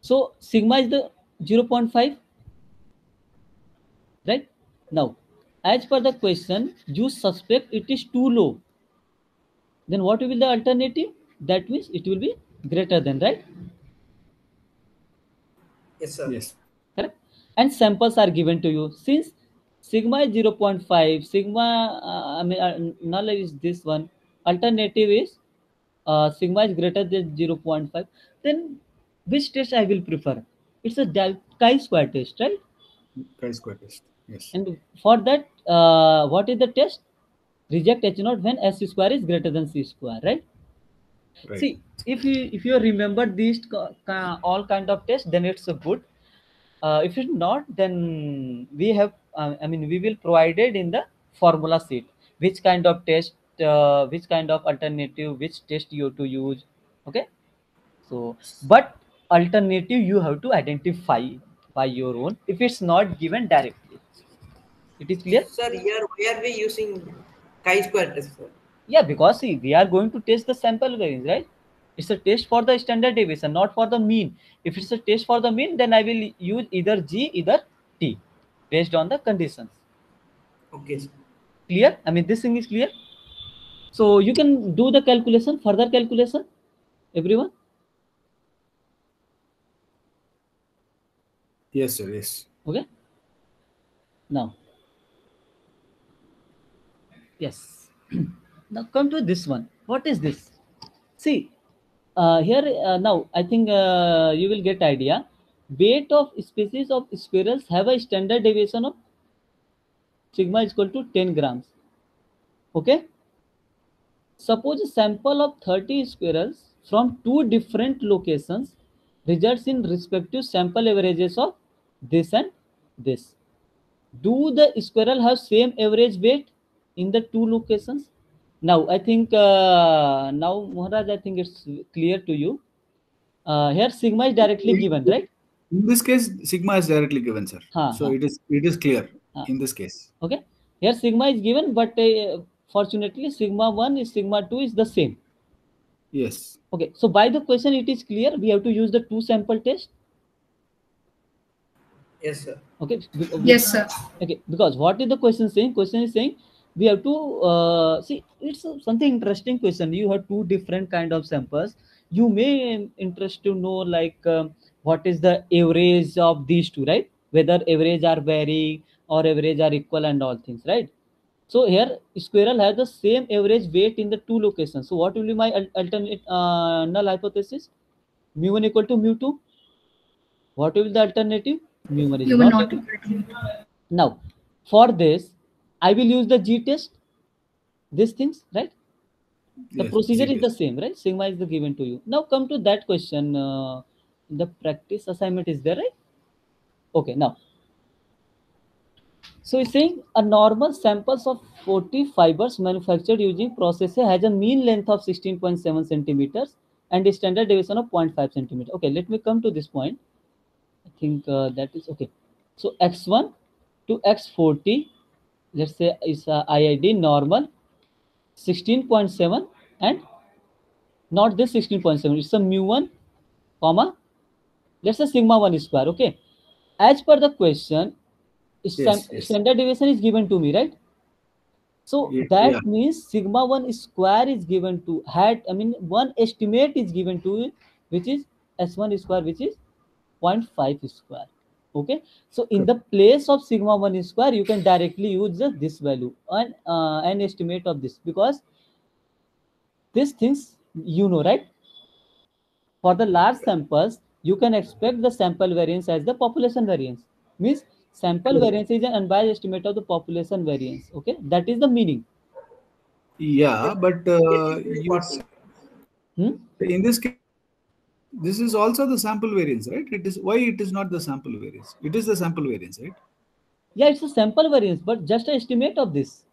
Speaker 2: so sigma is the 0.5 right? Now as per the question you suspect it is too low. Then what will be the alternative? That means it will be greater than right?
Speaker 4: Yes, sir.
Speaker 1: Yes.
Speaker 2: correct? And samples are given to you. Since sigma is 0.5 sigma uh, i mean uh, null is this one. Alternative is uh, sigma is greater than 0.5 then which test i will prefer? It's a del- chi-square test right?
Speaker 1: Chi-square test. Yes.
Speaker 2: and for that uh, what is the test? Reject h naught when s square is greater than c square right?
Speaker 1: Right.
Speaker 2: see if you if you remember these all kind of tests then it's a good. Uh, if it's not then we have uh, i mean we will provided in the formula sheet. Which kind of test uh, which kind of alternative which test you have to use okay? So but alternative you have to identify by your own. If it's not given directly it is clear
Speaker 4: Sir, here why are we using chi-square test, sir?
Speaker 2: yeah because see we are going to test the sample variance right it's a test for the standard deviation not for the mean if it's a test for the mean then i will use either g either t based on the conditions
Speaker 4: Okay, sir.
Speaker 2: clear i mean this thing is clear so you can do the calculation further calculation everyone
Speaker 1: Yes, sir. Yes.
Speaker 2: okay now yes now come to this one what is this see uh, here uh, now i think uh, you will get idea weight of species of squirrels have a standard deviation of sigma is equal to 10 grams. Okay. Suppose a sample of 30 squirrels from two different locations results in respective sample averages of this and this. Do the squirrel have same average weight in the two locations? Now, I think uh, now Maharaj, I think it's clear to you. Uh, here sigma is directly given, right?
Speaker 1: In this case, sigma is directly given, sir.
Speaker 2: Huh,
Speaker 1: so
Speaker 2: huh.
Speaker 1: it is it is clear
Speaker 2: Huh.
Speaker 1: in this case.
Speaker 2: Okay. Here sigma is given, but uh, fortunately sigma 1 is sigma 2 is the same.
Speaker 1: Yes.
Speaker 2: Okay. So by the question, it is clear we have to use the two sample test.
Speaker 4: Yes, sir.
Speaker 2: Okay.
Speaker 6: Yes, sir.
Speaker 2: Okay. Because what is the question saying? Question is saying we have to uh, see it's something interesting question. You have two different kind of samples. You may interest to know like um, what is the average of these two, right? Whether average are varying or average are equal and all things, right? So here squirrel has the same average weight in the two locations. So what will be my alternate uh, null hypothesis? Mu one equal to mu two. What will be the alternative? Mu one is
Speaker 6: You will
Speaker 2: not equal. Now, for this, I will use the Z test. These things, right? The
Speaker 1: Yes,
Speaker 2: procedure is the same, right? Sigma is the given to you. Now come to that question. Uh, the practice assignment is there, right? Okay, now. So it's saying a normal samples of 40 fibers manufactured using process has a mean length of 16.7 centimeters and a standard deviation of 0.5 centimeter. Okay, let me come to this point. I think uh, that is okay. So x1 to x40, let's say is a IID normal 16.7 and not this 16.7 it's a mu1 comma let's say sigma 1 square okay as per the question
Speaker 1: Yes, yes.
Speaker 2: standard deviation is given to me right so
Speaker 1: Ye-
Speaker 2: that
Speaker 1: yeah.
Speaker 2: means sigma 1 square is given to had i mean one estimate is given to which is s1 square which is 0.5 square okay? So in the place of sigma 1 square you can directly use just this value and uh, an estimate of this. Because these things you know right? For the large samples you can expect the sample variance as the population variance. Means sample variance is an unbiased estimate of the population variance. Okay? That is the meaning.
Speaker 1: Yeah, but uh, you,
Speaker 4: 40.
Speaker 2: Hmm?
Speaker 1: in this case, this is also the sample variance, right? It is why it is not the sample variance. It is the sample variance, right?
Speaker 2: yeah it's a sample variance but just an estimate of this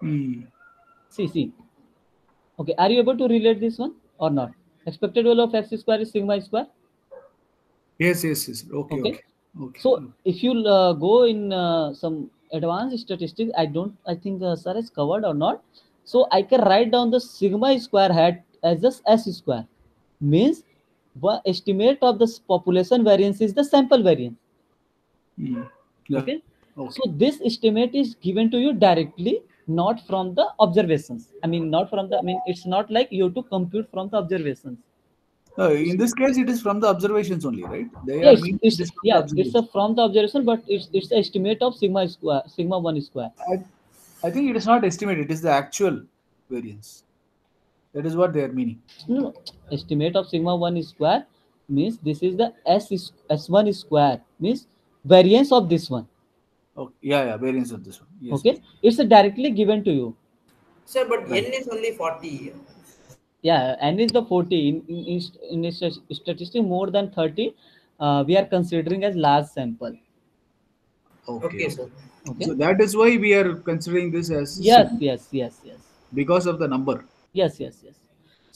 Speaker 1: Hmm.
Speaker 2: see see okay are you able to relate this one or not expected value of x square is sigma square
Speaker 1: Yes, yes, yes. Okay,
Speaker 2: Okay.
Speaker 1: okay. Okay.
Speaker 2: So if you uh, go in uh, some advanced statistics, I don't, I think uh, sir has covered or not. So I can write down the sigma square hat as just s square. Means the estimate of the population variance is the sample variance.
Speaker 1: Hmm. Yeah.
Speaker 2: Okay.
Speaker 1: Okay.
Speaker 2: So this estimate is given to you directly, not from the observations. I mean, not from the. I mean, it's not like you have to compute from the observations.
Speaker 1: Uh, in this case, it is from the observations only, right? They
Speaker 2: Yeah,
Speaker 1: are
Speaker 2: it's,
Speaker 1: mean-
Speaker 2: it's
Speaker 1: from the
Speaker 2: yeah, it's a from the observation, but it's it's the estimate of sigma square, sigma one square.
Speaker 1: I, I think it is not estimated, it is the actual variance. That is what they are meaning.
Speaker 2: No, no. estimate of sigma 1 square means this is the s is s1 square means variance of this one
Speaker 1: Okay. Yeah, yeah, variance of this one. Yes.
Speaker 2: okay it's directly given to you
Speaker 4: Sir, but
Speaker 1: Right.
Speaker 4: n is only 40.
Speaker 2: yeah n is the 40 in in, in, st- in statistic more than 30 uh, we are considering as large sample
Speaker 1: Okay.
Speaker 4: Okay, sir.
Speaker 2: okay
Speaker 1: So that is why we are considering this as
Speaker 2: yes yes yes yes
Speaker 1: because of the number.
Speaker 2: Yes yes yes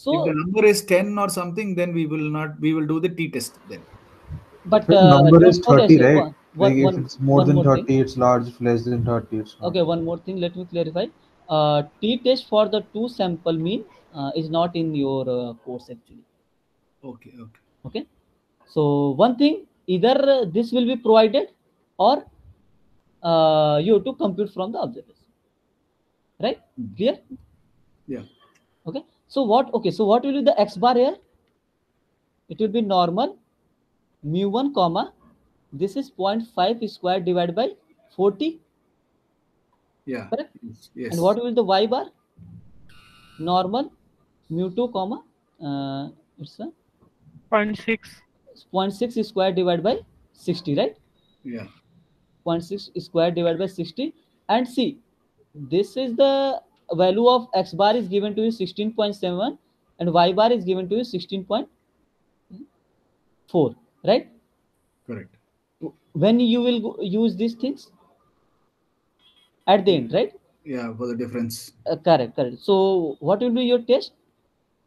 Speaker 2: So if
Speaker 1: the number is 10 or something, then we will not, we will do the t test then.
Speaker 2: but
Speaker 5: The
Speaker 2: uh,
Speaker 5: number is 30, right?
Speaker 2: one- one-
Speaker 5: if it's more than
Speaker 2: more
Speaker 5: 30,
Speaker 2: thing.
Speaker 5: it's large. If less than 30, it's not.
Speaker 2: Okay, one more thing. Let me clarify. Uh, T test for the two sample mean uh, is not in your uh, course actually.
Speaker 1: Okay, okay.
Speaker 2: Okay. So one thing, either uh, this will be provided or uh, you have to compute from the observation. Right?
Speaker 1: Mhm.
Speaker 2: Clear?
Speaker 1: Yeah.
Speaker 2: Okay. So what? Okay. So what will be the x bar here? It will be normal mu one comma. This is 0.5 square divided by 40
Speaker 1: Yeah.
Speaker 2: Correct?
Speaker 1: Yes. yes.
Speaker 2: And what will be the y bar? Normal mu 2 comma uh, it's a
Speaker 3: 0.6.
Speaker 2: 0.6 square divided by 60 right
Speaker 1: Yeah.
Speaker 2: 0.6 square divided by 60 and see this is the value of x bar is given to you 16.7 and y bar is given to you 16.4 right?
Speaker 1: Correct.
Speaker 2: when you will go- use these things? At the end right?
Speaker 1: Yeah, for the difference.
Speaker 2: Uh, correct correct. So what will be your test?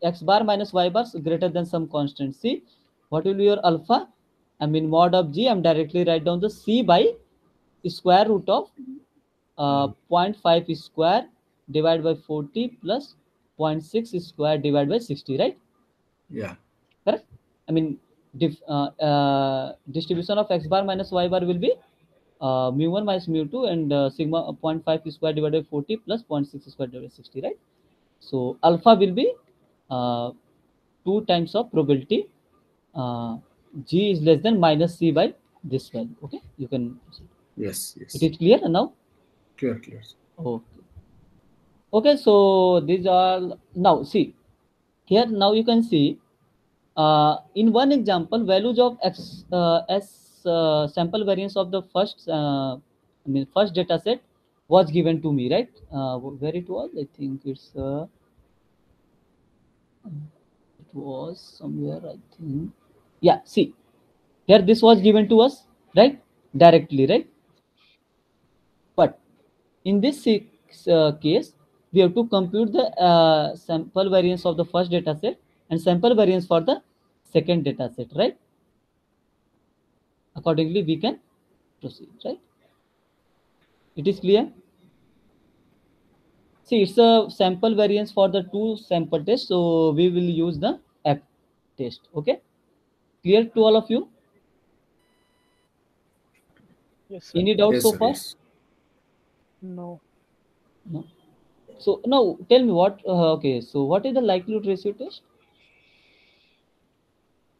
Speaker 2: X bar minus y bar is greater than some constant. C what will be your alpha? I mean mod of g i'm directly write down the c by square root of uh, 0.5 square divided by 40 plus 0.6 square divided by 60 right
Speaker 1: Yeah.
Speaker 2: correct i mean dif, uh, uh, distribution of x bar minus y bar will be uh, mu 1 minus mu 2 and uh, sigma 0.5 square divided by 40 plus 0.6 square divided by 60 right so alpha will be uh, 2 times of probability uh, g is less than minus c by this value okay you can
Speaker 1: Yes. Yes.
Speaker 2: it is clear now
Speaker 1: Clear. Clear.
Speaker 2: okay okay so these are now see here now you can see uh, in one example values of x uh, s uh, sample variance of the first uh, i mean first data set was given to me right? Uh, where it was? I think it's uh, it was somewhere i think yeah see here this was given to us right? Directly right? But in this case we have to compute the uh, sample variance of the first data set and sample variance for the second data set right? Accordingly we can proceed right? It is clear? See it's a sample variance for the two sample tests so we will use the f test okay? Clear to all of you?
Speaker 3: Yes, sir.
Speaker 2: any doubts
Speaker 1: Yes,
Speaker 2: so
Speaker 1: sir,
Speaker 2: far?
Speaker 1: yes.
Speaker 3: No.
Speaker 2: no so now tell me what uh, okay so what is the likelihood ratio test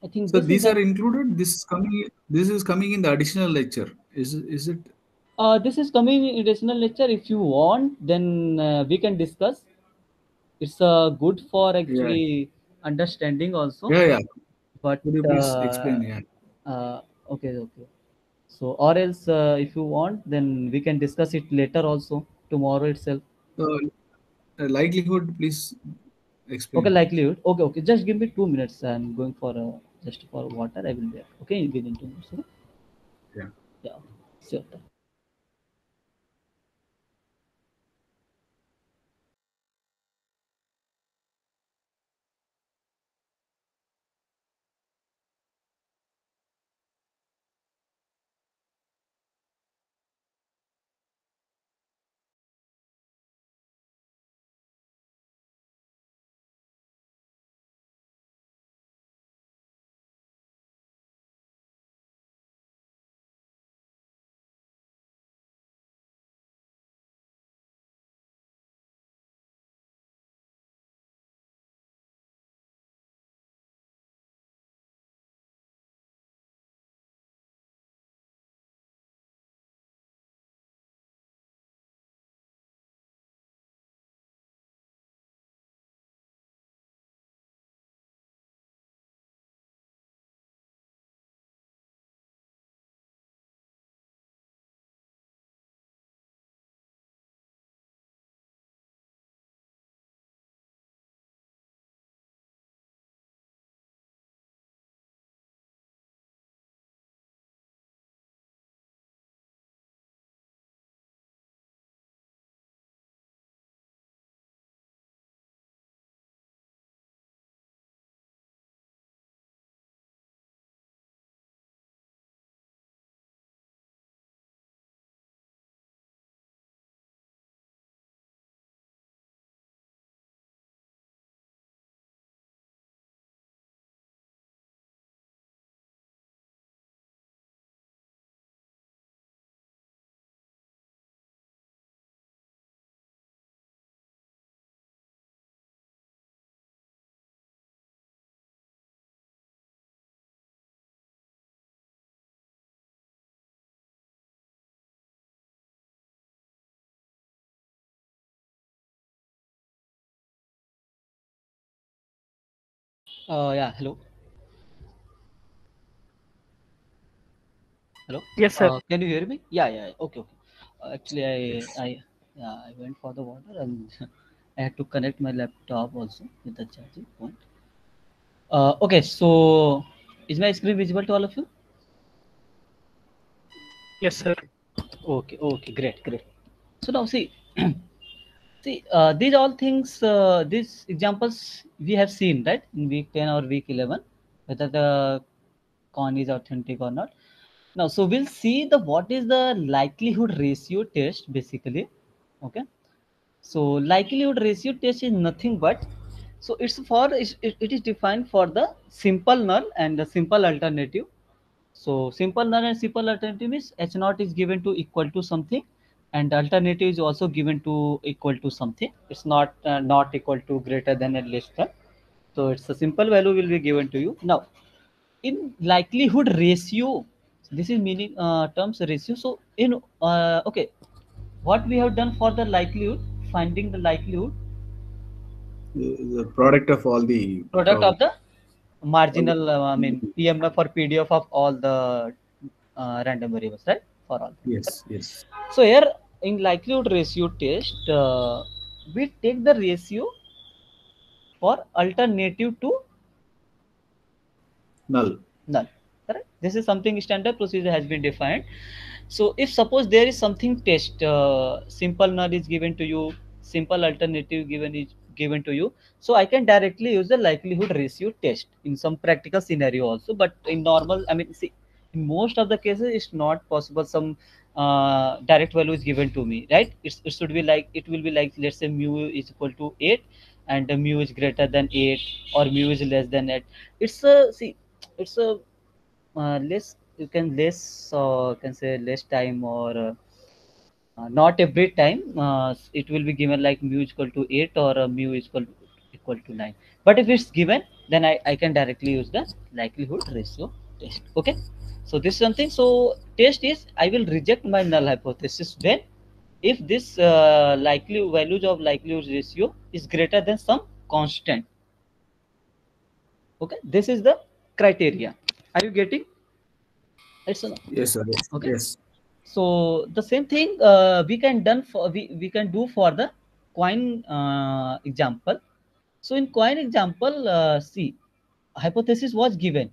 Speaker 2: i think
Speaker 1: So these are included. This is coming. This is coming in the additional lecture. Is is it?
Speaker 2: uh, this is coming in additional lecture if you want then uh, we can discuss it's uh, good for actually understanding also
Speaker 1: Yeah. Yeah.
Speaker 2: but
Speaker 1: Could you please
Speaker 2: uh,
Speaker 1: explain? Yeah.
Speaker 2: uh, okay okay so or else uh, if you want then we can discuss it later also tomorrow itself
Speaker 1: uh, likelihood, please explain.
Speaker 2: okay likelihood okay okay just give me two minutes i'm going for uh, just for water i will be back okay within two minutes okay?
Speaker 1: Yeah.
Speaker 2: yeah sure uh yeah hello Hello.
Speaker 3: Yes, sir.
Speaker 2: Uh, can you hear me? Yeah, yeah. yeah. Okay, okay. Uh, actually, I, I, yeah, I went for the water and I had to connect my laptop also with the charging point. Uh, okay, so is my screen visible to all of you?
Speaker 3: Yes, sir.
Speaker 2: Okay, okay, great, great. So now see, see, uh, these all things, uh, these examples we have seen, right, in week 10 or week 11, whether the coin is authentic or not. Now, so we'll see the what is the likelihood ratio test basically. Okay. So likelihood ratio test is nothing but so it's for it, it is defined for the simple null and the simple alternative. So simple null and simple alternative is h naught is given to equal to something and alternative is also given to equal to something. It's not uh, not equal to greater than and less than. So it's a simple value will be given to you. Now in likelihood ratio this is meaning uh, terms ratio so in uh, okay what we have done for the likelihood finding the likelihood
Speaker 1: The, product of all the
Speaker 2: product of the marginal uh, i mean pmf or pdf of all the uh, random variables right for all
Speaker 1: yes yes
Speaker 2: so here in likelihood ratio test uh, we take the ratio for alternative to
Speaker 1: null.
Speaker 2: Null. Correct? This is something standard procedure has been defined. So if suppose there is something test uh, simple null is given to you simple alternative given is given to you so i can directly use the likelihood ratio test in some practical scenario also but in normal i mean see in most of the cases it's not possible. Some uh, direct value is given to me right? It's, it should be like it will be like let's say mu is equal to 8 and the mu is greater than 8 or mu is less than 8 it's a see it's a uh, less you can less uh, can say less time or uh, uh, not every time uh, it will be given like mu is equal to 8 or uh, mu is equal to, equal to 9 but if it's given then I, I can directly use the likelihood ratio test. Okay? So this is something so test is i will reject my null hypothesis when if this uh, likely values of likelihood ratio is greater than some constant. Okay? This is the criteria. Are you getting? It's a,
Speaker 1: yes sir. Yes
Speaker 2: Okay.
Speaker 1: yes.
Speaker 2: So the same thing uh, we can done for we, we can do for the coin uh, example. So in coin example uh, see hypothesis was given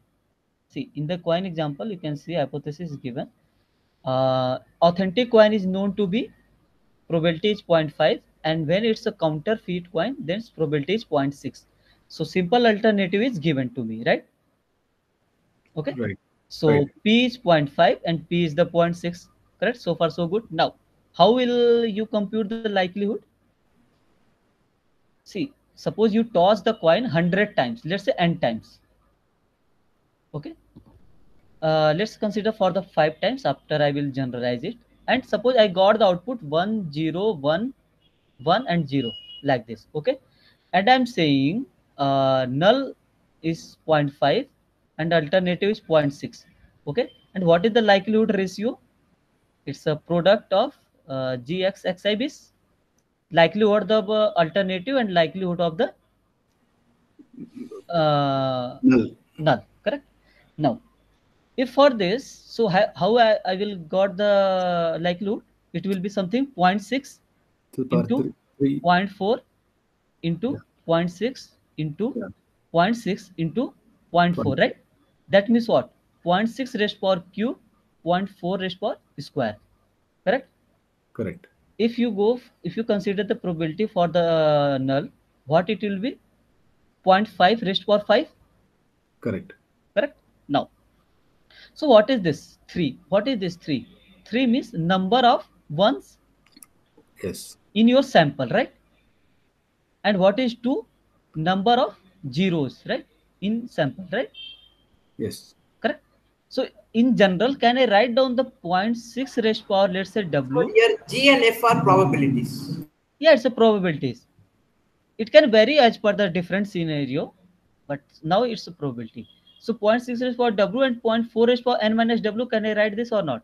Speaker 2: see in the coin example you can see hypothesis is given uh, authentic coin is known to be probability is 0.5 and when it's a counterfeit coin then probability is 0.6 so simple alternative is given to me right okay
Speaker 1: right
Speaker 2: so
Speaker 1: Right.
Speaker 2: P is 0.5 and P is the 0.6. Correct? So far, so good. Now, how will you compute the likelihood? See, suppose you toss the coin 100 times, let's say n times. Okay. Uh, let's consider for the five times after I will generalize it. And suppose I got the output 1, 0, 1, 1 and 0 like this. Okay. And I'm saying uh, null is 0.5 and alternative is 0.6 okay and what is the likelihood ratio it's a product of uh, gx xi bis likelihood of uh, alternative and likelihood of the uh,
Speaker 1: null
Speaker 2: null correct now if for this so how, I, I will got the likelihood it will be something 0.6
Speaker 1: to
Speaker 2: Into?
Speaker 1: three, three
Speaker 2: 0.4 into
Speaker 1: Yeah.
Speaker 2: 0.6 into
Speaker 1: Yeah.
Speaker 2: 0.6 into 0.4 right? That means what? 0.6 raised power cube 0.4 raised power square correct?
Speaker 1: Correct.
Speaker 2: If you go if you consider the probability for the null what it will be? 0.5 raised power 5
Speaker 1: correct.
Speaker 2: correct? Now so what is this 3 what is this 3 3 means number of ones
Speaker 1: yes.
Speaker 2: in your sample right? And what is 2 number of zeros right? In sample right?
Speaker 1: Yes.
Speaker 2: Correct? So in general can i write down the 0.6 raised power let's say
Speaker 4: So
Speaker 2: w
Speaker 4: here G and F are probabilities.
Speaker 2: yeah it's a probabilities. It can vary as per the different scenario but now it's a probability so 0.6 is for w and 0.4 is for n minus w. Can i write this or not?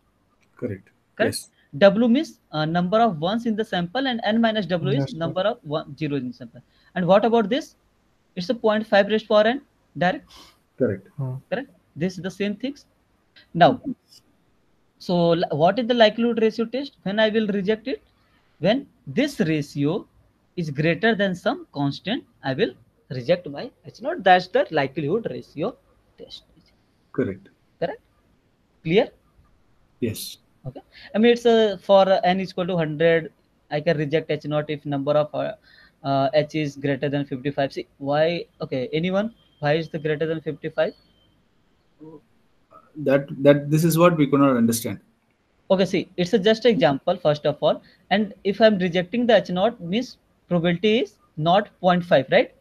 Speaker 1: Correct.
Speaker 2: Correct.
Speaker 1: yes.
Speaker 2: W means uh, number of ones in the sample and n minus w
Speaker 5: Yes,
Speaker 2: is
Speaker 5: sir.
Speaker 2: number of one, zeros in sample. And what about this? It's a 0.5 raised power n direct?
Speaker 1: Correct.
Speaker 2: Correct? This is the same things. Now So what is the likelihood ratio test? When I will reject it? When this ratio is greater than some constant, I will reject my H naught. That's the likelihood ratio test.
Speaker 1: Correct.
Speaker 2: Correct? Clear?
Speaker 1: Yes.
Speaker 2: Okay. I mean, it's a for uh, n is equal to 100. I can reject H naught if number of uh, uh, H is greater than 55. See why? Okay. Anyone? Why is the greater than 55?
Speaker 1: That that this is what we could not understand.
Speaker 2: okay see it's a just example first of all and if i'm rejecting the h naught means probability is not 0.5 right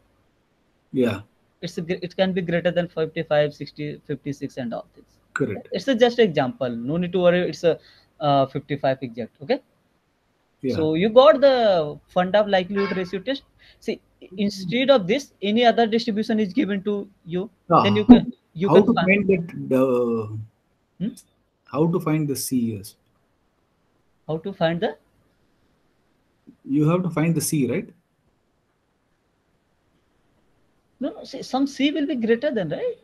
Speaker 1: Yeah.
Speaker 2: It's a, it can be greater than 55 60 56 and all things
Speaker 1: Correct.
Speaker 2: it's a just example no need to worry it's a uh, 55 exact okay
Speaker 1: Yeah.
Speaker 2: so you got the fund of likelihood ratio test see instead of this any other distribution is given to you
Speaker 1: Ah,
Speaker 2: then you can you
Speaker 1: how
Speaker 2: can
Speaker 1: to
Speaker 2: find,
Speaker 1: find that the
Speaker 2: Hmm?
Speaker 1: how to find the C yes.
Speaker 2: how to find the
Speaker 1: You have to find the C, right?
Speaker 2: No, no see, some c will be greater than right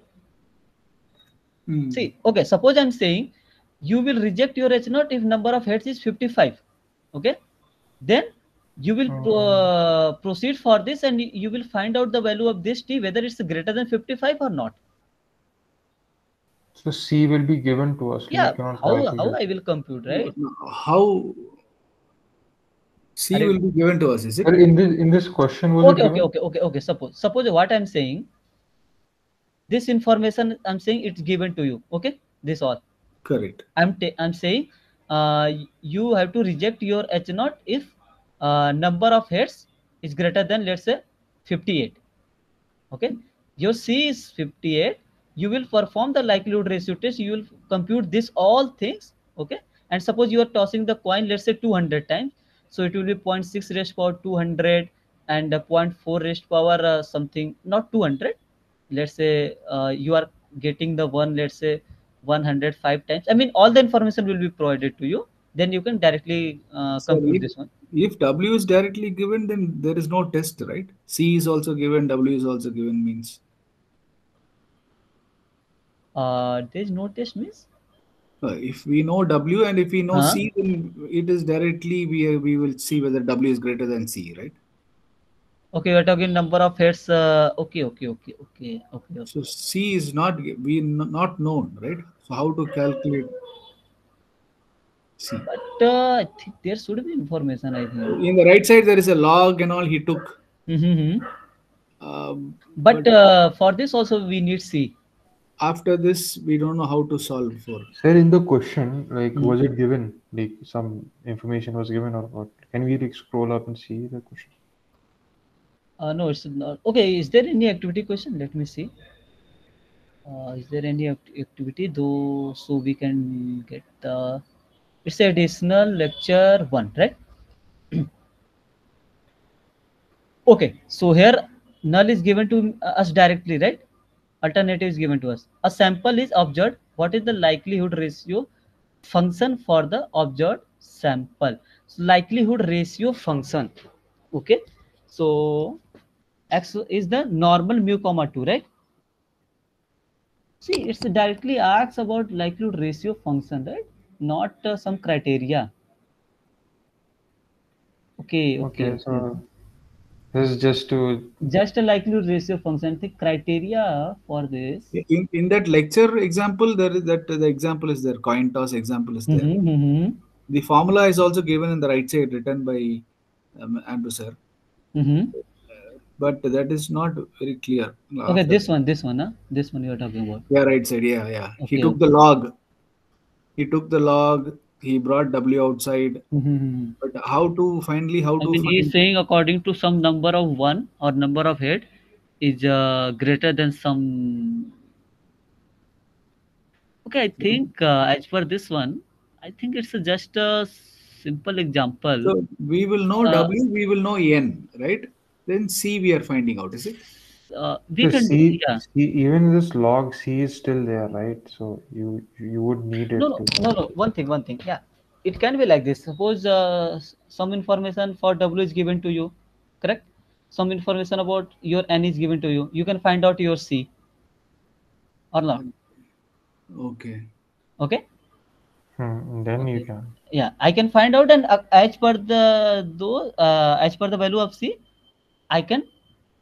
Speaker 1: Hmm.
Speaker 2: See, okay, suppose I'm saying you will reject your H naught if number of heads is 55. Okay, then you will pro- uh, proceed for this and you will find out the value of this t whether it's greater than 55 or not.
Speaker 5: So C will be given to us.
Speaker 2: Yeah, how, how. I will compute, right?
Speaker 1: How C
Speaker 2: Are you-
Speaker 1: will be given to us, is it?
Speaker 5: In this in this question was it
Speaker 2: Okay, okay, okay, okay, okay. Suppose, suppose what I'm saying, this information I'm saying it's given to you. Okay, this all.
Speaker 1: Correct.
Speaker 2: I'm ta- I'm saying uh, you have to reject your H naught if uh, number of heads is greater than let's say 58. Okay, your C is 58. You will perform the likelihood ratio test. You will compute this all things. Okay, and suppose you are tossing the coin let's say 200 times, so it will be 0.6 raised power 200 and uh, 0.4 raised power uh, something not 200. Let's say uh, you are getting the one let's say 105 times i mean all the information will be provided to you then you can directly uh,
Speaker 1: So
Speaker 2: compute
Speaker 1: if-
Speaker 2: this one
Speaker 1: If W is directly given, then there is no test, right? C is also given, W is also given means.
Speaker 2: uh there is no test means
Speaker 1: if we know W and if we know
Speaker 2: Huh?
Speaker 1: C, then it is directly we we will see whether W is greater than C, right?
Speaker 2: okay we're talking number of heads uh, okay okay okay okay okay, okay.
Speaker 1: So C is not we n- not known, right? So how to calculate C?
Speaker 2: but uh, there should be information i think
Speaker 1: In the right side there is a log and all he took.
Speaker 2: Mhm.
Speaker 1: Um,
Speaker 2: but uh, for this also we need c
Speaker 1: after this, we don't know how to solve for.
Speaker 5: Sir, in the question, like,
Speaker 2: Hmm.
Speaker 5: was it given? Like, some information was given or what? Can we like scroll up and see the question?
Speaker 2: uh, no it's not okay is there any activity question let me see uh, is there any act- activity though so we can get the it's additional lecture one right okay so here null is given to us directly right alternative is given to us. A sample is observed. What is the likelihood ratio function for the observed sample? So likelihood ratio function. Okay. So x is the normal mu comma 2 right? See it's directly asks about likelihood ratio function right? Not uh, some criteria. Okay okay,
Speaker 5: Okay, so this is just to
Speaker 2: just a likelihood ratio function the criteria for this
Speaker 1: In, in that lecture example, there is that the example is there. Coin toss example is there.
Speaker 2: Mhm, mhm,
Speaker 1: The formula is also given in the right side, written by um, Andrew sir,
Speaker 2: mhm.
Speaker 1: but that is not very clear.
Speaker 2: okay
Speaker 1: After-
Speaker 2: this one this one huh? this one you are talking about
Speaker 1: Yeah, right side. Yeah, yeah.
Speaker 2: Okay,
Speaker 1: he took the log. He took the log. He brought W outside.
Speaker 2: Mhm.
Speaker 1: But how to finally how
Speaker 2: I
Speaker 1: to
Speaker 2: mean, he is saying according to some number of one or number of head is uh, greater than some. Okay, I think uh, as for this one, I think it's a just a simple example.
Speaker 1: So we will know
Speaker 2: Uh,
Speaker 1: W, we will know N, right? Then C we are finding out, is it?
Speaker 2: Uh, we
Speaker 5: so
Speaker 2: can do,
Speaker 5: C,
Speaker 2: yeah.
Speaker 5: C, even this log C is still there, right? So you you would need it.
Speaker 2: No, no, no, no. One thing, one thing. Yeah, it can be like this. Suppose uh, some information for W is given to you, correct? Some information about your N is given to you. You can find out your C or not.
Speaker 1: Okay.
Speaker 2: Okay.
Speaker 5: Hmm, then you can.
Speaker 2: yeah i can find out and uh, as per the though uh, as per the value of c i can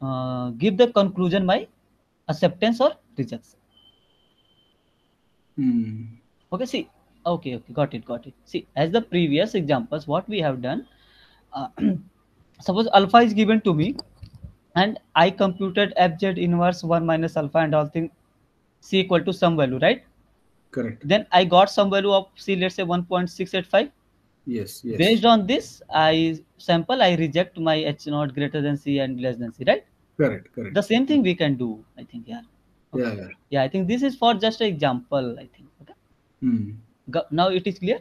Speaker 2: uh, give the conclusion by acceptance or rejection
Speaker 1: Hmm.
Speaker 2: okay see okay okay got it got it see as the previous examples what we have done uh, suppose alpha is given to me and i computed fz inverse 1 minus alpha and all thing c equal to some value right
Speaker 1: Correct.
Speaker 2: then i got some value of c let's say 1.685
Speaker 1: Yes. Yes.
Speaker 2: based on this i sample i reject my h naught greater than c and less than c right
Speaker 1: Correct. Correct.
Speaker 2: the same thing we can do i think yeah
Speaker 1: Yeah. Yeah.
Speaker 2: yeah i think this is for just an example i think okay
Speaker 1: Hmm.
Speaker 2: Go- now it is clear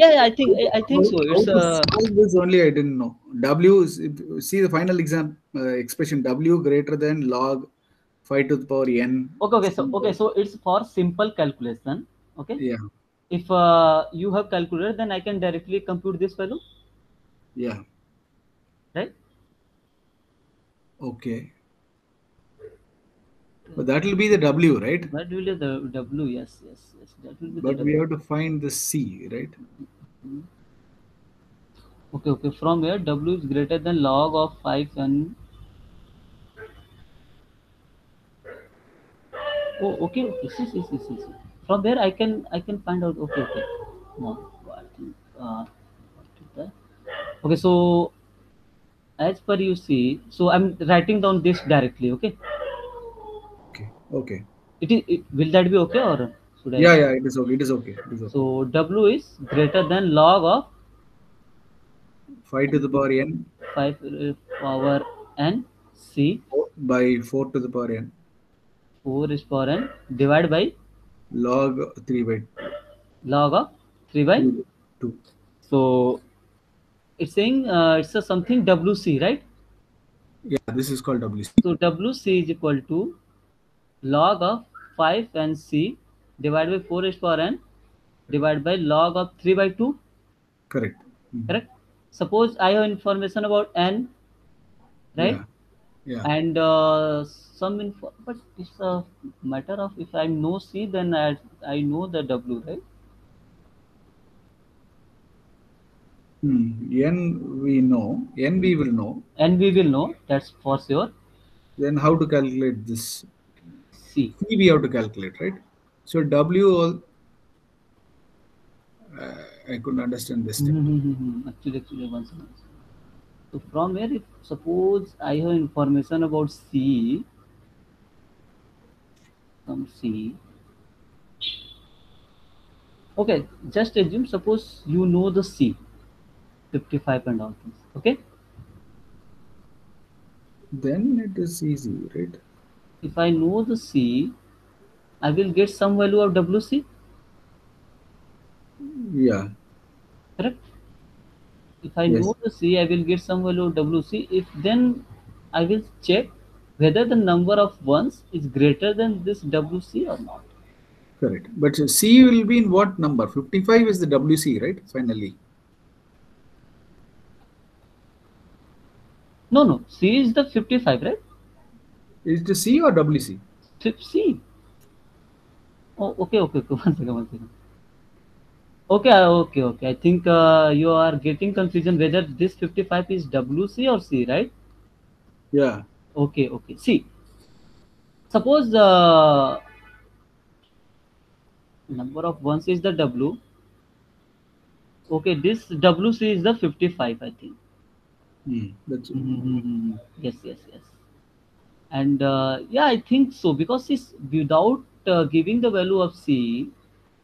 Speaker 2: yeah, yeah i think i, I think so it's uh,
Speaker 1: this only I didn't know. W is see the final exam uh, expression W greater than log five to the power n.
Speaker 2: okay okay so okay so it's for simple calculation okay
Speaker 1: Yeah.
Speaker 2: if uh, you have calculator then i can directly compute this value
Speaker 1: Yeah.
Speaker 2: right
Speaker 1: Okay. But that will be the W, right?
Speaker 2: that will be the w yes yes yes. That will be
Speaker 1: But we have to find the C, right?
Speaker 2: okay okay. From where w is greater than log of 5 and oh okay okay. See, see, see, see, from there, i can i can find out. Okay okay. No i think uh what is that? okay so as per you see so i'm writing down this directly okay
Speaker 1: Okay. Okay.
Speaker 2: it is it, will that be okay or should i
Speaker 1: Yeah, yeah, it is okay. It is okay. It is okay.
Speaker 2: so w is greater than log of
Speaker 1: Five to the power n
Speaker 2: 5 uh, power n c
Speaker 1: by four to the power n
Speaker 2: 4 is power n divided by
Speaker 1: log three by
Speaker 2: log of 3 by
Speaker 1: two.
Speaker 2: so it's saying uh, it's a something wc right
Speaker 1: Yeah, this is called WC.
Speaker 2: so wc is equal to log of 5 and c divided by 4 is power n divided by log of 3 by 2
Speaker 1: Correct. Mhm.
Speaker 2: correct suppose i have information about n right
Speaker 1: Yeah. Yeah.
Speaker 2: and uh, some info but it's a matter of if i know c then i i know the w right
Speaker 1: Hmm. N we know. N we will know.
Speaker 2: N we will know that's for sure
Speaker 1: Then how to calculate this?
Speaker 2: c
Speaker 1: C we have to calculate, right? So W all. Uh, I couldn't understand this. step.
Speaker 2: Mm-hmm. actually actually one second so from where if suppose i have information about c some c okay just assume suppose you know the c 55 and all things okay
Speaker 1: Then it is easy, right?
Speaker 2: if I know the C, I will get some value of WC,
Speaker 1: Yeah.
Speaker 2: correct? If I
Speaker 1: Yes.
Speaker 2: know the C, I will get some value of WC. If then I will check whether the number of ones is greater than this WC or not.
Speaker 1: Correct. But C will be in what number? 55 is the WC, right? Finally.
Speaker 2: No, no, C is the 55, right?
Speaker 1: Is it C or WC?
Speaker 2: C. Oh, okay, okay, okay. One second, one second. Okay, uh, okay, okay. I think uh, you are getting confusion whether this 55 is WC or C, right?
Speaker 1: Yeah.
Speaker 2: Okay, okay. See, suppose the number of ones is the W. Okay, this WC is the 55, I think.
Speaker 1: Hmm. That's
Speaker 2: Mm-hmm. Yes, yes, yes. And uh, yeah, I think so because it's without uh, giving the value of C,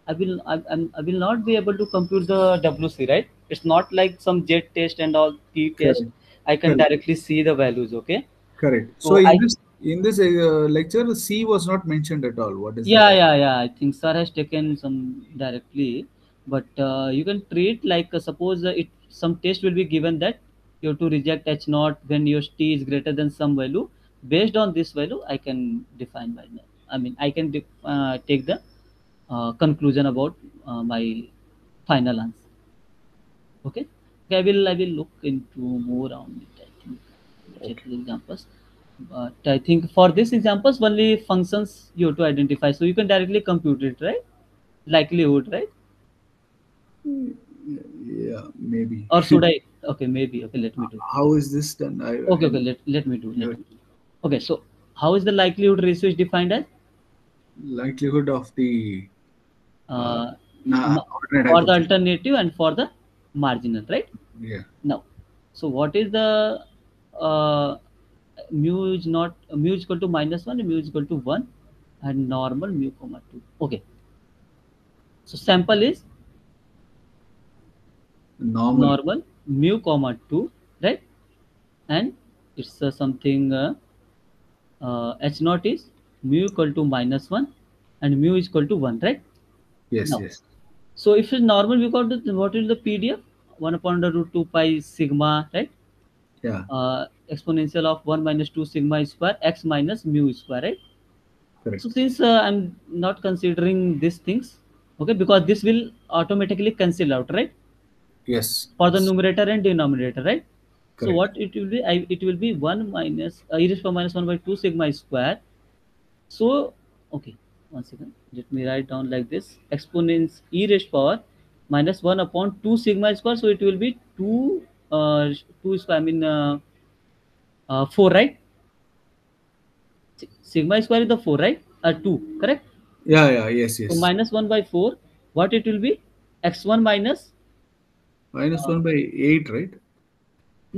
Speaker 2: I will I, I will not be able to compute the WC, right? It's not like some Z test and all P test.
Speaker 1: Correct.
Speaker 2: I can
Speaker 1: Correct.
Speaker 2: directly see the values. Okay.
Speaker 1: correct.
Speaker 2: So
Speaker 1: So in
Speaker 2: I-
Speaker 1: this in this uh, lecture, C was not mentioned at all. What is
Speaker 2: yeah
Speaker 1: that?
Speaker 2: yeah yeah i think sir has taken some directly but uh, you can treat like uh, suppose uh, it some test will be given that you have to reject h naught when your t is greater than some value based on this value i can define my i mean i can uh, take the uh, conclusion about uh, my final answer okay okay i will i will look into more on it i think check the examples but I think for this examples only functions you have to identify. So you can directly compute it, right? likelihood, right?
Speaker 1: Yeah, maybe.
Speaker 2: Or should I? Okay, maybe. Okay, let me do.
Speaker 1: How is this done? I,
Speaker 2: Okay, okay, let, let me do. Let me do. Okay, so how is the likelihood ratio is defined as?
Speaker 1: Likelihood of the
Speaker 2: Uh,
Speaker 1: nah,
Speaker 2: for the alternative and for the marginal, right?
Speaker 1: Yeah.
Speaker 2: Now, so what is the uh, mu is not mu is equal to minus one and mu is equal to one and normal mu comma two. Okay. So sample is
Speaker 1: Normal.
Speaker 2: normal mu comma two, right? And it's uh, something uh, uh, h naught is mu equal to minus one and mu is equal to one, right?
Speaker 1: Yes,
Speaker 2: No.
Speaker 1: yes.
Speaker 2: So if it's normal, we got the, what is the PDF? One upon the root two pi sigma, right?
Speaker 1: Yeah,
Speaker 2: uh, exponential of 1 minus 2 sigma square x minus mu square right
Speaker 1: correct.
Speaker 2: so since uh, i'm not considering these things okay because this will automatically cancel out right
Speaker 1: Yes.
Speaker 2: for the numerator and denominator right?
Speaker 1: Correct.
Speaker 2: so what it will be I, it will be 1 minus uh, e raised to power minus 1 by 2 sigma square. So okay one second. Let me write down like this. Exponents e raised power minus 1 upon 2 sigma square. So it will be 2 uh, 2 square i mean uh, uh, 4 right? Si- sigma square is the 4 right? Uh, 2 correct?
Speaker 1: Yeah, yeah, yes, yes.
Speaker 2: so minus 1 by 4 what it will be? X1 minus
Speaker 1: Minus 1 by 8, right?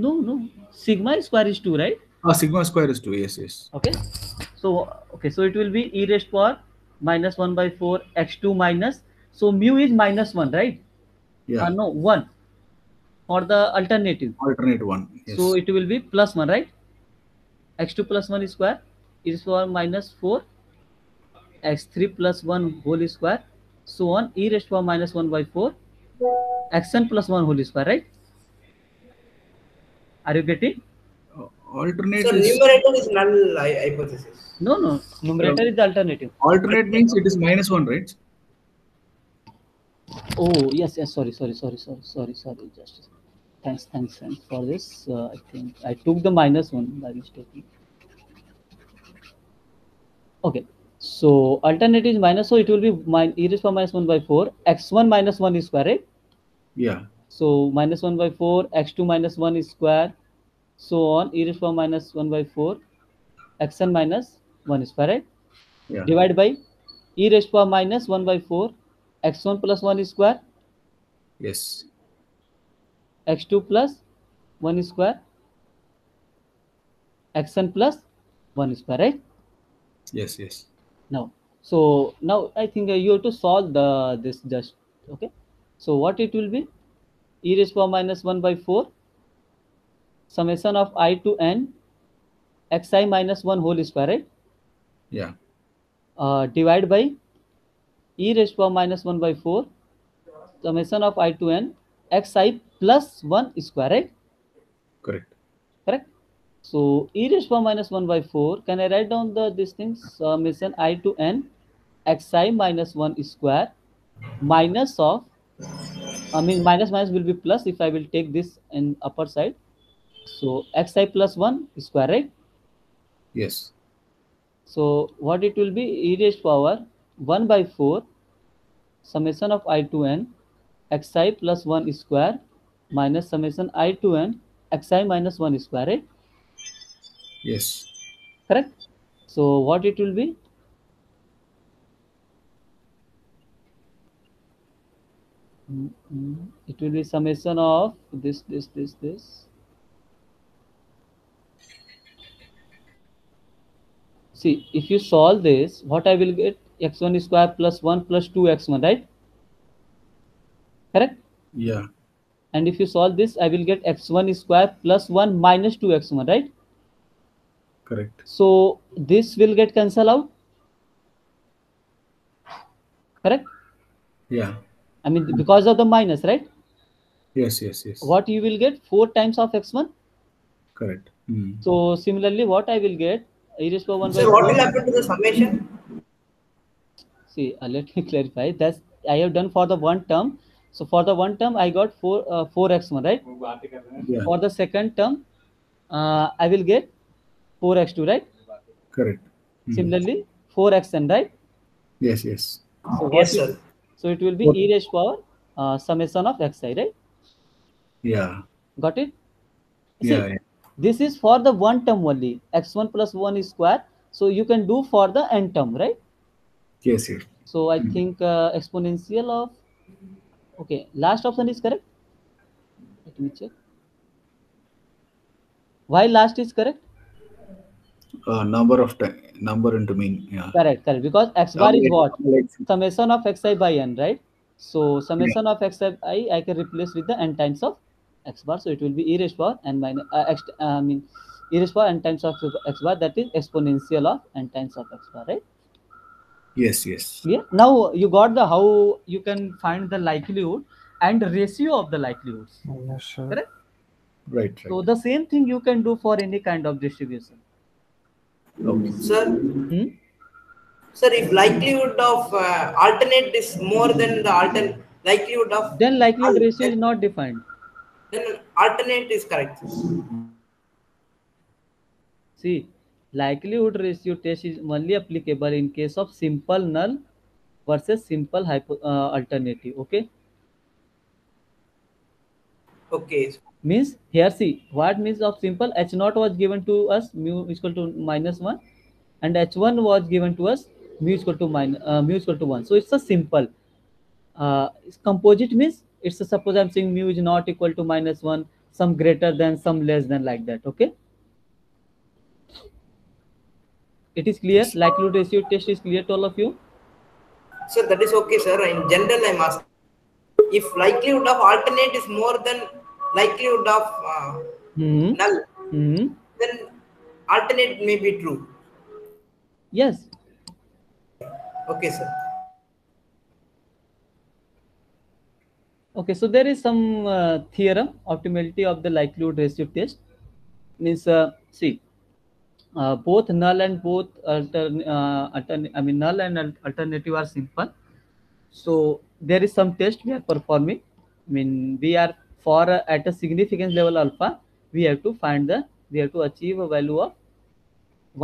Speaker 2: no no sigma square is 2 right
Speaker 1: Ah, sigma square is 2. Yes, yes.
Speaker 2: okay so okay so it will be e raised to power minus 1 by 4 x2 minus so mu is minus 1 right
Speaker 1: Yeah.
Speaker 2: uh, no 1 for the alternative
Speaker 1: Alternate one. Yes.
Speaker 2: so it will be plus 1 right x2 plus 1 square e raised power minus 4 x3 plus 1 whole square so on e raised to power minus 1 by 4 xn plus 1 whole square right are you getting
Speaker 1: alternate
Speaker 4: So
Speaker 1: is
Speaker 4: numerator is null hypothesis.
Speaker 2: no no numerator is the alternative
Speaker 1: alternate means it is minus 1, right?
Speaker 2: Oh yes, yes. Sorry, sorry, sorry, sorry, sorry, sorry. Just thanks, thanks, thanks for this. Uh, I think I took the minus one by mistake. Okay, so alternate is minus, so it will be min e raised to power minus one by four x1 minus one is square, right?
Speaker 1: Yeah.
Speaker 2: So minus one by four x2 minus one is square, so on e raised to power minus one by four xn minus one is square, right?
Speaker 1: Yeah.
Speaker 2: Divide by e raised to power minus one by four x1 plus one is square
Speaker 1: Yes.
Speaker 2: x2 plus 1 is square xn plus 1 is square right
Speaker 1: Yes, yes.
Speaker 2: Now so now i think uh, you have to solve the this just okay? So what it will be? E raised power minus 1 by 4 summation of i to n xi minus 1 whole square right?
Speaker 1: Yeah.
Speaker 2: uh, divide by e raised to power minus 1 by 4 summation of i to n xi plus 1 square right?
Speaker 1: Correct
Speaker 2: so e raised to power minus 1 by 4 can i write down the these things? Uh, summation i to n xi minus 1 square minus of i mean minus minus will be plus if i will take this in upper side. So xi plus 1 square right?
Speaker 1: Yes.
Speaker 2: so what it will be? E raised power 1 by 4 summation of i to n xi plus 1 square minus summation i to n xi minus 1 square right
Speaker 1: Yes.
Speaker 2: correct? So what it will be? Mm, mm, it will be summation of this this this this. See if you solve this what i will get? X1 square plus 1 plus 2 x1 right? Correct?
Speaker 1: Yeah.
Speaker 2: and if you solve this i will get x1 square plus 1 minus 2 x1 right
Speaker 1: Correct.
Speaker 2: so this will get cancelled out correct
Speaker 1: Yeah.
Speaker 2: i mean because of the minus right
Speaker 1: Yes, yes, yes.
Speaker 2: what you will get 4 times of x1
Speaker 1: Correct. Hmm.
Speaker 2: so similarly what i will get e raised to power 1 by
Speaker 4: So what will happen to the summation?
Speaker 2: see uh, let me clarify that's i have done for the one term so for the one term i got 4 uh, 4x1 right
Speaker 1: Yeah.
Speaker 2: for the second term uh, i will get 4x2 right
Speaker 1: Correct. Hmm.
Speaker 2: similarly 4xn right
Speaker 1: Yes, yes.
Speaker 2: so
Speaker 4: Yes,
Speaker 2: you-
Speaker 4: sir.
Speaker 2: So it will be
Speaker 1: What-
Speaker 2: e raised power uh, summation of xi, right?
Speaker 1: Yeah.
Speaker 2: Got it? See,
Speaker 1: Yeah. yeah.
Speaker 2: this is for the one term only. x1 plus 1 is square. So you can do for the n term, right?
Speaker 1: Yes. Yes.
Speaker 2: So I
Speaker 1: Mhm.
Speaker 2: think uh, exponential of okay, last option is correct. Let me check. Why last is correct?
Speaker 1: Uh, number of time, number into mean. Yeah.
Speaker 2: Correct, correct. Because x bar is what? Summation of xi by n, right? So summation of xi I can replace with the n times of x bar. So it will be e raised power n minus uh, x. Uh, I mean e raised power n times of x bar. That is exponential of n times of x bar, right?
Speaker 1: yes. Yes.
Speaker 2: Clear? Now you got the how you can find the likelihood and ratio of the likelihoods.
Speaker 5: Yes, sir.
Speaker 2: Correct?
Speaker 1: Right. Right.
Speaker 2: So the same thing you can do for any kind of distribution.
Speaker 1: Okay.
Speaker 4: Sir,
Speaker 2: Hmm?
Speaker 4: sir, if likelihood of uh, alternate is more than the alternate likelihood of
Speaker 2: Then likelihood ratio is not defined.
Speaker 4: then alternate is correct.
Speaker 2: See, likelihood ratio test is only applicable in case of simple null versus simple hypo, uh, alternative. Okay,
Speaker 4: Okay.
Speaker 2: Means here see what means of simple h naught was given to us mu is equal to minus one, and h1 was given to us mu is equal to minus uh, mu is equal to one. So it's a simple. Uh, it's composite means it's a, suppose I'm saying mu is not equal to minus one, some greater than, some less than like that. Okay. It is clear. Likelihood ratio test is clear to all of you.
Speaker 4: So that is okay, sir. In general, I'm asking if likelihood of alternate is more than likelihood of uh,
Speaker 2: hmm
Speaker 4: null,
Speaker 2: hmm
Speaker 4: then alternate may be true.
Speaker 2: Yes.
Speaker 4: Okay, sir.
Speaker 2: Okay. So there is some uh, theorem optimality of the likelihood ratio test. Means uh, see, uh, both null and both altern, uh, altern I mean null and al- alternative are simple. So there is some test we are performing. I mean we are for uh, at a significance level alpha we have to find the we have to achieve a value of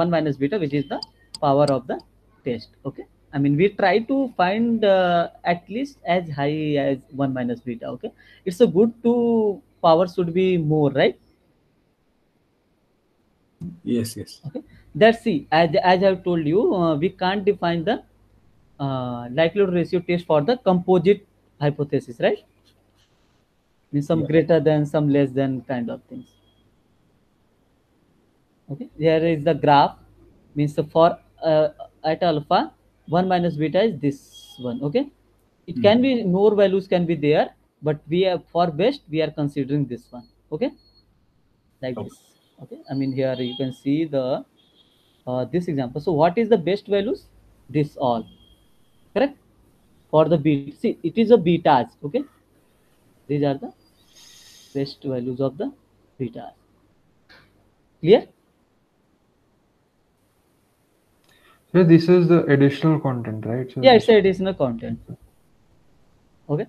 Speaker 2: 1 minus beta which is the power of the test okay i mean we try to find uh, at least as high as 1 minus beta okay it's a good to power should be more right
Speaker 1: Yes. Yes. Okay.
Speaker 2: that's see as, as i've told you uh, we can't define the uh, likelihood ratio test for the composite hypothesis right means some
Speaker 1: Yeah.
Speaker 2: greater than some less than kind of things. Okay? Here is the graph. Means for uh, at alpha 1 minus beta is this one. Okay? It can be more values can be there but we are for best we are considering this one. Okay? Like
Speaker 1: Okay.
Speaker 2: this. Okay? I mean here you can see the uh, this example. So what is the best values? This all. Correct? For the beta. See it is a betas. Okay? These are the best values of the betas clear?
Speaker 5: So this is the additional content, right? So
Speaker 2: yeah it's a additional content. Okay.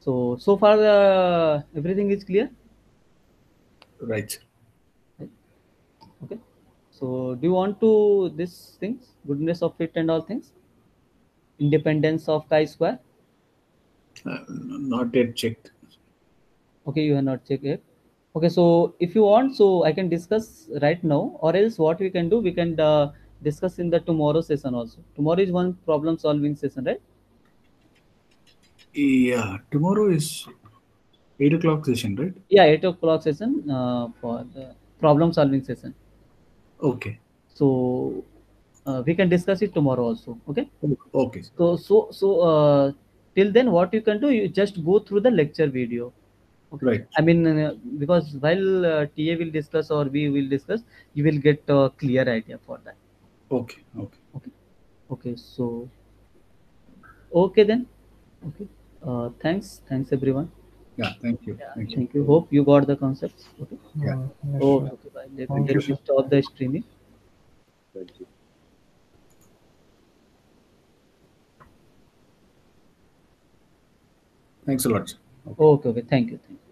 Speaker 2: So so far uh, everything is clear?
Speaker 1: Right.
Speaker 2: okay. So do you want to this things goodness of fit and all things? Independence of chi square?
Speaker 1: Uh, not yet checked.
Speaker 2: Okay you have not checked it okay so if you want so i can discuss right now or else what we can do we can uh, discuss in the tomorrow session also tomorrow is one problem solving session right
Speaker 1: Yeah. Tomorrow is eight o'clock session, right?
Speaker 2: yeah 8 o'clock session uh, for the problem solving session
Speaker 1: Okay.
Speaker 2: so uh, we can discuss it tomorrow also okay
Speaker 1: Okay.
Speaker 2: so so so uh, till then what you can do you just go through the lecture video okay
Speaker 1: Right.
Speaker 2: i mean uh, because while uh, ta will discuss or we will discuss you will get a clear idea for that
Speaker 1: Okay. Okay.
Speaker 2: okay okay, so okay then okay uh, thanks thanks everyone
Speaker 1: Yeah. Thank you. Thank you.
Speaker 2: thank you hope you got the concepts okay
Speaker 1: Yeah.
Speaker 5: Uh,
Speaker 2: oh
Speaker 5: sir.
Speaker 2: okay bye let,
Speaker 5: Thank
Speaker 2: let
Speaker 5: you,
Speaker 2: me stop the streaming
Speaker 7: Thank you.
Speaker 1: Thanks a lot. sir.
Speaker 2: okay okay thank you thank you